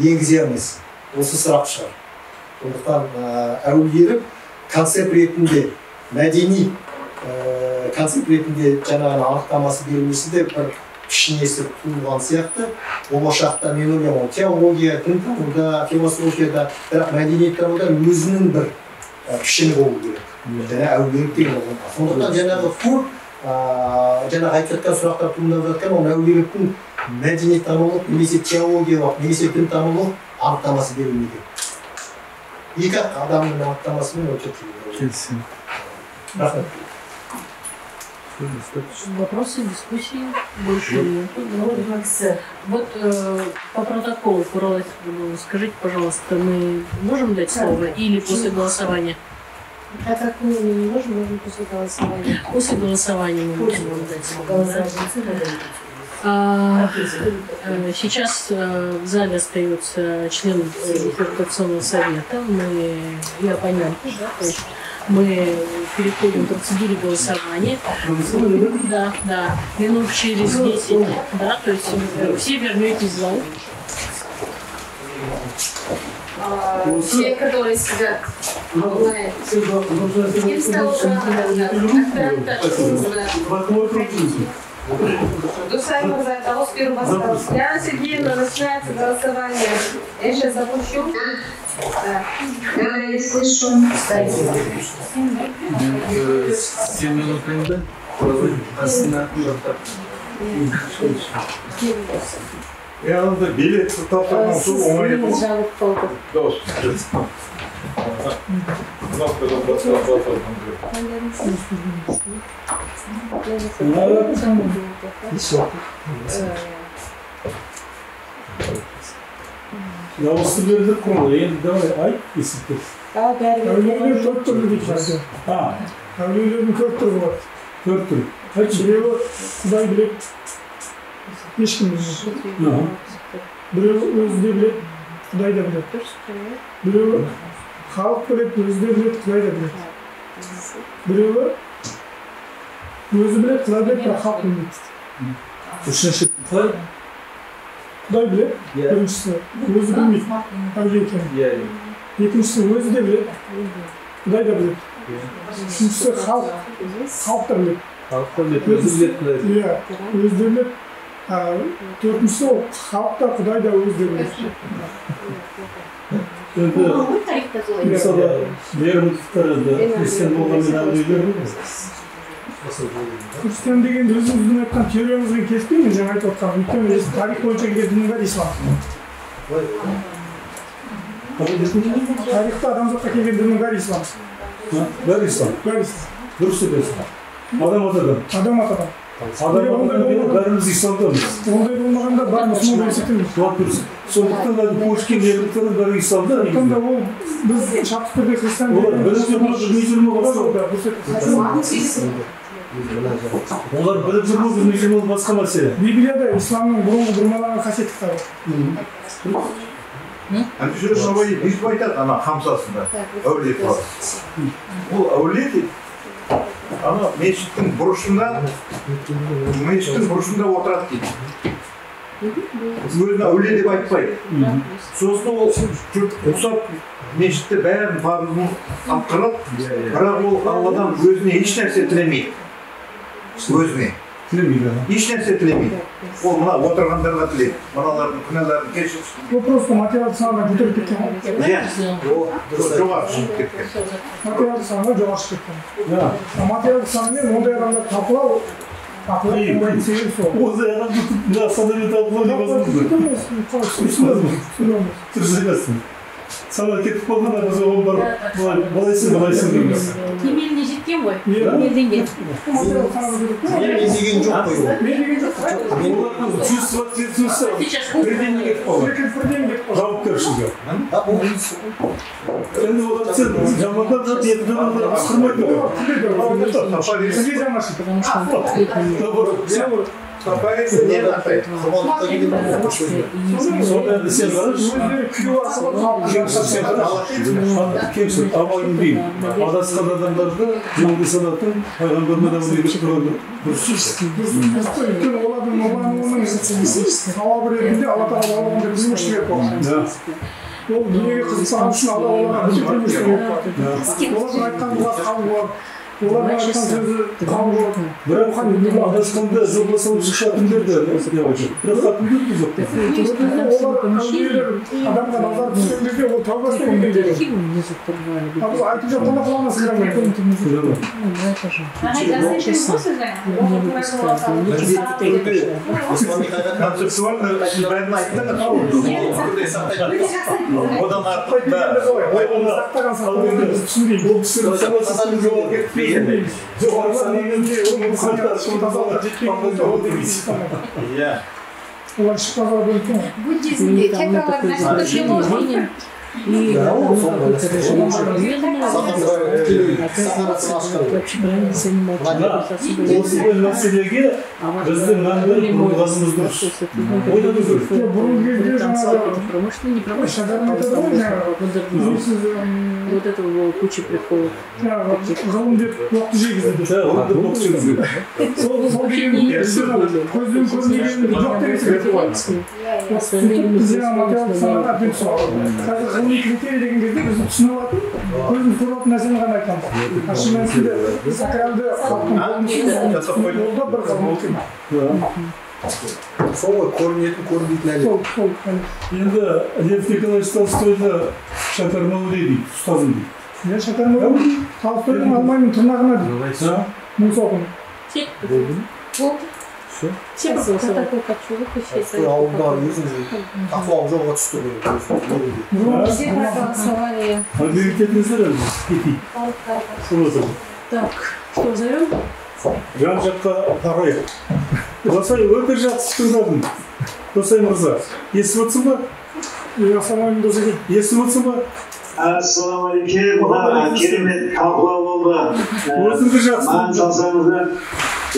енгіземіз? Осы сұрақ шығар. Сондықтан ә, концепт ретінде мәдени концепт ретінде жаңағы анықтамасы берілмесе де бір пішінесі туылған сияқты. Болашақта мен ойлаймын ол теология дінтануда философияда бірақ мәдениеттануда өзінің бір пішіні болу керек. Және әулиелік деген ұғым сондықтан жаңағы көп жаңағы айтып жатқан сұрақтар туындап жатқан ол әулиеліктің мәдениеттанулық немесе теологиялық немесе дінтанулық анықтамасы берілмеген. Екі ақ адамның анықтамасымен өте Келісемін. рахмет. Вопросы, дискуссии больше нету. Ну, Вот э, по протоколу, Куралай, скажите, пожалуйста, мы можем дать слово или после голосования? Так как мы не можем, можем после голосования. После голосования мы можем вам дать слово. А, э, Сейчас э, в зале остается член э, регистрационного совета, мы и оппоненты, да, то есть мы переходим к процедуре голосования. Да, да, минут через 10, да, то есть все вернетесь в зал. А, Те, которые сидят онлайн, им стало Дусай Мурзай, дауыс беру басталды. Яна Сергеевна, начинается голосование. Я сейчас запущу. Да. Да, я слышу. Э, Семь минут енді астына Yanında bilet toplamam çok Сіз оңай миыңыз жабылып қалды. Дос. Кнопкадан басқа басқа. дауысты бердік қой енді давай айт есікті Ал бәрі әулиелер төрт түрлі дейді жазды а әулиелердің төрт түрі болады төрт түр айтшы біреуі құдай біледі ешкім білмейді Аха. біреуі өзі де біледі құдай да біледі біреуі халық біледі өзі де біледі құдай да біледі біреуі өзі біледі құдай біледі бірақ халық білмейді үшінші қалай құдай біледі біріншісі өзі білмейді әулие екенін иә екіншісі өзі де біледі құдай да біледі үшіншісі халық халық та біледі халық та біледі өзі біледі құдай иә өзі де біледі төртіншісі ол халық та құдай да өзі де біледі. Енді мысалы лермонтовтар енді христиан болғанмен әулиелер ғой. Христиан дегенді өзіңіздің айтқан теорияңызбен келіспеймін жаңа айтып отқан өйткені тарих бойынша келген діннің бәрі ислам тарихта адамзатқа келген діннің бәрі ислам бәрі ислам. Бәрі ислам. Дұрыс атадан адам атадан. Адам атадан. Бәріміз исламдамыз ондай болмағанда бар мұсылман болып есептейміз жауап дұрыс сондықтан әлгі көшкен лермонтовтардың бәрі исламда сондықтан да ол біз шартты түрде христиан олар білім жүрмі білмей жүрмі олар біліп жүр ме білмей жүр ме ол басқа мәселе библияда исламның бұрынғы бұрмаланған қасиетті кітабы Әмші Шабай бүйтіп айтады ана хамсасында әулие туралы. Ол әулие дейді. Ана мешіттің бұрышында мешіттің бұрышында отырады дейді. Өзін әулие деп айтпайды. Сосын ол жұрт ұқсап мешітте бәрін парызын атқарады, бірақ ол алладан өзіне еш нәрсе тілемейді. Өзіне. Тілемейді. Еш нәрсе тілемейді. Ол мына отырғандарға тілейді. Мыналардың күнәларын кешірсін. ол просто материалдық санадан көтеріліп кеткен ғой Иә, жоғары шығып кеткен. материалдық санадан жоғары шығып кеткен а материалдық санамен ондай адамдарды талқылау ондай адамды мына санамен талқылау невозможно дұрыс айтасың сана кетіп қалған біз оған барып былай былайсың былайсың дейміз. Кемеліне жеткен ғой. Материалдық санадан мен деген жоқ қой. Ол мен деген жоқ қой. Олардың чувство ответственности бірден кетіп қалған кетіп жауапкершілігі енді олар сен жамандап жатып ысқырмайды ғой Сапарится не алла тағала оларға біздің үшін беріп қойған ол олардың айтқан сөзі қабыл бірақ адасқанда да бірақ хатымдар жоқ адамға назар түскен кезде ол тәуба істеген кезде а бұл айтып жатқанда құлағына айттың одан артық ол кісі сабақсыз жауап кетпейді жоғарғы негізінде оның рухани тазалық жетпеген кезде ол деп есептемейді иә олар шықпаға бөлкен буддизмде чакралар нәрселерге болады И Да, там он какой-то режим осындай мәселеге біздің мәңгілік бұрылғанымыз дұрыс ойлану керек бұрынғы кезде жаңағы промышленный, не промышленный, шагарма айтады ғой жаңағы модернизм. сіз Вот это было куча приколов. жаңағы ғылым деп уақыт жегізді сол сол деген көзбен көрмеген жоқ деген сияқты ғылыми критерий деген кезде біз түсіне алатын көзіміз көріп алатын нәрсені ғана айтамыз а шын мәнісінде сакралды бір сол ғой көрінетін көрінбейтін әлем сол енді лев николаевич толстойды шәкір мәуле дейді ұстазым дейді иә ағам толстойдың алмайдың тырнағына дейді мың соқын все жолға түсті ғой проголосовали. кетейік Так, что зовем? жан жаққа қарайық досай өте жақсы тыңдадым досай мырза естіп отырсың ба ассалаумағалейкум досеке естіп отырсың ба ассалаумағалейкум мына керемет талқылау болды өзіңді жақсы маған салсаңыздар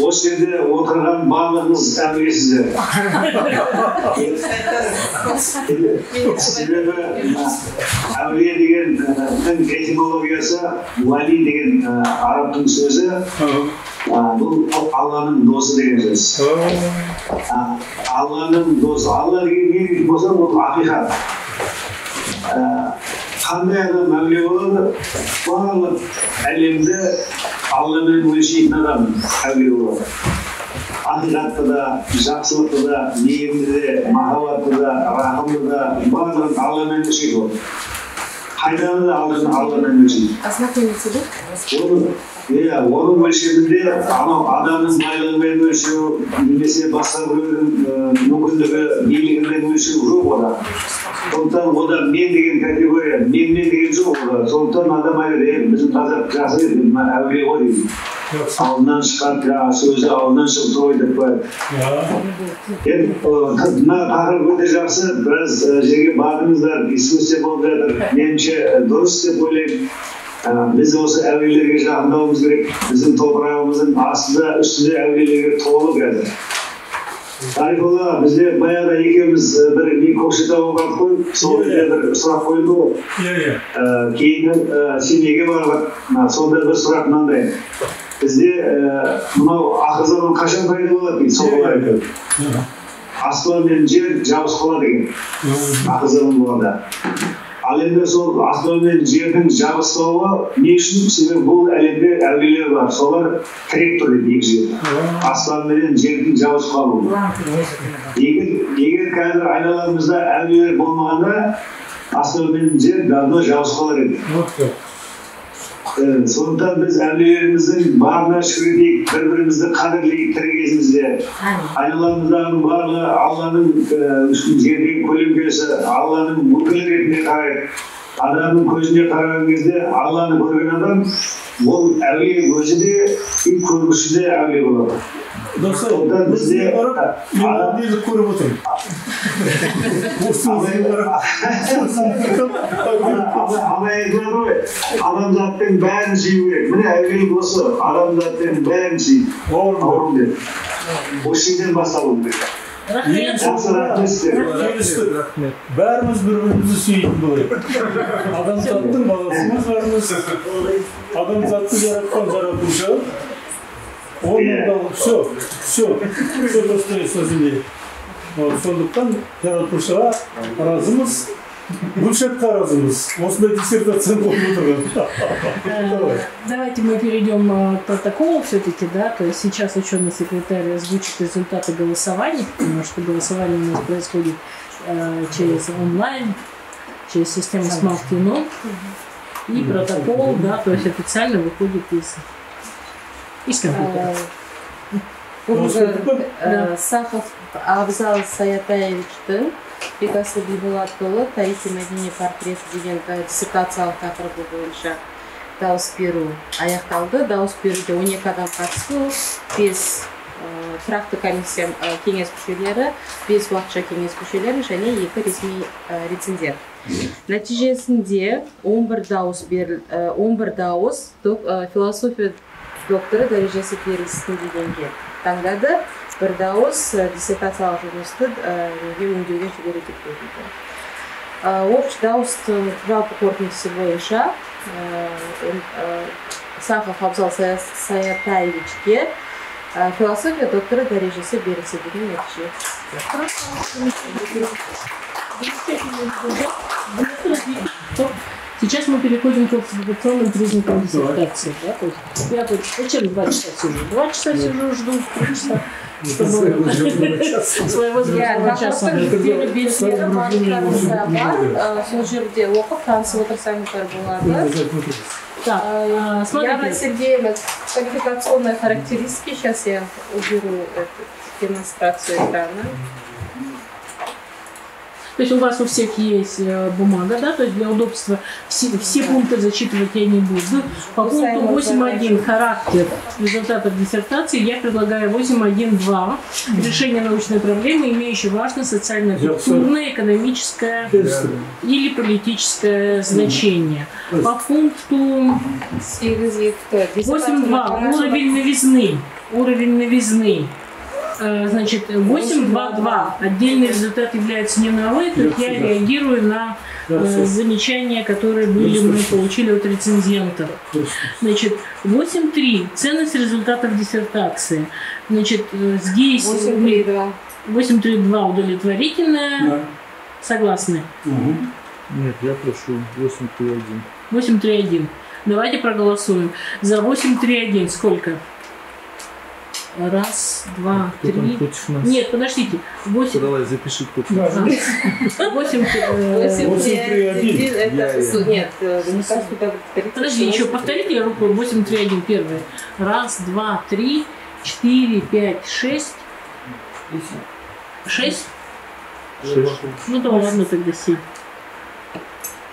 осы жерде отырған барлығыңыз әулиесіздер себебі әулие дегеннің этимологиясы уәли деген арабтың сөзі бұл алланың досы деген сөз алланың досы алла деген не болса ол ақиқат қандай адам әулие болады барлық әлемді алламен өлшейтін адам әулие болады ақиқатты да жақсылықты да мейірімді де махаббатты да рахымды да барлығын алламен өлшейді ол қайданы да алладан алламен өлшейді ознакомиться да оны иә оның өлшемінде анау адамның байлығымен өлшеу немесе басқа біреудің мүмкіндігі билігімен өлшеу жоқ ода сондықтан ода мен деген категория менмен деген жоқ ода сондықтан адам айтады е біздің қазақ жақсы еді мына әулие ғой дейді алдынан шыққан жаңағы сөзі алдынан шығып той деп қояды. Енді мына тақырып өте жақсы. Біраз жерге бардыңыздар дискуссия болып жатыр. Меніңше дұрыс деп ойлаймын. Біз осы әулиелерге жақындауымыз керек. Біздің топырағымыздың астында үстінде әулиелерге толы қазір тарихолла бізде баяғыда екеуміз бір не көкшетауға бардық қой. Сол жерде бір сұрақ қойылды ғой. Иә иә. Кейін семейге бардық сонда бір сұрақ мынандай. Бізде мынау ақыр заман қашан пайда болады дейді сол айтады аспан мен жер жабысып қалады екен. Ақыр заман болғанда. Ал енді сол аспан мен жердің жабыспауы не үшін себебі бұл әлемде әулиелер бар солар тірек тұр дейді екі жерде аспан менен жердің жабысып қалуы егер егер қазір айналамызда әулиелер болмағанда аспан мен жер давно жабысып қалар еді Сондықтан біз әулиелеріміздің барына шүкір етейік бір бірімізді қадірлейік тірі кезімізде айналамыздағының барлығы алланың жердегі көлеңкесі алланың өкілі ретінде қарайық адамның көзіне қараған кезде алланы көрген адам ол әулие өзі де и көргіші де әулие болады мен көріп отырмын ғой адамзаттың бәрін сүю керек міне әуелі осы адамзаттың бәрін сүй бауырым деп осы жерден басталу керек бәріміз бір бірімізді сүйетін болайық адамзаттың баласымыз бәріміз адамзатты жаратқан жаратушы. Оның да все все все достое сөзінде Вот, сондықтан жаратушыға разымыз гүлшатқа разымыз осындай диссертацияны қойып отырған Э, Давайте мы перейдем э, к протоколу все-таки, да, то есть сейчас ученый секретарь озвучит результаты голосования, потому что голосование у нас происходит э, через онлайн, через систему Kino, и протокол, да, то есть официально выходит из, бүгінгі ә, сахов абзал саятаевичтің бекасы биболатұлы тарихи мәдени портрет деген диссертациялық тақырыбы бойынша дауыс беру аяқталды дауыс беруде он екі адам қатысты бес тұрақты комиссия кеңес мүшелері бес уақытша кеңес мүшелері және екі ресми рецензент нәтижесінде 11 дауыс бер 11 дауыс философия докторы дәрежесі берілсін дегенге таңдады бір дауыс диссертациялық жұмысты неге өңдеуге жіберу деп Ә, общий дауыстың жалпы қорытындысы бойынша сахов абзал Сая- саятаевичке философия докторы дәрежесі берілсе деген нәтиже. Сейчас мы переходим к классификационным признакам диссертации. Да? То есть я тут зачем два часа сижу? Два часа сижу, жду три часа. Своего часа. Своего звездного часа. тақырыптың белгілері барлықтарыңызда бар Ә, сол жерде оқып танысып отырсаңыздар болады Так, смотрите. Яна Сергеевна, квалификационные характеристики. Сейчас я уберу эту демонстрацию экрана. То есть у вас у всех есть э, бумага, да, то есть для удобства все, все пункты зачитывать я не буду. По пункту 8.1 характер результатов диссертации я предлагаю 8.1.2 решение научной проблемы, имеющей важное социально-культурное, экономическое или политическое значение. По пункту 8.2 уровень новизны. Уровень новизны. Э, Значит, 8.2.2. Отдельный результат является не новой, то есть я реагирую на э, замечания, которые были мы получили от рецензентов. Значит, 8.3. Ценность результатов диссертации. Значит, э, здесь... 8.3.2. 8.3.2 удовлетворительная. Согласны? Нет, я прошу 831. 831. Давайте проголосуем. За 831 сколько? Раз, два, Кто там три. против нас? Нет, подождите. Восемь. Давай, запиши, кто Да. против. Восемь. э, 8.3.1. Это, Я- я. су- нет, э, мне кажется, это Подожди, еще повторите руку. 831 первое. Раз, два, три, четыре, пять, шесть. Шесть? Ну да ладно, тогда семь.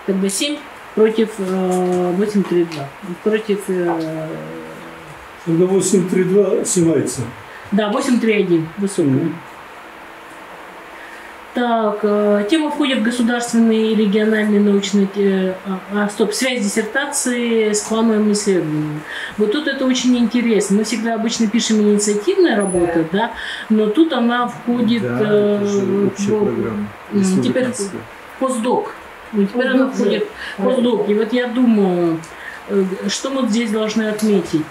Тогда семь против э, 832. Против... э, Тогда 832 снимается. Да, 831, высокая. Так, э, тема входит в государственные и региональные научные... э, а, а, стоп, связь диссертации с плановым исследованием. Вот тут это очень интересно. Мы всегда обычно пишем инициативная работа, да, но тут она входит... Да, э, в- Теперь постдок. Ну, теперь она входит в постдок. И вот я думаю, что мы здесь должны отметить?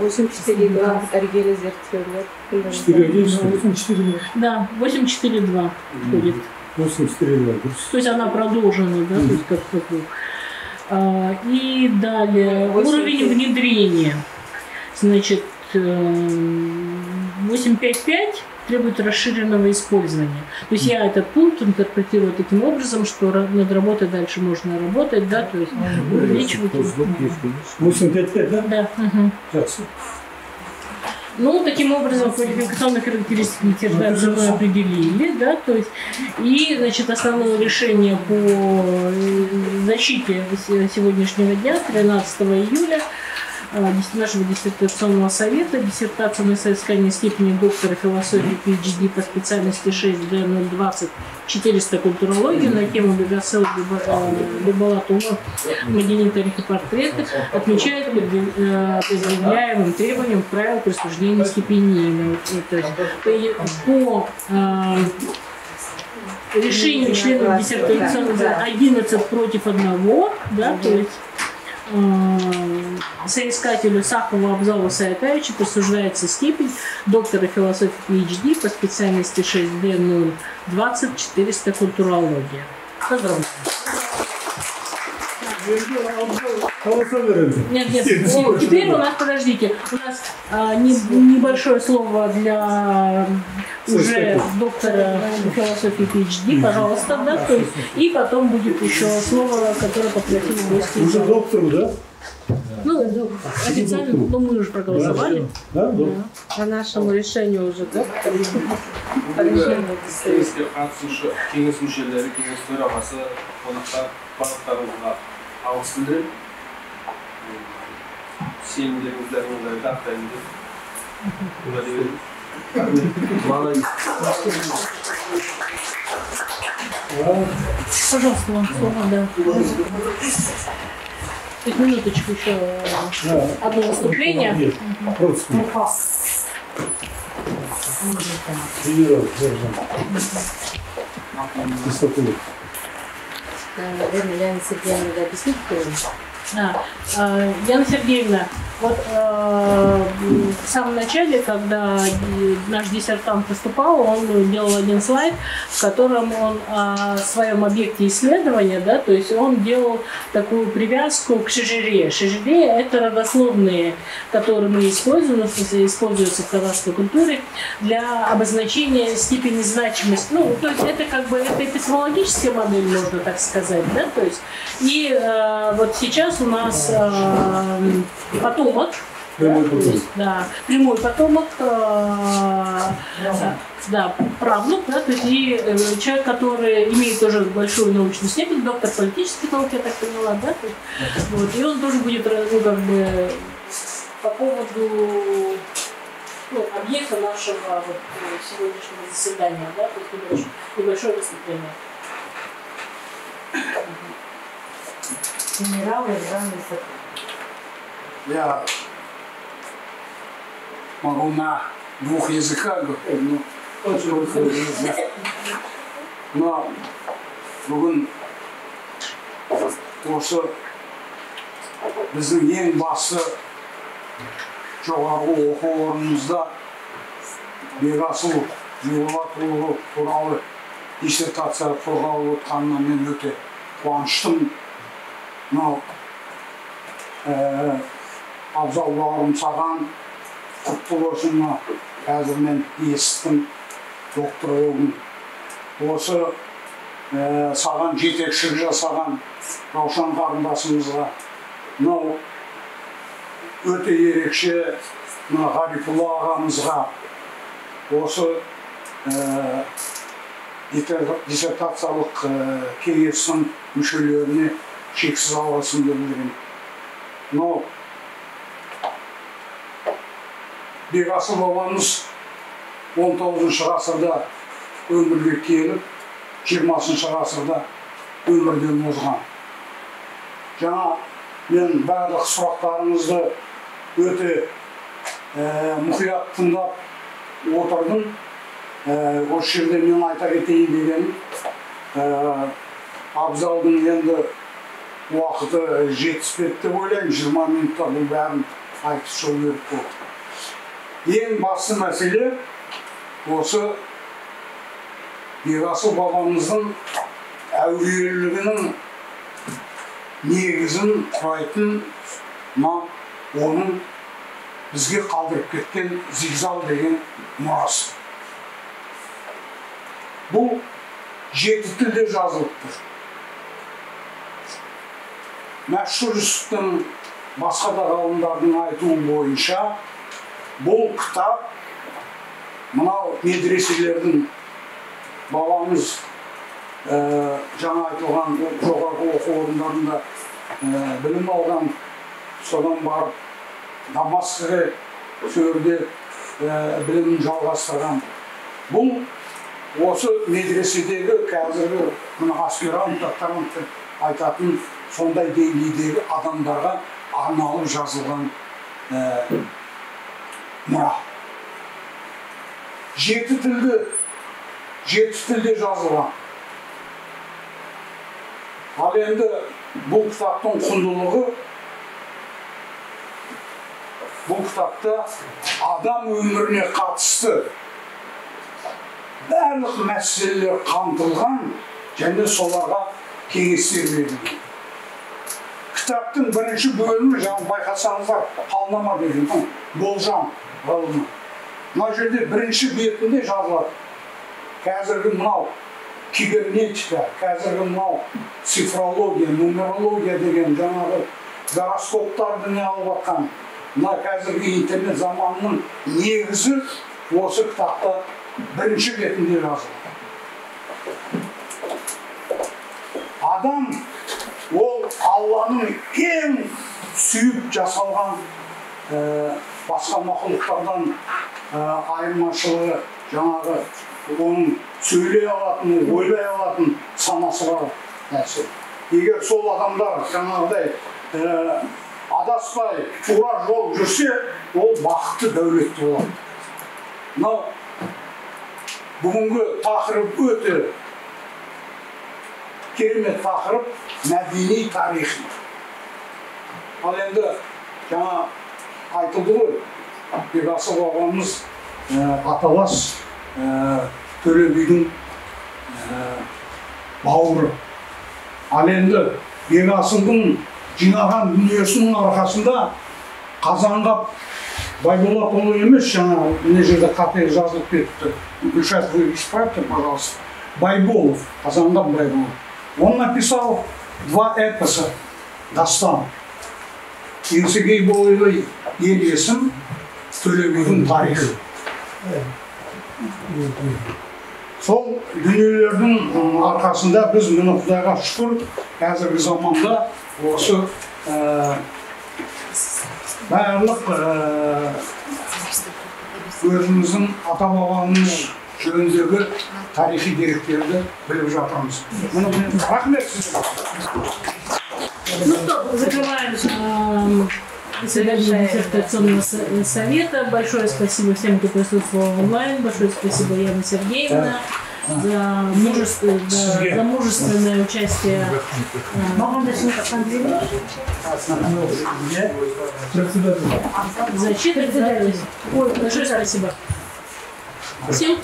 8.4.2 іргелі зерттеулер. 4.1, что ли? 8.4.2. Да, 842 входит. 8.4.2. То есть она продолжена, да, то есть как. А, И далее уровень внедрения. Значит, эм, 855 требует расширенного использования. То есть я этот пункт интерпретирую таким образом, что над работой дальше можно работать, да, то есть увеличивать. Постдок есть, конечно. 8.5.5, да? Да. Сейчас. Ну, таким образом, квалификационные характеристики диссертации мы определили, да, то есть, и, значит, основное решение по э, защите с- сегодняшнего дня, 13 июля, э, нашего диссертационного совета, диссертация на соискание степени доктора философии PhD по специальности 6D020 400 культурологии на тему Бегасел Бибалатума Медини тарихи портреты отмечает э, предъявляемым требованиям правил присуждения есть по, э, решению членов диссертационного 11 против одного, да, то есть соискателю Сахову Абзалу Саятаевичу присуждается степень доктора философии PhD по специальности 6D020 400 культурология. Поздравляю. Голоса берем. Нет, нет, нет, теперь у нас, подождите, у нас а, не- небольшое слово для уже доктора философии PhD, пожалуйста, да, то есть, и потом будет еще слово, которое попросили гости. Уже доктору, да? Ну, официально, но мы уже проголосовали. Да, да. По нашему решению уже, да? По бүгінгі решению. кеңеске қатысушы кеңес мүшелері кеңес төрағасы қонақтар барлықтарыңызға алғыс білдіремін сенімдеріңіздердің ұлдарды ақтаймын деп уәде беремін Пожалуйста, вам слово, да. Пять минуточку еще одно выступление. Генерал, сержант. Исатулов. Наверное, Яна Сергеевна да, объяснит, кто он? А, Яна Сергеевна, вот э, в самом начале, когда наш диссертант выступал, он делал один слайд, в котором он о своем объекте исследования, да, то есть он делал такую привязку к шижире. Шижире – это родословные, которые мы используем, используются в казахской культуре для обозначения степени значимости. Ну, то есть это как бы это эпистемологическая модель, можно так сказать, да, то есть и э, вот сейчас у нас э, потомок, Прямой да, то есть, да, прямой потомок, э, да, правнук, да, то есть и э, человек, который имеет тоже большую научную степень, доктор политических наук, я так поняла, да, то есть, вот, и он тоже будет, э, ну, как бы, по поводу ну, объекта нашего вот, сегодняшнего заседания, да, то есть небольшое, небольшое выступление. Иван Исаков. Я могу на двух языках говорить, ну, поскольку нельзя. Но бүгін осы біздің ең басты жоғарғы оқу орнымызда бекасыл муллатұлы туралы диссертация қорғалып отқанына мен өте қуаныштымын мынау абзал бауырым саған құтты болсын мына қазір мен естідім доктор болдың осы ә, саған жетекшілік жасаған раушан қарындасымызға мынау өте ерекше мына ғарифулла ағамызға осы ә, диссер- диссертациялық ә, кеңестің мүшелеріне шексіз алғысымды білдіремін мынау бекасыл бабамыз 19 ғасырда өмірге келіп 20 ғасырда өмірден озған жаңа мен барлық сұрақтарыңызды өте ә, мұқият тыңдап отырдым. Ә, осы жерде мен айта кетейін дегенім ә, абзалдың енді уақыты жетіспеді деп ойлаймын. Жиырма минутта бұл бәрін айтып шығу керек болды. Ең басты мәселе осы бекасыл бабамыздың әулиелігінің негізін құрайтын мына оның бізге қалдырып кеткен зигзал деген мұрасы. Бұл жеті тілде жазылып тұр мәшһүр жүсіптің басқа да ғалымдардың айтуы бойынша бұл кітап мынау медреселердің бабамыз ә, жаңа айтылған жоғарғы оқу орындарында ә, білім алған содан барып дамаскіге сол жерде ә, білімін жалғастырған. Бұл осы медреседегі қазіргі мына аспирант докторант айтатын сондай деңгейдегі адамдарға арналып жазылған ә, мұра. Жеті тілде жеті тілде жазылған. Ал енді бұл кітаптың құндылығы бұл кітапта адам өміріне қатысты барлық мәселелер қамтылған және соларға кеңестер берілген кітаптың бірінші бөлімі жаңа байқасаңыздар қалнама деген болжам ғылымы мына жерде бірінші бетінде жазылады қазіргі мынау кибернетика қазіргі мынау цифрология нумерология деген жаңағы гороскоптарды не алып жатқан мына қазіргі интернет заманының негізі осы кітапта бірінші бетінде жазылған адам алланың ең сүйіп жасалған ә, басқа мақұлықтардан ә, айырмашылығы жаңағы оның сөйлей алатын ойлай алатын санасы бар нәрсе егер сол адамдар жаңағыдай ә, адаспай тура жол жүрсе ол бақытты дәулетті болады мынау бүгінгі тақырып өте керемет тақырып мәдени тарихи ал енді жаңа айтылды ғой бекасыл ағамыз ә, аталас ә, төле бидің ә, бауыры ал енді бекасылдың жинаған дүниесінің арқасында қазанғап байболатұлы емес жаңа мына жерде қате жазылып кетіпті вы исправьте пожалуйста байболов қазанғап байболов он написал два эпоса дастан еңсегей бойлы ел есім төле бидің тарихы сол дүниелердің арқасында біз міне құдайға шүкір қазіргі заманда осы ә, барлық ә, өзіміздің ата бабамыз жөніндегі тарихи деректерді біліп жатырмыз міне мен рахмет сізге Ну что, закрываем эм, заседание диссертационного со- совета. Большое спасибо всем, кто присутствовал онлайн. Большое спасибо Яна Сергеевна за, мужество, за, за мужественное участие. Председатель. Защита. Ой, большое спасибо. Всем